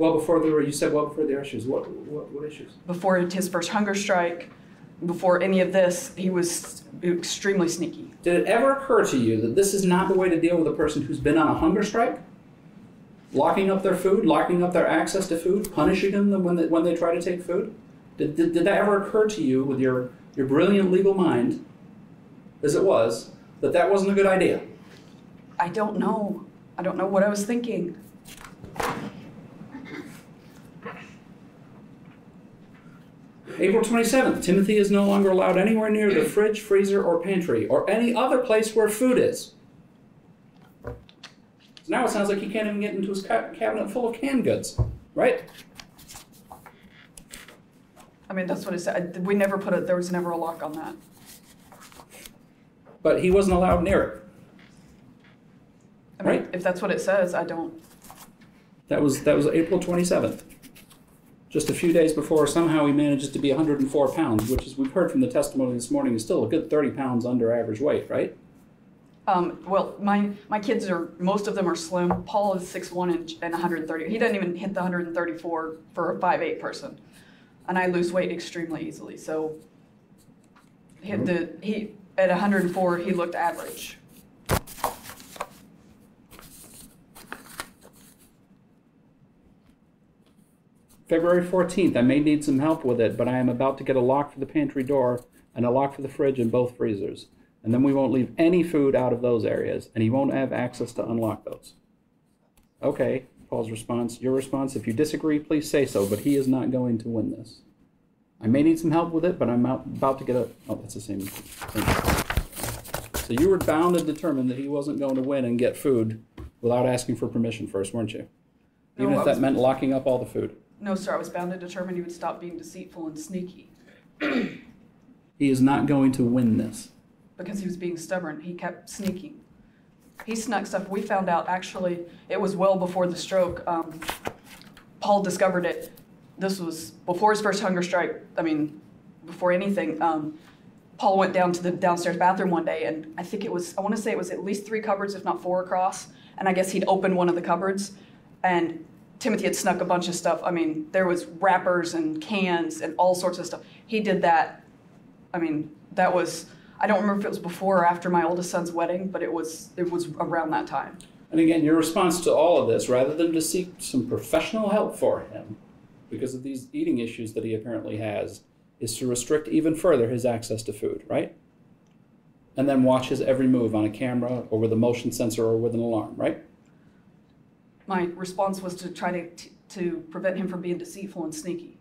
Well, before there were, you said well before the issues. What, what, what issues? before his first hunger strike, before any of this. He was extremely sneaky. Did it ever occur to you that this is not the way to deal with a person who's been on a hunger strike? Locking up their food, locking up their access to food, punishing them when they, when they try to take food? Did, did, did that ever occur to you with your, your brilliant legal mind, as it was, that that wasn't a good idea? I don't know. I don't know what I was thinking. April 27th, Timothy is no longer allowed anywhere near the fridge, freezer, or pantry, or any other place where food is. So now it sounds like he can't even get into his cabinet full of canned goods, right? I mean, that's what it said. We never put it. There was never a lock on that. But he wasn't allowed near it. I mean, Right. if that's what it says, I don't. That was that was April 27th. Just a few days before, somehow he manages to be 104 pounds, which, as we've heard from the testimony this morning, is still a good 30 pounds under average weight, right? Um, well, my my kids are most of them are slim. Paul is 6'1 and, and 130. He doesn't even hit the 134 for a 5'8 person, and I lose weight extremely easily. So, he, the he at 104 he looked average. February 14th, I may need some help with it, but I am about to get a lock for the pantry door and a lock for the fridge and both freezers. And then we won't leave any food out of those areas, and he won't have access to unlock those. Okay, Paul's response. Your response, if you disagree, please say so, but he is not going to win this. I may need some help with it, but I'm out, about to get a. Oh, that's the same thing. So you were bound and determined that he wasn't going to win and get food without asking for permission first, weren't you? Even No, if that meant locking up all the food. No, sir, I was bound and determined he would stop being deceitful and sneaky He is not going to win this. because he was being stubborn. He kept sneaking. He snuck stuff. We found out actually it was well before the stroke. Um, Paul discovered it. This was before his first hunger strike. I mean, before anything. Um, Paul went down to the downstairs bathroom one day, and I think it was, I want to say it was at least three cupboards, if not four across. And I guess he'd opened one of the cupboards, and Timothy had snuck a bunch of stuff. I mean, there was wrappers and cans and all sorts of stuff. He did that. I mean, that was, I don't remember if it was before or after my oldest son's wedding, but it was, it was around that time. And again, your response to all of this, rather than to seek some professional help for him, because of these eating issues that he apparently has, is to restrict even further his access to food, right? And then watch his every move on a camera or with a motion sensor or with an alarm, right? My mm-hmm. response was to try to, to prevent him from being deceitful and sneaky.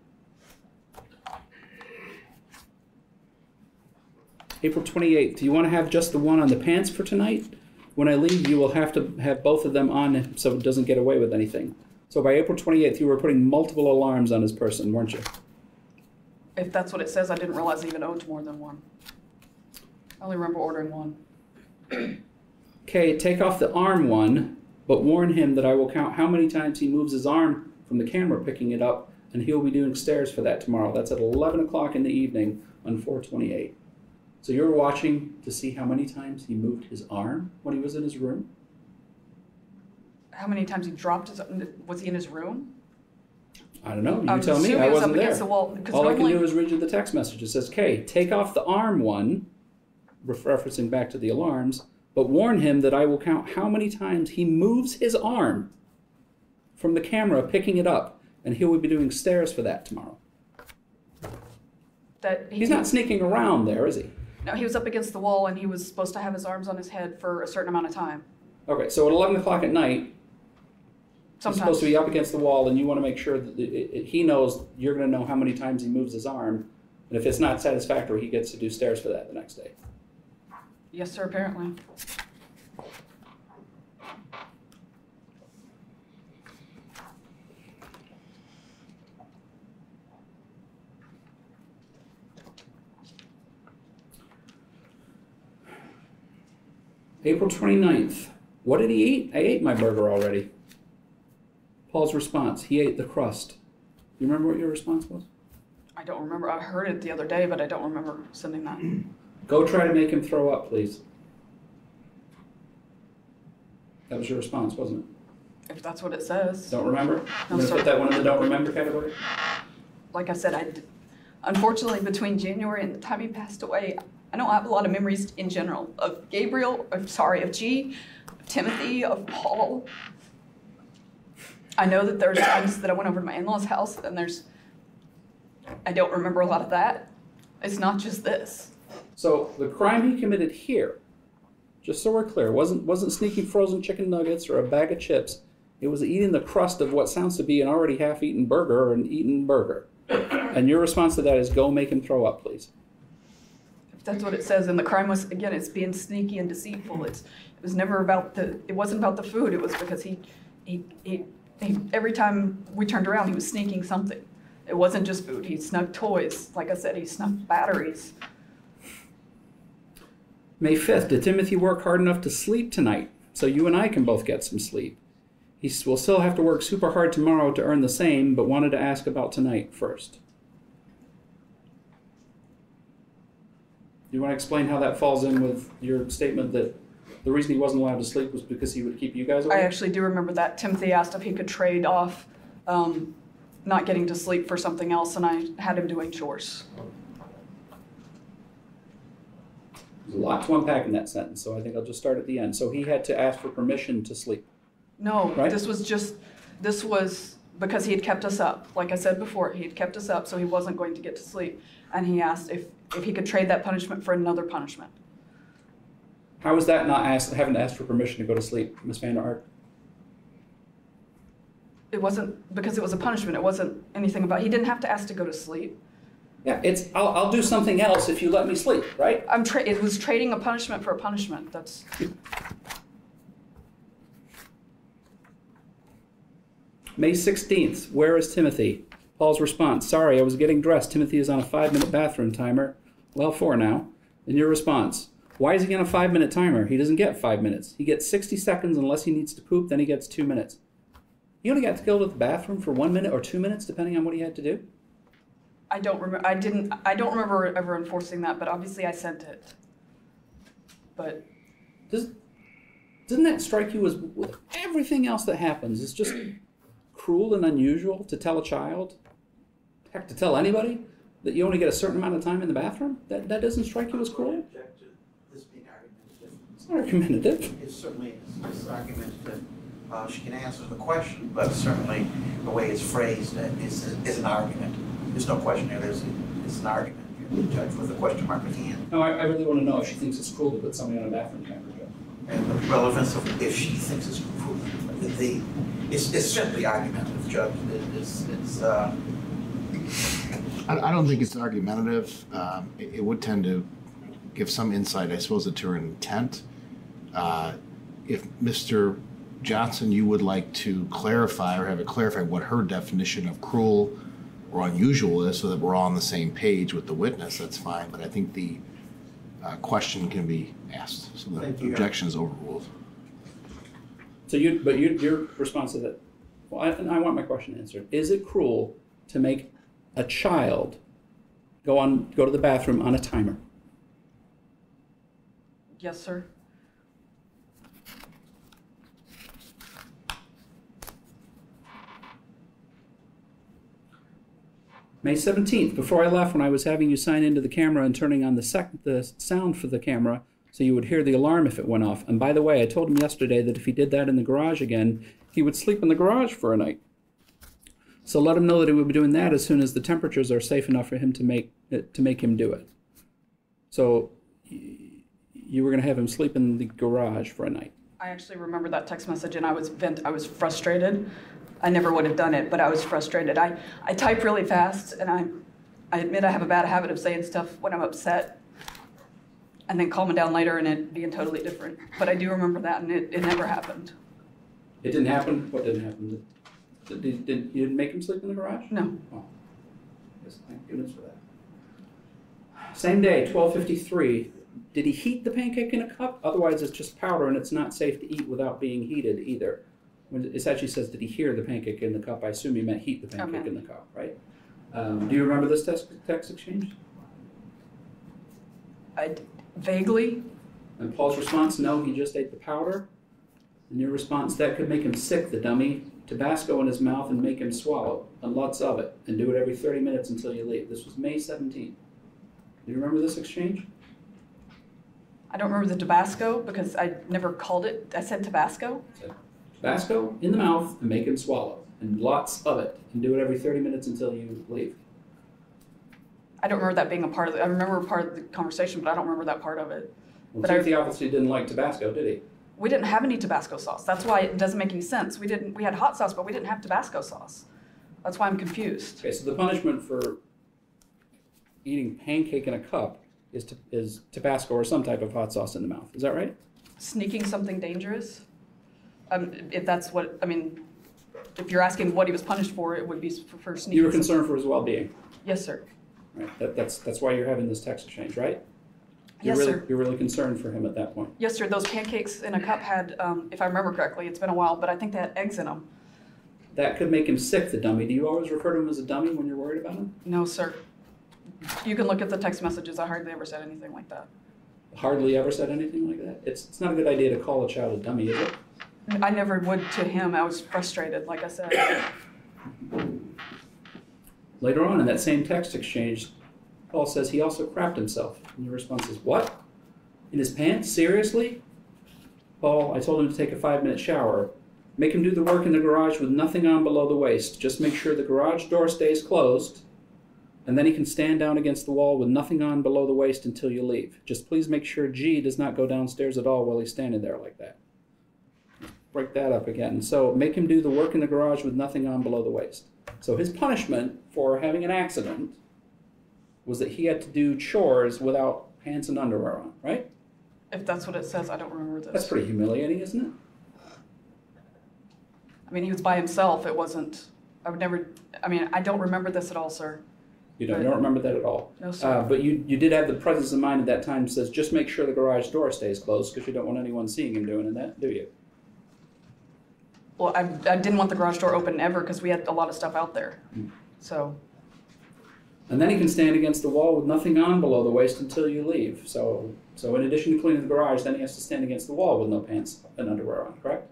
April 28th, do you want to have just the one on the pants for tonight? When I leave, you will have to have both of them on so it doesn't get away with anything. So by April 28th, you were putting multiple alarms on his person, weren't you? If that's what it says, I didn't realize I even owned more than one. I only remember ordering one. Okay, take off the arm one, but warn him that I will count how many times he moves his arm from the camera picking it up, and he'll be doing stairs for that tomorrow. That's at 11 o'clock in the evening on 428. So you're watching to see how many times he moved his arm when he was in his room? How many times he dropped his, was he in his room? I don't know. You would tell me. I wasn't there. the wall, All I can do is read you the text message. It says, "Okay, take off the arm one," referencing back to the alarms, but warn him that I will count how many times he moves his arm from the camera, picking it up, and he will be doing stairs for that tomorrow. That he, He's not sneaking around there, is he? No, he was up against the wall and he was supposed to have his arms on his head for a certain amount of time. Okay, so at 11 o'clock at night, he's supposed to be up against the wall, and you want to make sure that it, it, he knows you're going to know how many times he moves his arm, and if it's not satisfactory, he gets to do stairs for that the next day. Yes, sir, apparently. April 29th. What did he eat? I ate my burger already. Paul's response he ate the crust. Do you remember what your response was? I don't remember. I heard it the other day, but I don't remember sending that. Go try to make him throw up, please. That was your response, wasn't it? If that's what it says. Don't remember? I'm going to put that one in the don't remember category. Like I said, I d- unfortunately between January and the time he passed away, I don't have a lot of memories in general of Gabriel. I'm sorry, of G, of Timothy, of Paul. I know that there's times that I went over to my in-laws' house and there's. I don't remember a lot of that. It's not just this. So the crime he committed here, just so we're clear, wasn't wasn't sneaking frozen chicken nuggets or a bag of chips. It was eating the crust of what sounds to be an already half-eaten burger or an eaten burger. And your response to that is go make him throw up, please. If that's what it says, and the crime was again, it's being sneaky and deceitful. It's it was never about the. It wasn't about the food. It was because he, he, he, he every time we turned around, he was sneaking something. It wasn't just food. He snuck toys. Like I said, he snuck batteries. May 5th, did Timothy work hard enough to sleep tonight so you and I can both get some sleep? He will still have to work super hard tomorrow to earn the same, but wanted to ask about tonight first. You want to explain how that falls in with your statement that the reason he wasn't allowed to sleep was because he would keep you guys awake? I actually do remember that Timothy asked if he could trade off um, not getting to sleep for something else, and I had him doing chores. There's a lot to unpack in that sentence, so I think I'll just start at the end. So he had to ask for permission to sleep. No, Right? this was just, this was because he had kept us up. Like I said before, he had kept us up, so he wasn't going to get to sleep. And he asked if, if he could trade that punishment for another punishment. How is that not asked, having to ask for permission to go to sleep, Miss Vander Ark? It wasn't because it was a punishment. It wasn't anything about, he didn't have to ask to go to sleep. Yeah, it's I'll, I'll do something else if you let me sleep, right? I'm tra- it was trading a punishment for a punishment. That's, May 16th, where is Timothy? Paul's response, sorry, I was getting dressed. Timothy is on a five minute bathroom timer. Well, four now. And your response, why is he on a five minute timer? He doesn't get five minutes. He gets 60 seconds unless he needs to poop, then he gets two minutes. He only got to go to the bathroom for one minute or two minutes, depending on what he had to do. I don't remember, I didn't, I don't remember ever enforcing that, but obviously I sent it. But Does, doesn't that strike you as with everything else that happens? It's just cruel and unusual to tell a child, heck, to tell anybody that you only get a certain amount of time in the bathroom? That, that doesn't strike you as cruel? This being argumentative. It's not argumentative. It certainly is, it's argumentative. Uh, she can answer the question, but certainly the way it's phrased uh, is, is an argument. There's no question there, there's, it's an argument. You're the judge with a question mark at the end. No, I, I really want to know if she thinks it's cruel to put somebody on a bathroom timer, Joe. And the relevance of if she thinks it's cruel, the, it's, it's simply argumentative, Judge. It- It's, it's, uh, I, I don't think it's argumentative. Um, it, it would tend to give some insight, I suppose, into her intent. Uh, if Mr. Johnson, you would like to clarify or have it clarify what her definition of cruel or unusual is, so that we're all on the same page with the witness, that's fine. But I think the uh, question can be asked. So the Thank you. objection is overruled. So you, but you, your response to that, well, I, and I want my question answered. Is it cruel to make a child go on, go to the bathroom on a timer? Yes, sir. May 17th, before I left, when I was having you sign into the camera and turning on the, sec- the sound for the camera so you would hear the alarm if it went off. And by the way, I told him yesterday that if he did that in the garage again, he would sleep in the garage for a night. So let him know that he would be doing that as soon as the temperatures are safe enough for him to make uh, to make him do it. So you were going to have him sleep in the garage for a night. I actually remember that text message and I was vent, I was frustrated. I never would have done it, but I was frustrated. I, I type really fast and I, I admit I have a bad habit of saying stuff when I'm upset and then calming down later and it being totally different. But I do remember that and it, it never happened. It didn't happen. What didn't happen? Did, did, did you didn't make him sleep in the garage? No. Oh, yes, thank goodness for that. Same day, twelve fifty-three. Did he heat the pancake in a cup? Otherwise, it's just powder, and it's not safe to eat without being heated either. When it actually says, "Did he hear the pancake in the cup?" I assume he meant heat the pancake Okay. in the cup, right? Um, do you remember this text, text exchange? I vaguely, And Paul's response, "No, he just ate the powder." And your response, "That could make him sick, the dummy. Tabasco in his mouth and make him swallow, and lots of it, and do it every thirty minutes until you leave." This was May seventeenth. Do you remember this exchange? I don't remember the Tabasco because I never called it, I said Tabasco. Tabasco in the mouth and make him swallow, and lots of it, and do it every 30 minutes until you leave. I don't remember that being a part of it. I remember part of the conversation, but I don't remember that part of it. Well, But I- Timothy obviously didn't like Tabasco, did he? We didn't have any Tabasco sauce. That's why it doesn't make any sense. We didn't. We had hot sauce, but we didn't have Tabasco sauce. That's why I'm confused. Okay, so the punishment for eating pancake in a cup is, to, is Tabasco or some type of hot sauce in the mouth. Is that right? Sneaking something dangerous. Um, if that's what I mean, if you're asking what he was punished for, it would be for, for sneaking. You were concerned for his well-being, Yes, sir. right? That, that's that's why you're having this text exchange, right? You're Yes, really, sir. You're really concerned for him at that point. Yes, sir. Those pancakes in a cup had, um, if I remember correctly, it's been a while, but I think they had eggs in them. That could make him sick, the dummy. Do you always refer to him as a dummy when you're worried about him? No, sir. You can look at the text messages. I hardly ever said anything like that. Hardly ever said anything like that. It's, it's not a good idea to call a child a dummy, is it? I never would to him. I was frustrated, like I said. Later on in that same text exchange, Paul says he also crapped himself. And your response is, What? In his pants? Seriously? Paul, I told him to take a five minute shower. Make him do the work in the garage with nothing on below the waist. Just make sure the garage door stays closed, and then he can stand down against the wall with nothing on below the waist until you leave. Just please make sure G does not go downstairs at all while he's standing there like that. Break that up again. So make him do the work in the garage with nothing on below the waist. So his punishment for having an accident was that he had to do chores without pants and underwear on, right? If that's what it says, I don't remember this. That's pretty humiliating, isn't it? I mean, he was by himself. It wasn't. I would never. I mean, I don't remember this at all, sir. You don't, you don't remember that at all. No, sir. Uh, but you, you did have the presence of mind at that time that says just make sure the garage door stays closed because you don't want anyone seeing him doing that, do you? Well, I, I didn't want the garage door open ever because we had a lot of stuff out there. Hmm. So, And then he can stand against the wall with nothing on below the waist until you leave. So, so in addition to cleaning the garage, then he has to stand against the wall with no pants and underwear on, correct?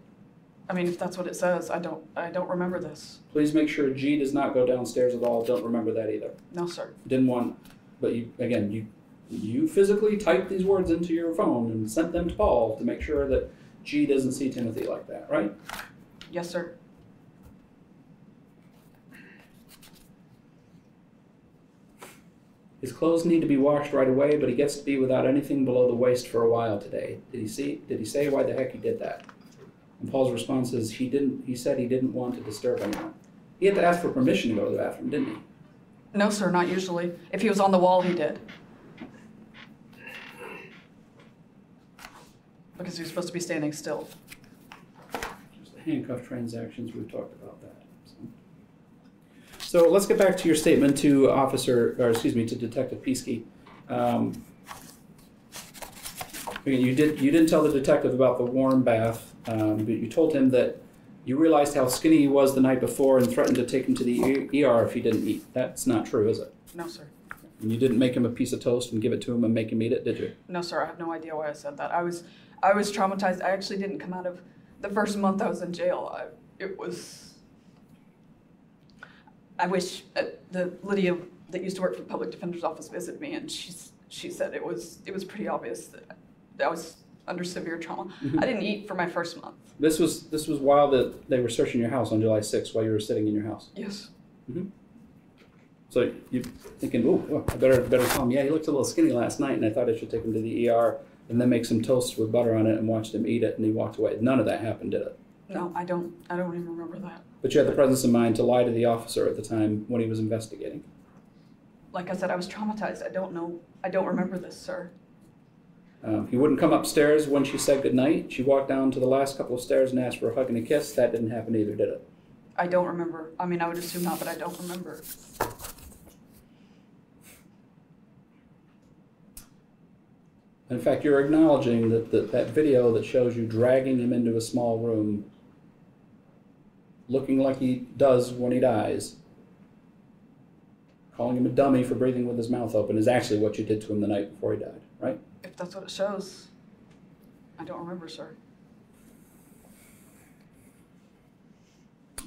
I mean, if that's what it says, I don't. I don't remember this. Please make sure G does not go downstairs at all. Don't remember that either. No, sir. Didn't want, but you again, you you physically typed these words into your phone and sent them to Paul to make sure that G doesn't see Timothy like that, right? Yes, sir. His clothes need to be washed right away, but he gets to be without anything below the waist for a while today. Did he see? Did he say why the heck he did that? And Paul's response is he didn't. He said he didn't want to disturb anyone. He had to ask for permission to go to the bathroom, didn't he? No, sir. Not usually. If he was on the wall, he did. Because he was supposed to be standing still. Handcuff transactions, we've talked about that. So, so let's get back to your statement to Officer, or excuse me, to Detective Peasky. Um, You did, you didn't tell the detective about the warm bath, um, but you told him that you realized how skinny he was the night before and threatened to take him to the E- ER if he didn't eat. That's not true, is it? No, sir. And you didn't make him a piece of toast and give it to him and make him eat it, did you? No, sir. I have no idea why I said that. I was, I was traumatized. I actually didn't come out of the first month I was in jail. I, it was. I wish uh, the Lydia that used to work for the public defender's office visited me, and she's she said it was it was pretty obvious that I was under severe trauma. I didn't eat for my first month. This was this was while that they were searching your house on July 6th while you were sitting in your house. Yes. Mm-hmm. So you're thinking, oh, I better better tell him. Yeah, he looked a little skinny last night, and I thought I should take him to the ER and then make some toast with butter on it and watched him eat it, and he walked away. None of that happened, did it? No, I don't. I don't even remember that. But you had the presence of mind to lie to the officer at the time when he was investigating. Like I said, I was traumatized. I don't know. I don't remember this, sir. Um, he wouldn't come upstairs when she said goodnight. She walked down to the last couple of stairs and asked for a hug and a kiss. That didn't happen either, did it? I don't remember. I mean, I would assume not, but I don't remember. In fact, you're acknowledging that, that that video that shows you dragging him into a small room, looking like he does when he dies, calling him a dummy for breathing with his mouth open, is actually what you did to him the night before he died, right? If that's what it shows, I don't remember, sir.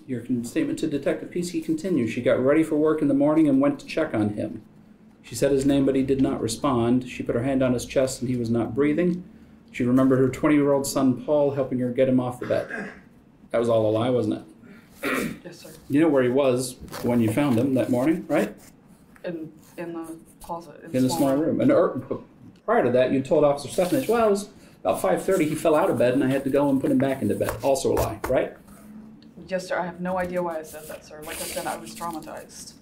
Your statement to Detective Peasky continues. She got ready for work in the morning and went to check on him. She said his name, but he did not respond. She put her hand on his chest and he was not breathing. She remembered her 20 year old son, Paul, helping her get him off the bed. That was all a lie, wasn't it? Yes, sir. You know where he was when you found him that morning, right? In in the closet. In the small room. And er, prior to that, you told Officer Stephanich, well, it was about 5.30, he fell out of bed and I had to go and put him back into bed. Also a lie, right? Yes, sir. I have no idea why I said that, sir. Like I said, I was traumatized.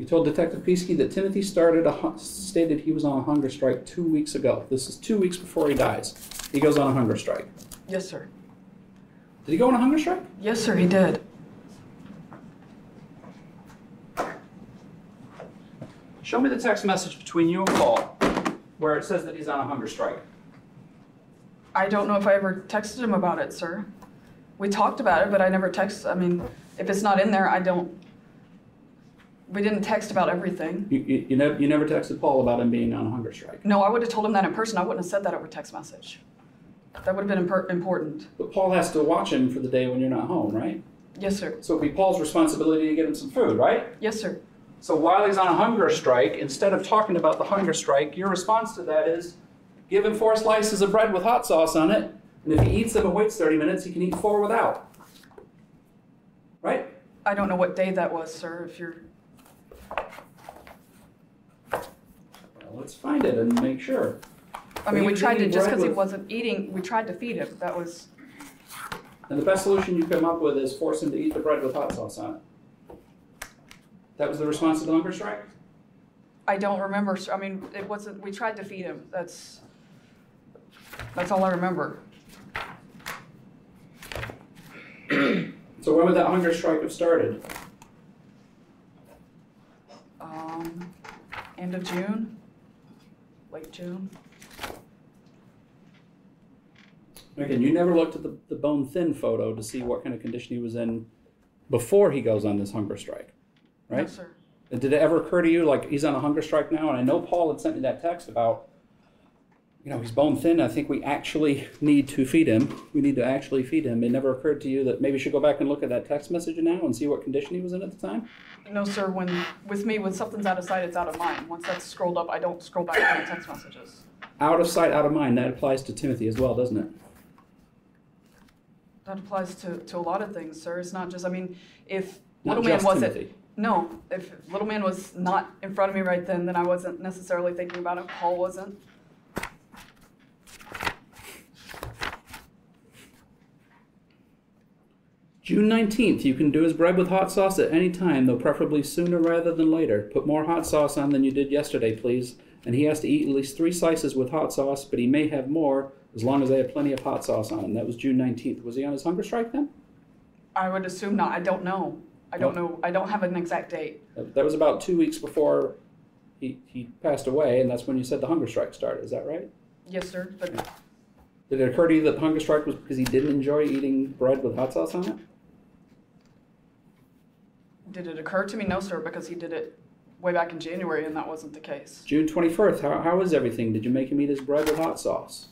You told Detective Peasky that Timothy started a, stated he was on a hunger strike two weeks ago. This is two weeks before he dies. He goes on a hunger strike. Yes, sir. Did he go on a hunger strike? Yes, sir. He did. Show me the text message between you and Paul where it says that he's on a hunger strike. I don't know if I ever texted him about it, sir. We talked about it, but I never texted. I mean, if it's not in there, I don't. We didn't text about everything. You, you, you, never, you never texted Paul about him being on a hunger strike. No, I would have told him that in person. I wouldn't have said that over text message. That would have been impor- important. But Paul has to watch him for the day when you're not home, right? Yes, sir. So it'd be Paul's responsibility to get him some food, right? Yes, sir. So while he's on a hunger strike, instead of talking about the hunger strike, your response to that is give him four slices of bread with hot sauce on it, and if he eats them and waits 30 minutes, he can eat four without. Right? I don't know what day that was, sir. If you're. Let's find it and make sure. I mean, we you tried to eating just bread because he with- wasn't eating. We tried to feed him. That was. And the best solution you come up with is force him to eat the bread with hot sauce on it. That was the response to the hunger strike? I don't remember. I mean, it wasn't. We tried to feed him. That's. That's all I remember. So when would that hunger strike have started? Um, end of June, late June. Again, you never looked at the, the bone thin photo to see what kind of condition he was in before he goes on this hunger strike, right? No, sir. And Did it ever occur to you, like, he's on a hunger strike now? And I know Paul had sent me that text about, you know, he's bone thin. I think we actually need to feed him. We need to actually feed him. It never occurred to you that maybe you should go back and look at that text message now and see what condition he was in at the time? No, sir. When with me, when something's out of sight, it's out of mind. Once that's scrolled up, I don't scroll back to the text messages. Out of sight, out of mind. That applies to Timothy as well, doesn't it? That applies to, to a lot of things, sir. It's not just. I mean, if Not little man wasn't. Timothy. No, if little man was not in front of me right then, then I wasn't necessarily thinking about it. Paul wasn't. June 19th, you can do his bread with hot sauce at any time, though preferably sooner rather than later. Put more hot sauce on than you did yesterday, please. And he has to eat at least three slices with hot sauce, but he may have more as long as they have plenty of hot sauce on him. That was June 19th. Was he on his hunger strike then? I would assume not. I don't know. I don't know. I don't have an exact date. That was about two weeks before he, he passed away, and that's when you said the hunger strike started. Is that right? Yes, sir, but Did it occur to you that the hunger strike was because he didn't enjoy eating bread with hot sauce on it? Did it occur to me? No, sir, because he did it way back in January and that wasn't the case. June 21st, how, how was everything? Did you make him eat his bread with hot sauce?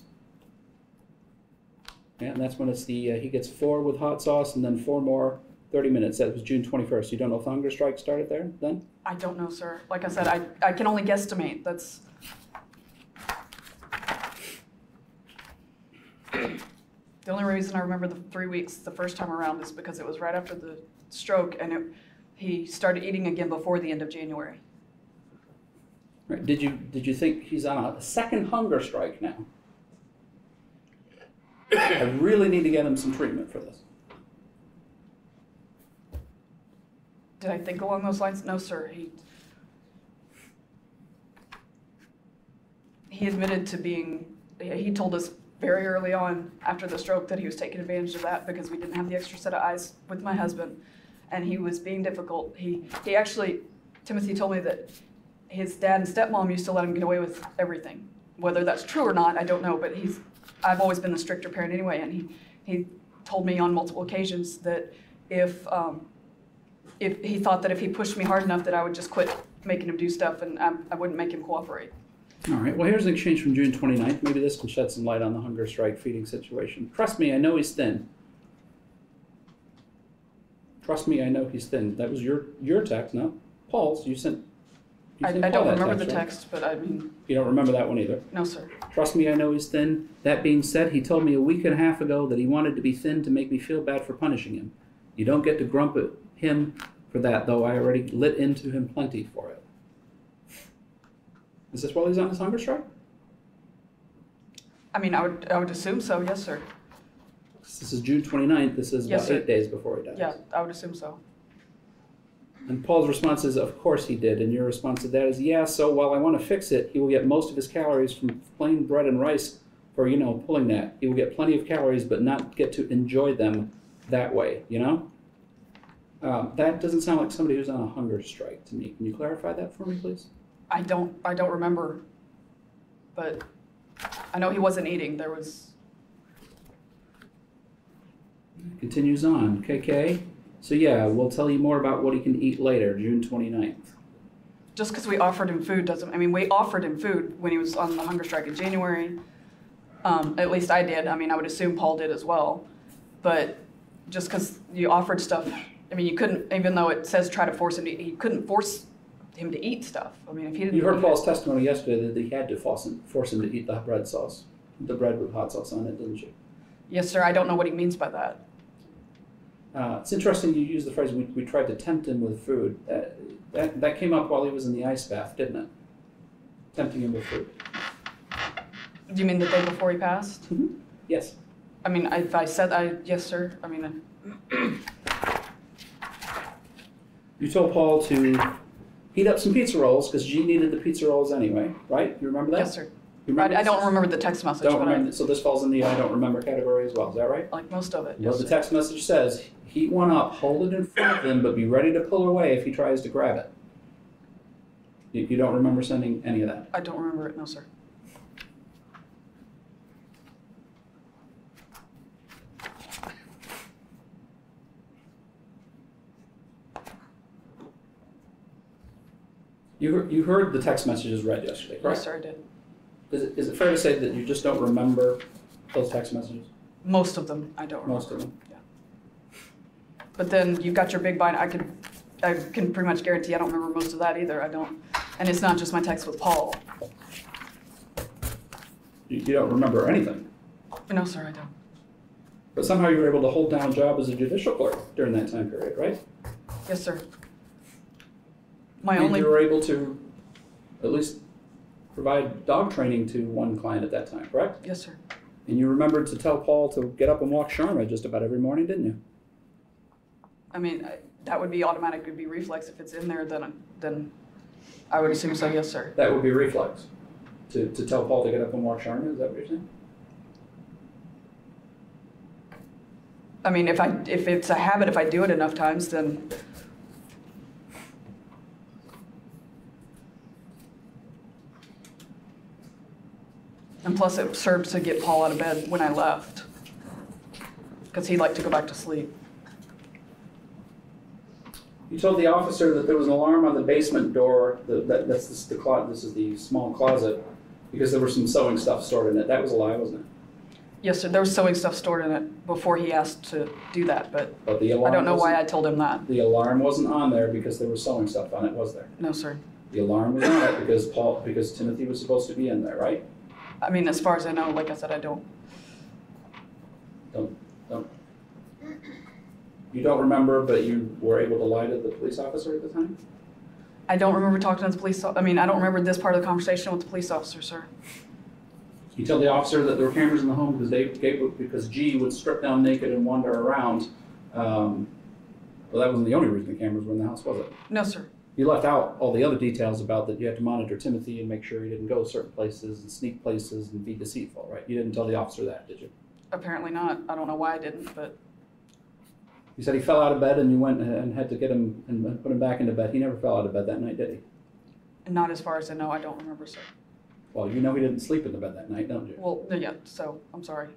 Yeah, and that's when it's the, uh, he gets four with hot sauce and then four more, 30 minutes. That was June 21st. You don't know if the hunger strike started there then? I don't know, sir. Like I said, I, I can only guesstimate. That's. The only reason I remember the three weeks the first time around is because it was right after the stroke and it, he started eating again before the end of January. Right. Did you, did you think he's on a second hunger strike now? I really need to get him some treatment for this. Did I think along those lines? No, sir. He he admitted to being. He told us very early on after the stroke that he was taking advantage of that because we didn't have the extra set of eyes with my husband, and he was being difficult. He he actually, Timothy told me that his dad and stepmom used to let him get away with everything. Whether that's true or not, I don't know. But he's I've always been the stricter parent anyway, and he he told me on multiple occasions that if um, if he thought that if he pushed me hard enough that I would just quit making him do stuff and I, I wouldn't make him cooperate. All right, well, here's an exchange from June 29th. Maybe this can shed some light on the hunger strike feeding situation. Trust me, I know he's thin. Trust me, I know he's thin. That was your your text, no? Paul's. You sent. You I, sent I Paul don't that remember the right? text, but I mean, You don't remember that one either. no, sir. Trust me, I know he's thin. That being said, he told me a week and a half ago that he wanted to be thin to make me feel bad for punishing him. You don't get to grump at him for that, though I already lit into him plenty for it. Is this while he's on his hunger strike? I mean, I would, I would assume so. Yes, sir. This is June 29th. This is Yes, about sir. eight days before he dies. Yeah, I would assume so. And Paul's response is, Of course he did. And your response to that is, Yeah, so while I want to fix it, he will get most of his calories from plain bread and rice for, you know, pulling that. He will get plenty of calories, but not get to enjoy them that way, you know? Um, that doesn't sound like somebody who's on a hunger strike to me. Can you clarify that for me, please? I don't, I don't remember, but I know he wasn't eating. There was, Continues on. KK. So, yeah, we'll tell you more about what he can eat later, June 29th. just because we offered him food doesn't, I mean, we offered him food when he was on the hunger strike in January. Um, at least I did. I mean, I would assume Paul did as well. But just because you offered stuff, I mean, you couldn't, even though it says try to force him to eat, you couldn't force him to eat stuff. I mean, if he didn't. You heard Paul's it- testimony yesterday that he had to force him, force him to eat the bread sauce, the bread with hot sauce on it, didn't you? Yes, sir. I don't know what he means by that. Uh, it's interesting you use the phrase we, we tried to tempt him with food. That, that, that came up while he was in the ice bath, didn't it? Tempting him with food. Do you mean the day before he passed? Mm-hmm. Yes. I mean, I- if I said I, yes, sir. I mean, uh, You told Paul to heat up some pizza rolls because G needed the pizza rolls anyway, right? You remember that? yes, sir. I, I don't remember the text message, Don't remember. So this falls in the I don't remember category as well. Is that right? Like most of it. Well, Yes, the text message says, heat one up, hold it in front of him, but be ready to pull away if he tries to grab it. You, you don't remember sending any of that? I don't remember it. No, sir. You, heard- you heard the text messages read yesterday, correct? Yes, sir. I did. Is it, is it fair to say that you just don't remember those text messages? Most of them, I don't remember. Most of them? But then you've got your big bind. I can, I can pretty much guarantee I don't remember most of that either. I don't. And it's not just my text with Paul. You, you don't remember anything? No, sir, I don't. But somehow you were able to hold down a job as a judicial clerk during that time period, right? Yes, sir. My and only. you were able to at least provide dog training to one client at that time, correct? Yes, sir. And you remembered to tell Paul to get up and walk Sharma just about every morning, didn't you? I mean, that would be automatic, it'd be reflex. If it's in there, then, then I would assume so, yes, sir. That would be reflex. To, to tell Paul to get up and watch Arna, is that what you're saying? I mean, if I, if it's a habit, if I do it enough times, then And plus, it served to get Paul out of bed when I left because he liked to go back to sleep. You told the officer that there was an alarm on the basement door, the, that, that's this, the closet, this is the small closet, because there was some sewing stuff stored in it. That was a lie, wasn't it? Yes, sir, there was sewing stuff stored in it before he asked to do that, but But the I don't know why I told him that. The alarm wasn't on there because there was sewing stuff on it, was there? No, sir. The alarm was on it because Paul, because Timothy was supposed to be in there, right? I mean, as far as I know, like I said, I. Don't, don't. You don't remember, but you were able to lie to the police officer at the time? I don't remember talking to the police, I mean, I don't remember this part of the conversation with the police officer, sir. You tell the officer that there were cameras in the home because they gave, because G would strip down naked and wander around. Um, well, that wasn't the only reason the cameras were in the house, was it? No, sir. You left out all the other details about that you had to monitor Timothy and make sure he didn't go certain places and sneak places and be deceitful, right? You didn't tell the officer that, did you? Apparently not. I don't know why I didn't, but You said he fell out of bed and you went and had to get him and put him back into bed. He never fell out of bed that night, did he? not as far as I know. I don't remember, sir. Well, you know he didn't sleep in the bed that night, don't you? Well, yeah, so I'm sorry.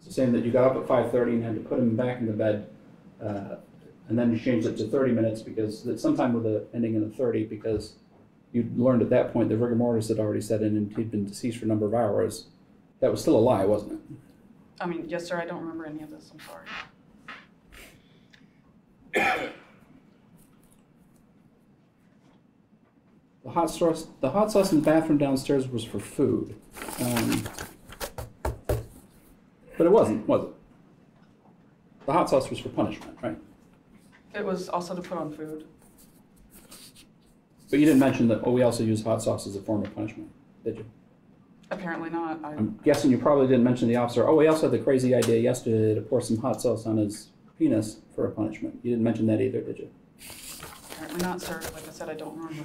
So saying that you got up at five thirty and had to put him back in the bed, uh, and then you changed it to thirty minutes because that sometime with the ending in a thirty because you learned at that point the rigor mortis had already set in and he'd been deceased for a number of hours. That was still a lie, wasn't it? I mean, yes, sir, I don't remember any of this. I'm sorry. The hot sauce, the hot sauce in the bathroom downstairs was for food, um, but it wasn't, was it? The hot sauce was for punishment, right? It was also to put on food. But you didn't mention that. Oh, we also use hot sauce as a form of punishment, did you? Apparently not. I, I'm guessing you probably didn't mention the officer. Oh, we also had the crazy idea yesterday to pour some hot sauce on his penis for a punishment. You didn't mention that either, did you? apparently not, sir. Like I said, I don't remember.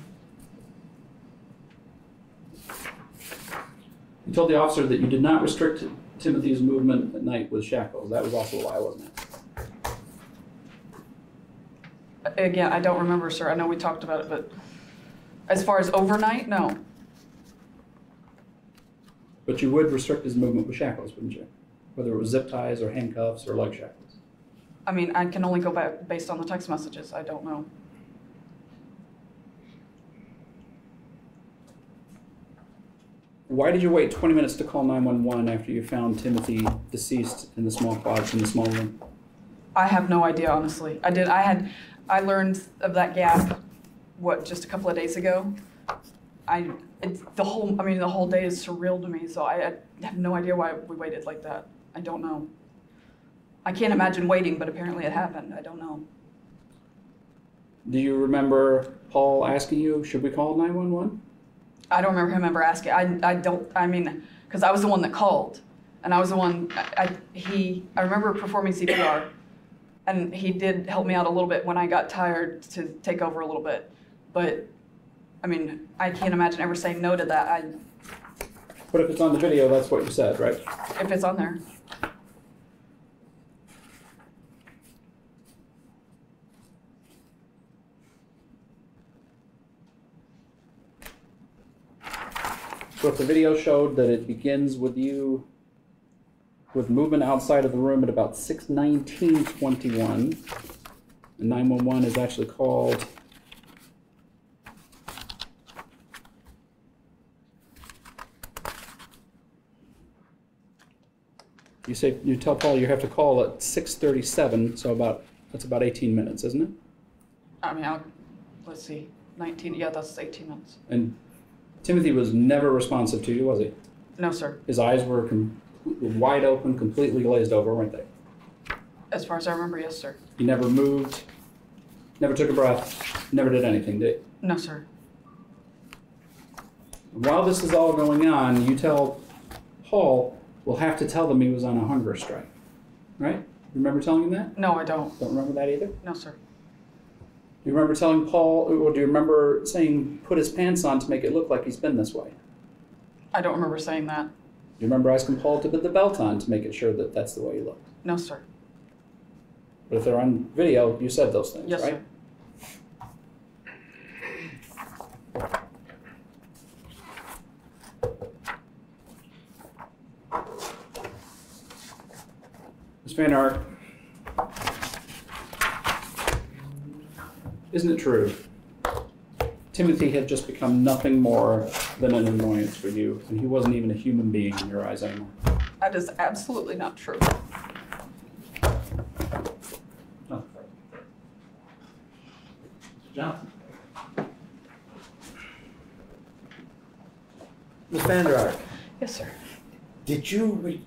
You told the officer that you did not restrict Timothy's movement at night with shackles. That was also a lie, wasn't it? Again, I don't remember, sir. I know we talked about it, but as far as overnight, no. But you would restrict his movement with shackles, wouldn't you? Whether it was zip ties or handcuffs or leg shackles. I mean, I can only go back based on the text messages. I don't know. Why did you wait 20 minutes to call 911 after you found Timothy deceased in the small closet in the small room? I have no idea, honestly. I did. I had. I learned of that gap. What? Just a couple of days ago. I. It, the whole. I mean, the whole day is surreal to me. So I, I have no idea why we waited like that. I don't know. I can't imagine waiting, but apparently it happened. I don't know. Do you remember Paul asking you, should we call 911? I don't remember him ever asking. I, I don't, I mean, because I was the one that called. And I was the one, I, I, he, I remember performing CPR. And he did help me out a little bit when I got tired to take over a little bit. But, I mean, I can't imagine ever saying no to that. I, But if it's on the video, that's what you said, right? if it's on there. So if the video showed that it begins with you with movement outside of the room at about 61921, and 911 is actually called You say you tell Paul you have to call at 6:37, so about that's about 18 minutes, isn't it? I mean, I'll, let's see, 19, yeah, that's 18 minutes. And Timothy was never responsive to you, was he? No, sir. His eyes were com- wide open, completely glazed over, weren't they? As far as I remember, yes, sir. He never moved, never took a breath, never did anything, did he? No, sir. While this is all going on, you tell Paul, we'll have to tell them he was on a hunger strike, right? Remember telling him that? No, I don't. Don't remember that either? No, sir. Do you remember telling Paul, or do you remember saying, put his pants on to make it look like he's been this way? I don't remember saying that. Do you remember asking Paul to put the belt on to make it sure that that's the way he looked? No, sir. But if they're on video, you said those things, yes, right? Sir. Ms. Van Ark, isn't it true? Timothy had just become nothing more than an annoyance for you, and he wasn't even a human being in your eyes anymore. That is absolutely not true. No. Jonathan? Ms. Vander Ark, Yes, sir. did you, re-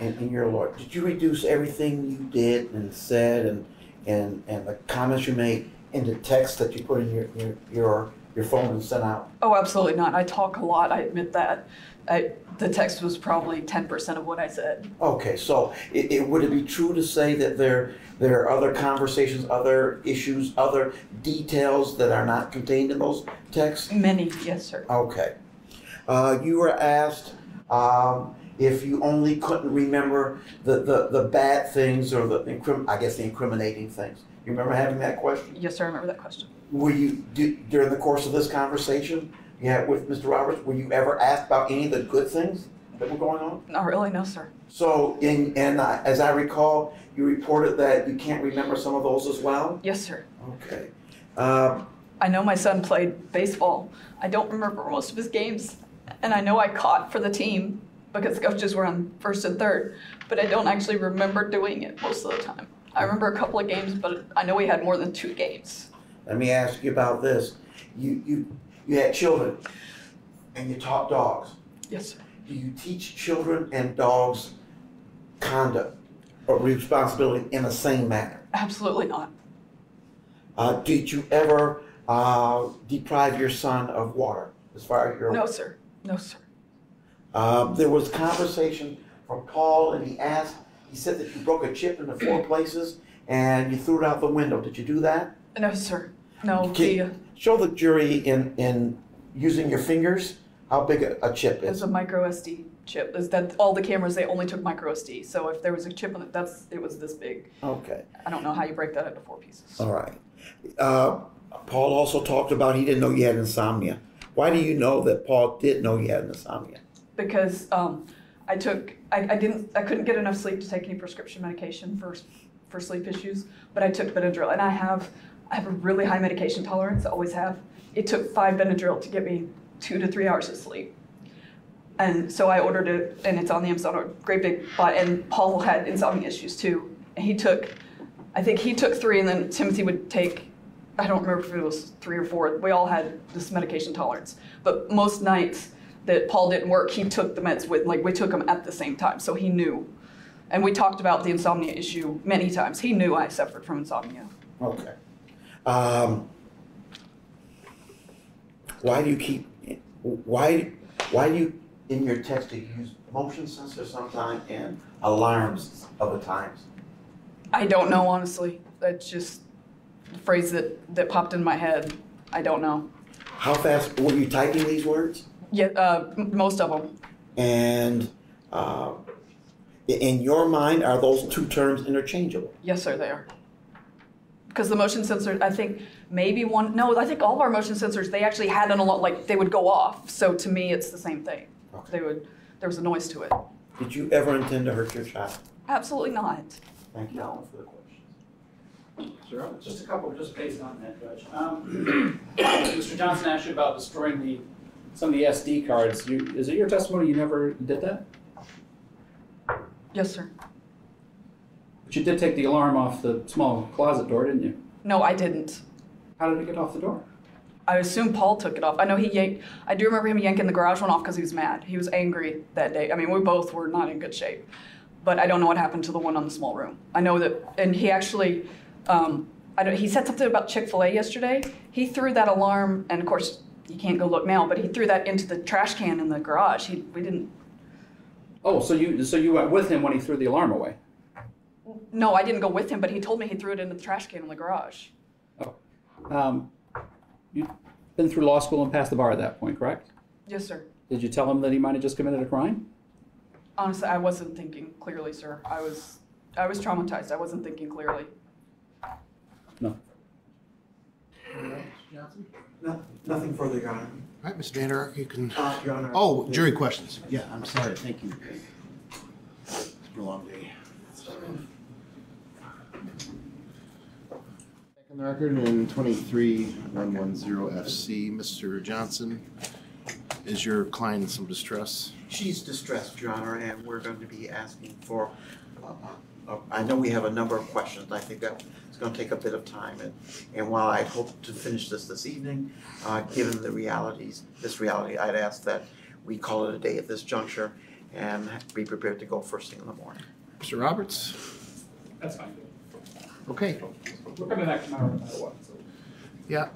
in, in your law, did you reduce everything you did and said and, and, and the comments you made into text that you put in your, your, your, your phone and sent out? Oh, absolutely not. I talk a lot. I admit that. I, the text was probably 10% of what I said. Okay, so it, it, would it be true to say that there, there are other conversations, other issues, other details that are not contained in those texts? Many, yes, sir. Okay. Uh, you were asked um, if you only couldn't remember the, the, the bad things or the, incrim- I guess, the incriminating things. You remember having that question? Yes, sir. I remember that question. Were you, du- during the course of this conversation you had with Mr. Roberts, were you ever asked about any of the good things that were going on? Not really, no, sir. So, in, and I- as I recall, you reported that you can't remember some of those as well? Yes, sir. Okay. Um, I know my son played baseball. I don't remember most of his games. And I know I caught for the team because the coaches were on first and third, but I don't actually remember doing it most of the time. I remember a couple of games, but I know we had more than two games. Let me ask you about this. You, you, you had children and you taught dogs. Yes, sir. Do you teach children and dogs conduct or responsibility in the same manner? Absolutely not. Uh, did you ever uh, deprive your son of water as far as your No, sir. No, sir. Uh, there was conversation from Paul, and he asked. He said that you broke a chip into four places and you threw it out the window. Did you do that? No, sir. No, the, Show the jury in in using your fingers how big a, a chip it's is. a micro SD chip. Is that all the cameras? They only took micro SD. So if there was a chip on it, that's it was this big. Okay, I don't know how you break that into four pieces. all right. Uh, Paul also talked about he didn't know you had insomnia. Why do you know that Paul did know you had insomnia? because um, I took I, I didn't I couldn't get enough sleep to take any prescription medication for for sleep issues, but I took Benadryl and I have I have a really high medication tolerance. I always have. It took five Benadryl to get me two to three hours of sleep, and so I ordered it, and it's on the Amazon, a great big bot. And Paul had insomnia issues too. And he took, I think he took three, and then Timothy would take. I don't remember if it was three or four. We all had this medication tolerance, but most nights that Paul didn't work, he took the meds with, like, we took them at the same time, so he knew. And we talked about the insomnia issue many times. He knew I suffered from insomnia. Okay. Um, why do you keep? Why why do you in your text do you use motion sensors sometimes and alarms other times? I don't know, honestly. That's just a phrase that, that popped in my head. I don't know. How fast were you typing these words? Yeah, uh, most of them. And uh, in your mind, are those two terms interchangeable? Yes, sir, they are. Because the motion sensor, I think maybe one, no, I think all of our motion sensors, they actually had an alarm, like they would go off. So to me, it's the same thing. Okay. They would, there was a noise to it. Did you ever intend to hurt your child? Absolutely not. Thank you Alan, for the questions. Sure. Just a couple, just based on that, Judge. Um, Mr. Johnson asked you about destroying the, some of the SD cards. You, is it your testimony you never did that? Yes, sir. But you did take the alarm off the small closet door, didn't you? No, I didn't. How did it get off the door? I assume Paul took it off. I know he yanked, I do remember him yanking the garage one off because he was mad. He was angry that day. I mean, we both were not in good shape. But I don't know what happened to the one on the small room. I know that, and he actually, um, I don't, he said something about Chick fil A yesterday. He threw that alarm, and of course, you can't go look now, but he threw that into the trash can in the garage. He, we didn't, Oh, so you, so you went with him when he threw the alarm away? no, I didn't go with him, but he told me he threw it into the trash can in the garage. Um, you've been through law school and passed the bar at that point, correct? Yes, sir. Did you tell him that he might have just committed a crime? Honestly, I wasn't thinking clearly, sir. I was, I was traumatized. I wasn't thinking clearly. No. No, nothing further, Your Honor. All right, Mr. Vander, you can. Uh, Your Honor. Oh, jury questions. Yeah, I'm sorry. Thank you. It's been a long day. Second record in 23110FC, Mr. Johnson. Is your client in some distress? She's distressed, Your Honor, and we're going to be asking for. Uh, uh, I know we have a number of questions. I think that it's going to take a bit of time. And, and while I hope to finish this this evening, uh, given the realities, this reality, I'd ask that we call it a day at this juncture and be prepared to go first thing in the morning. Mr. Roberts? That's fine. Okay. We're coming back tomorrow no matter what, so. Yeah.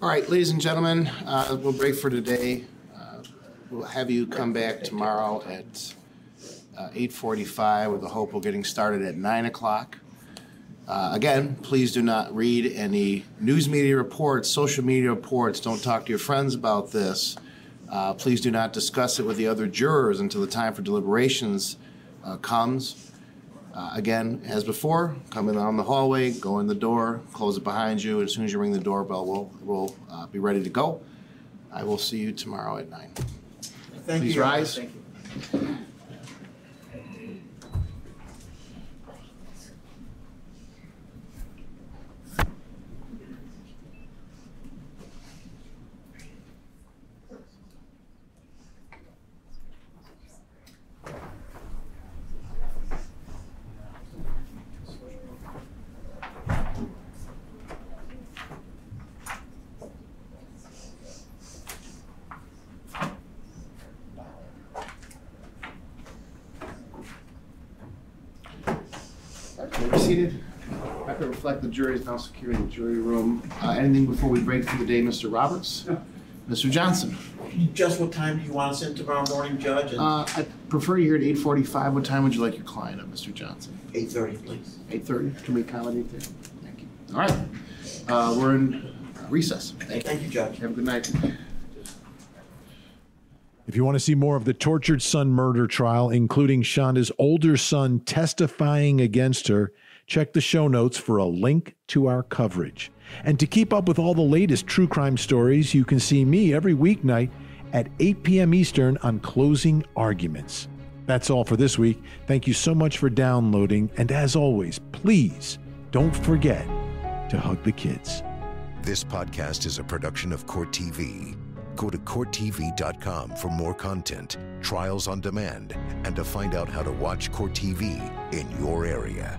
All right, ladies and gentlemen, uh, we'll break for today. Uh, We'll have you come back tomorrow at uh, eight forty-five with the hope of getting started at nine o'clock. Uh, Again, please do not read any news media reports, social media reports. Don't talk to your friends about this. Uh, Please do not discuss it with the other jurors until the time for deliberations uh, comes. Uh, Again, as before, come in on the hallway, go in the door, close it behind you, and as soon as you ring the doorbell, we'll, we'll uh, be ready to go. I will see you tomorrow at nine. Thank you. Please Honor. rise. Thank you. May be seated. Record reflect is now securing the jury room. Uh, Anything before we break for the day, Mr. Roberts? Mr. Johnson? Just what time do you want us in tomorrow morning, Judge? Uh, I prefer you here at eight forty-five. What time would you like your client at, Mr. Johnson? Eight thirty, please. Eight thirty? Can we accommodate that? Thank you. All right. Uh, We're in recess. Thank you. Thank you, Judge. Have a good night. If you want to see more of the tortured son murder trial, including Shanda's older son testifying against her, check the show notes for a link to our coverage. And to keep up with all the latest true crime stories, you can see me every weeknight at 8 p.m. Eastern on Closing Arguments. That's all for this week. Thank you so much for downloading. And as always, please don't forget to hug the kids. This podcast is a production of Court TV. Go to CourtTV.com for more content, trials on demand, and to find out how to watch Court TV in your area.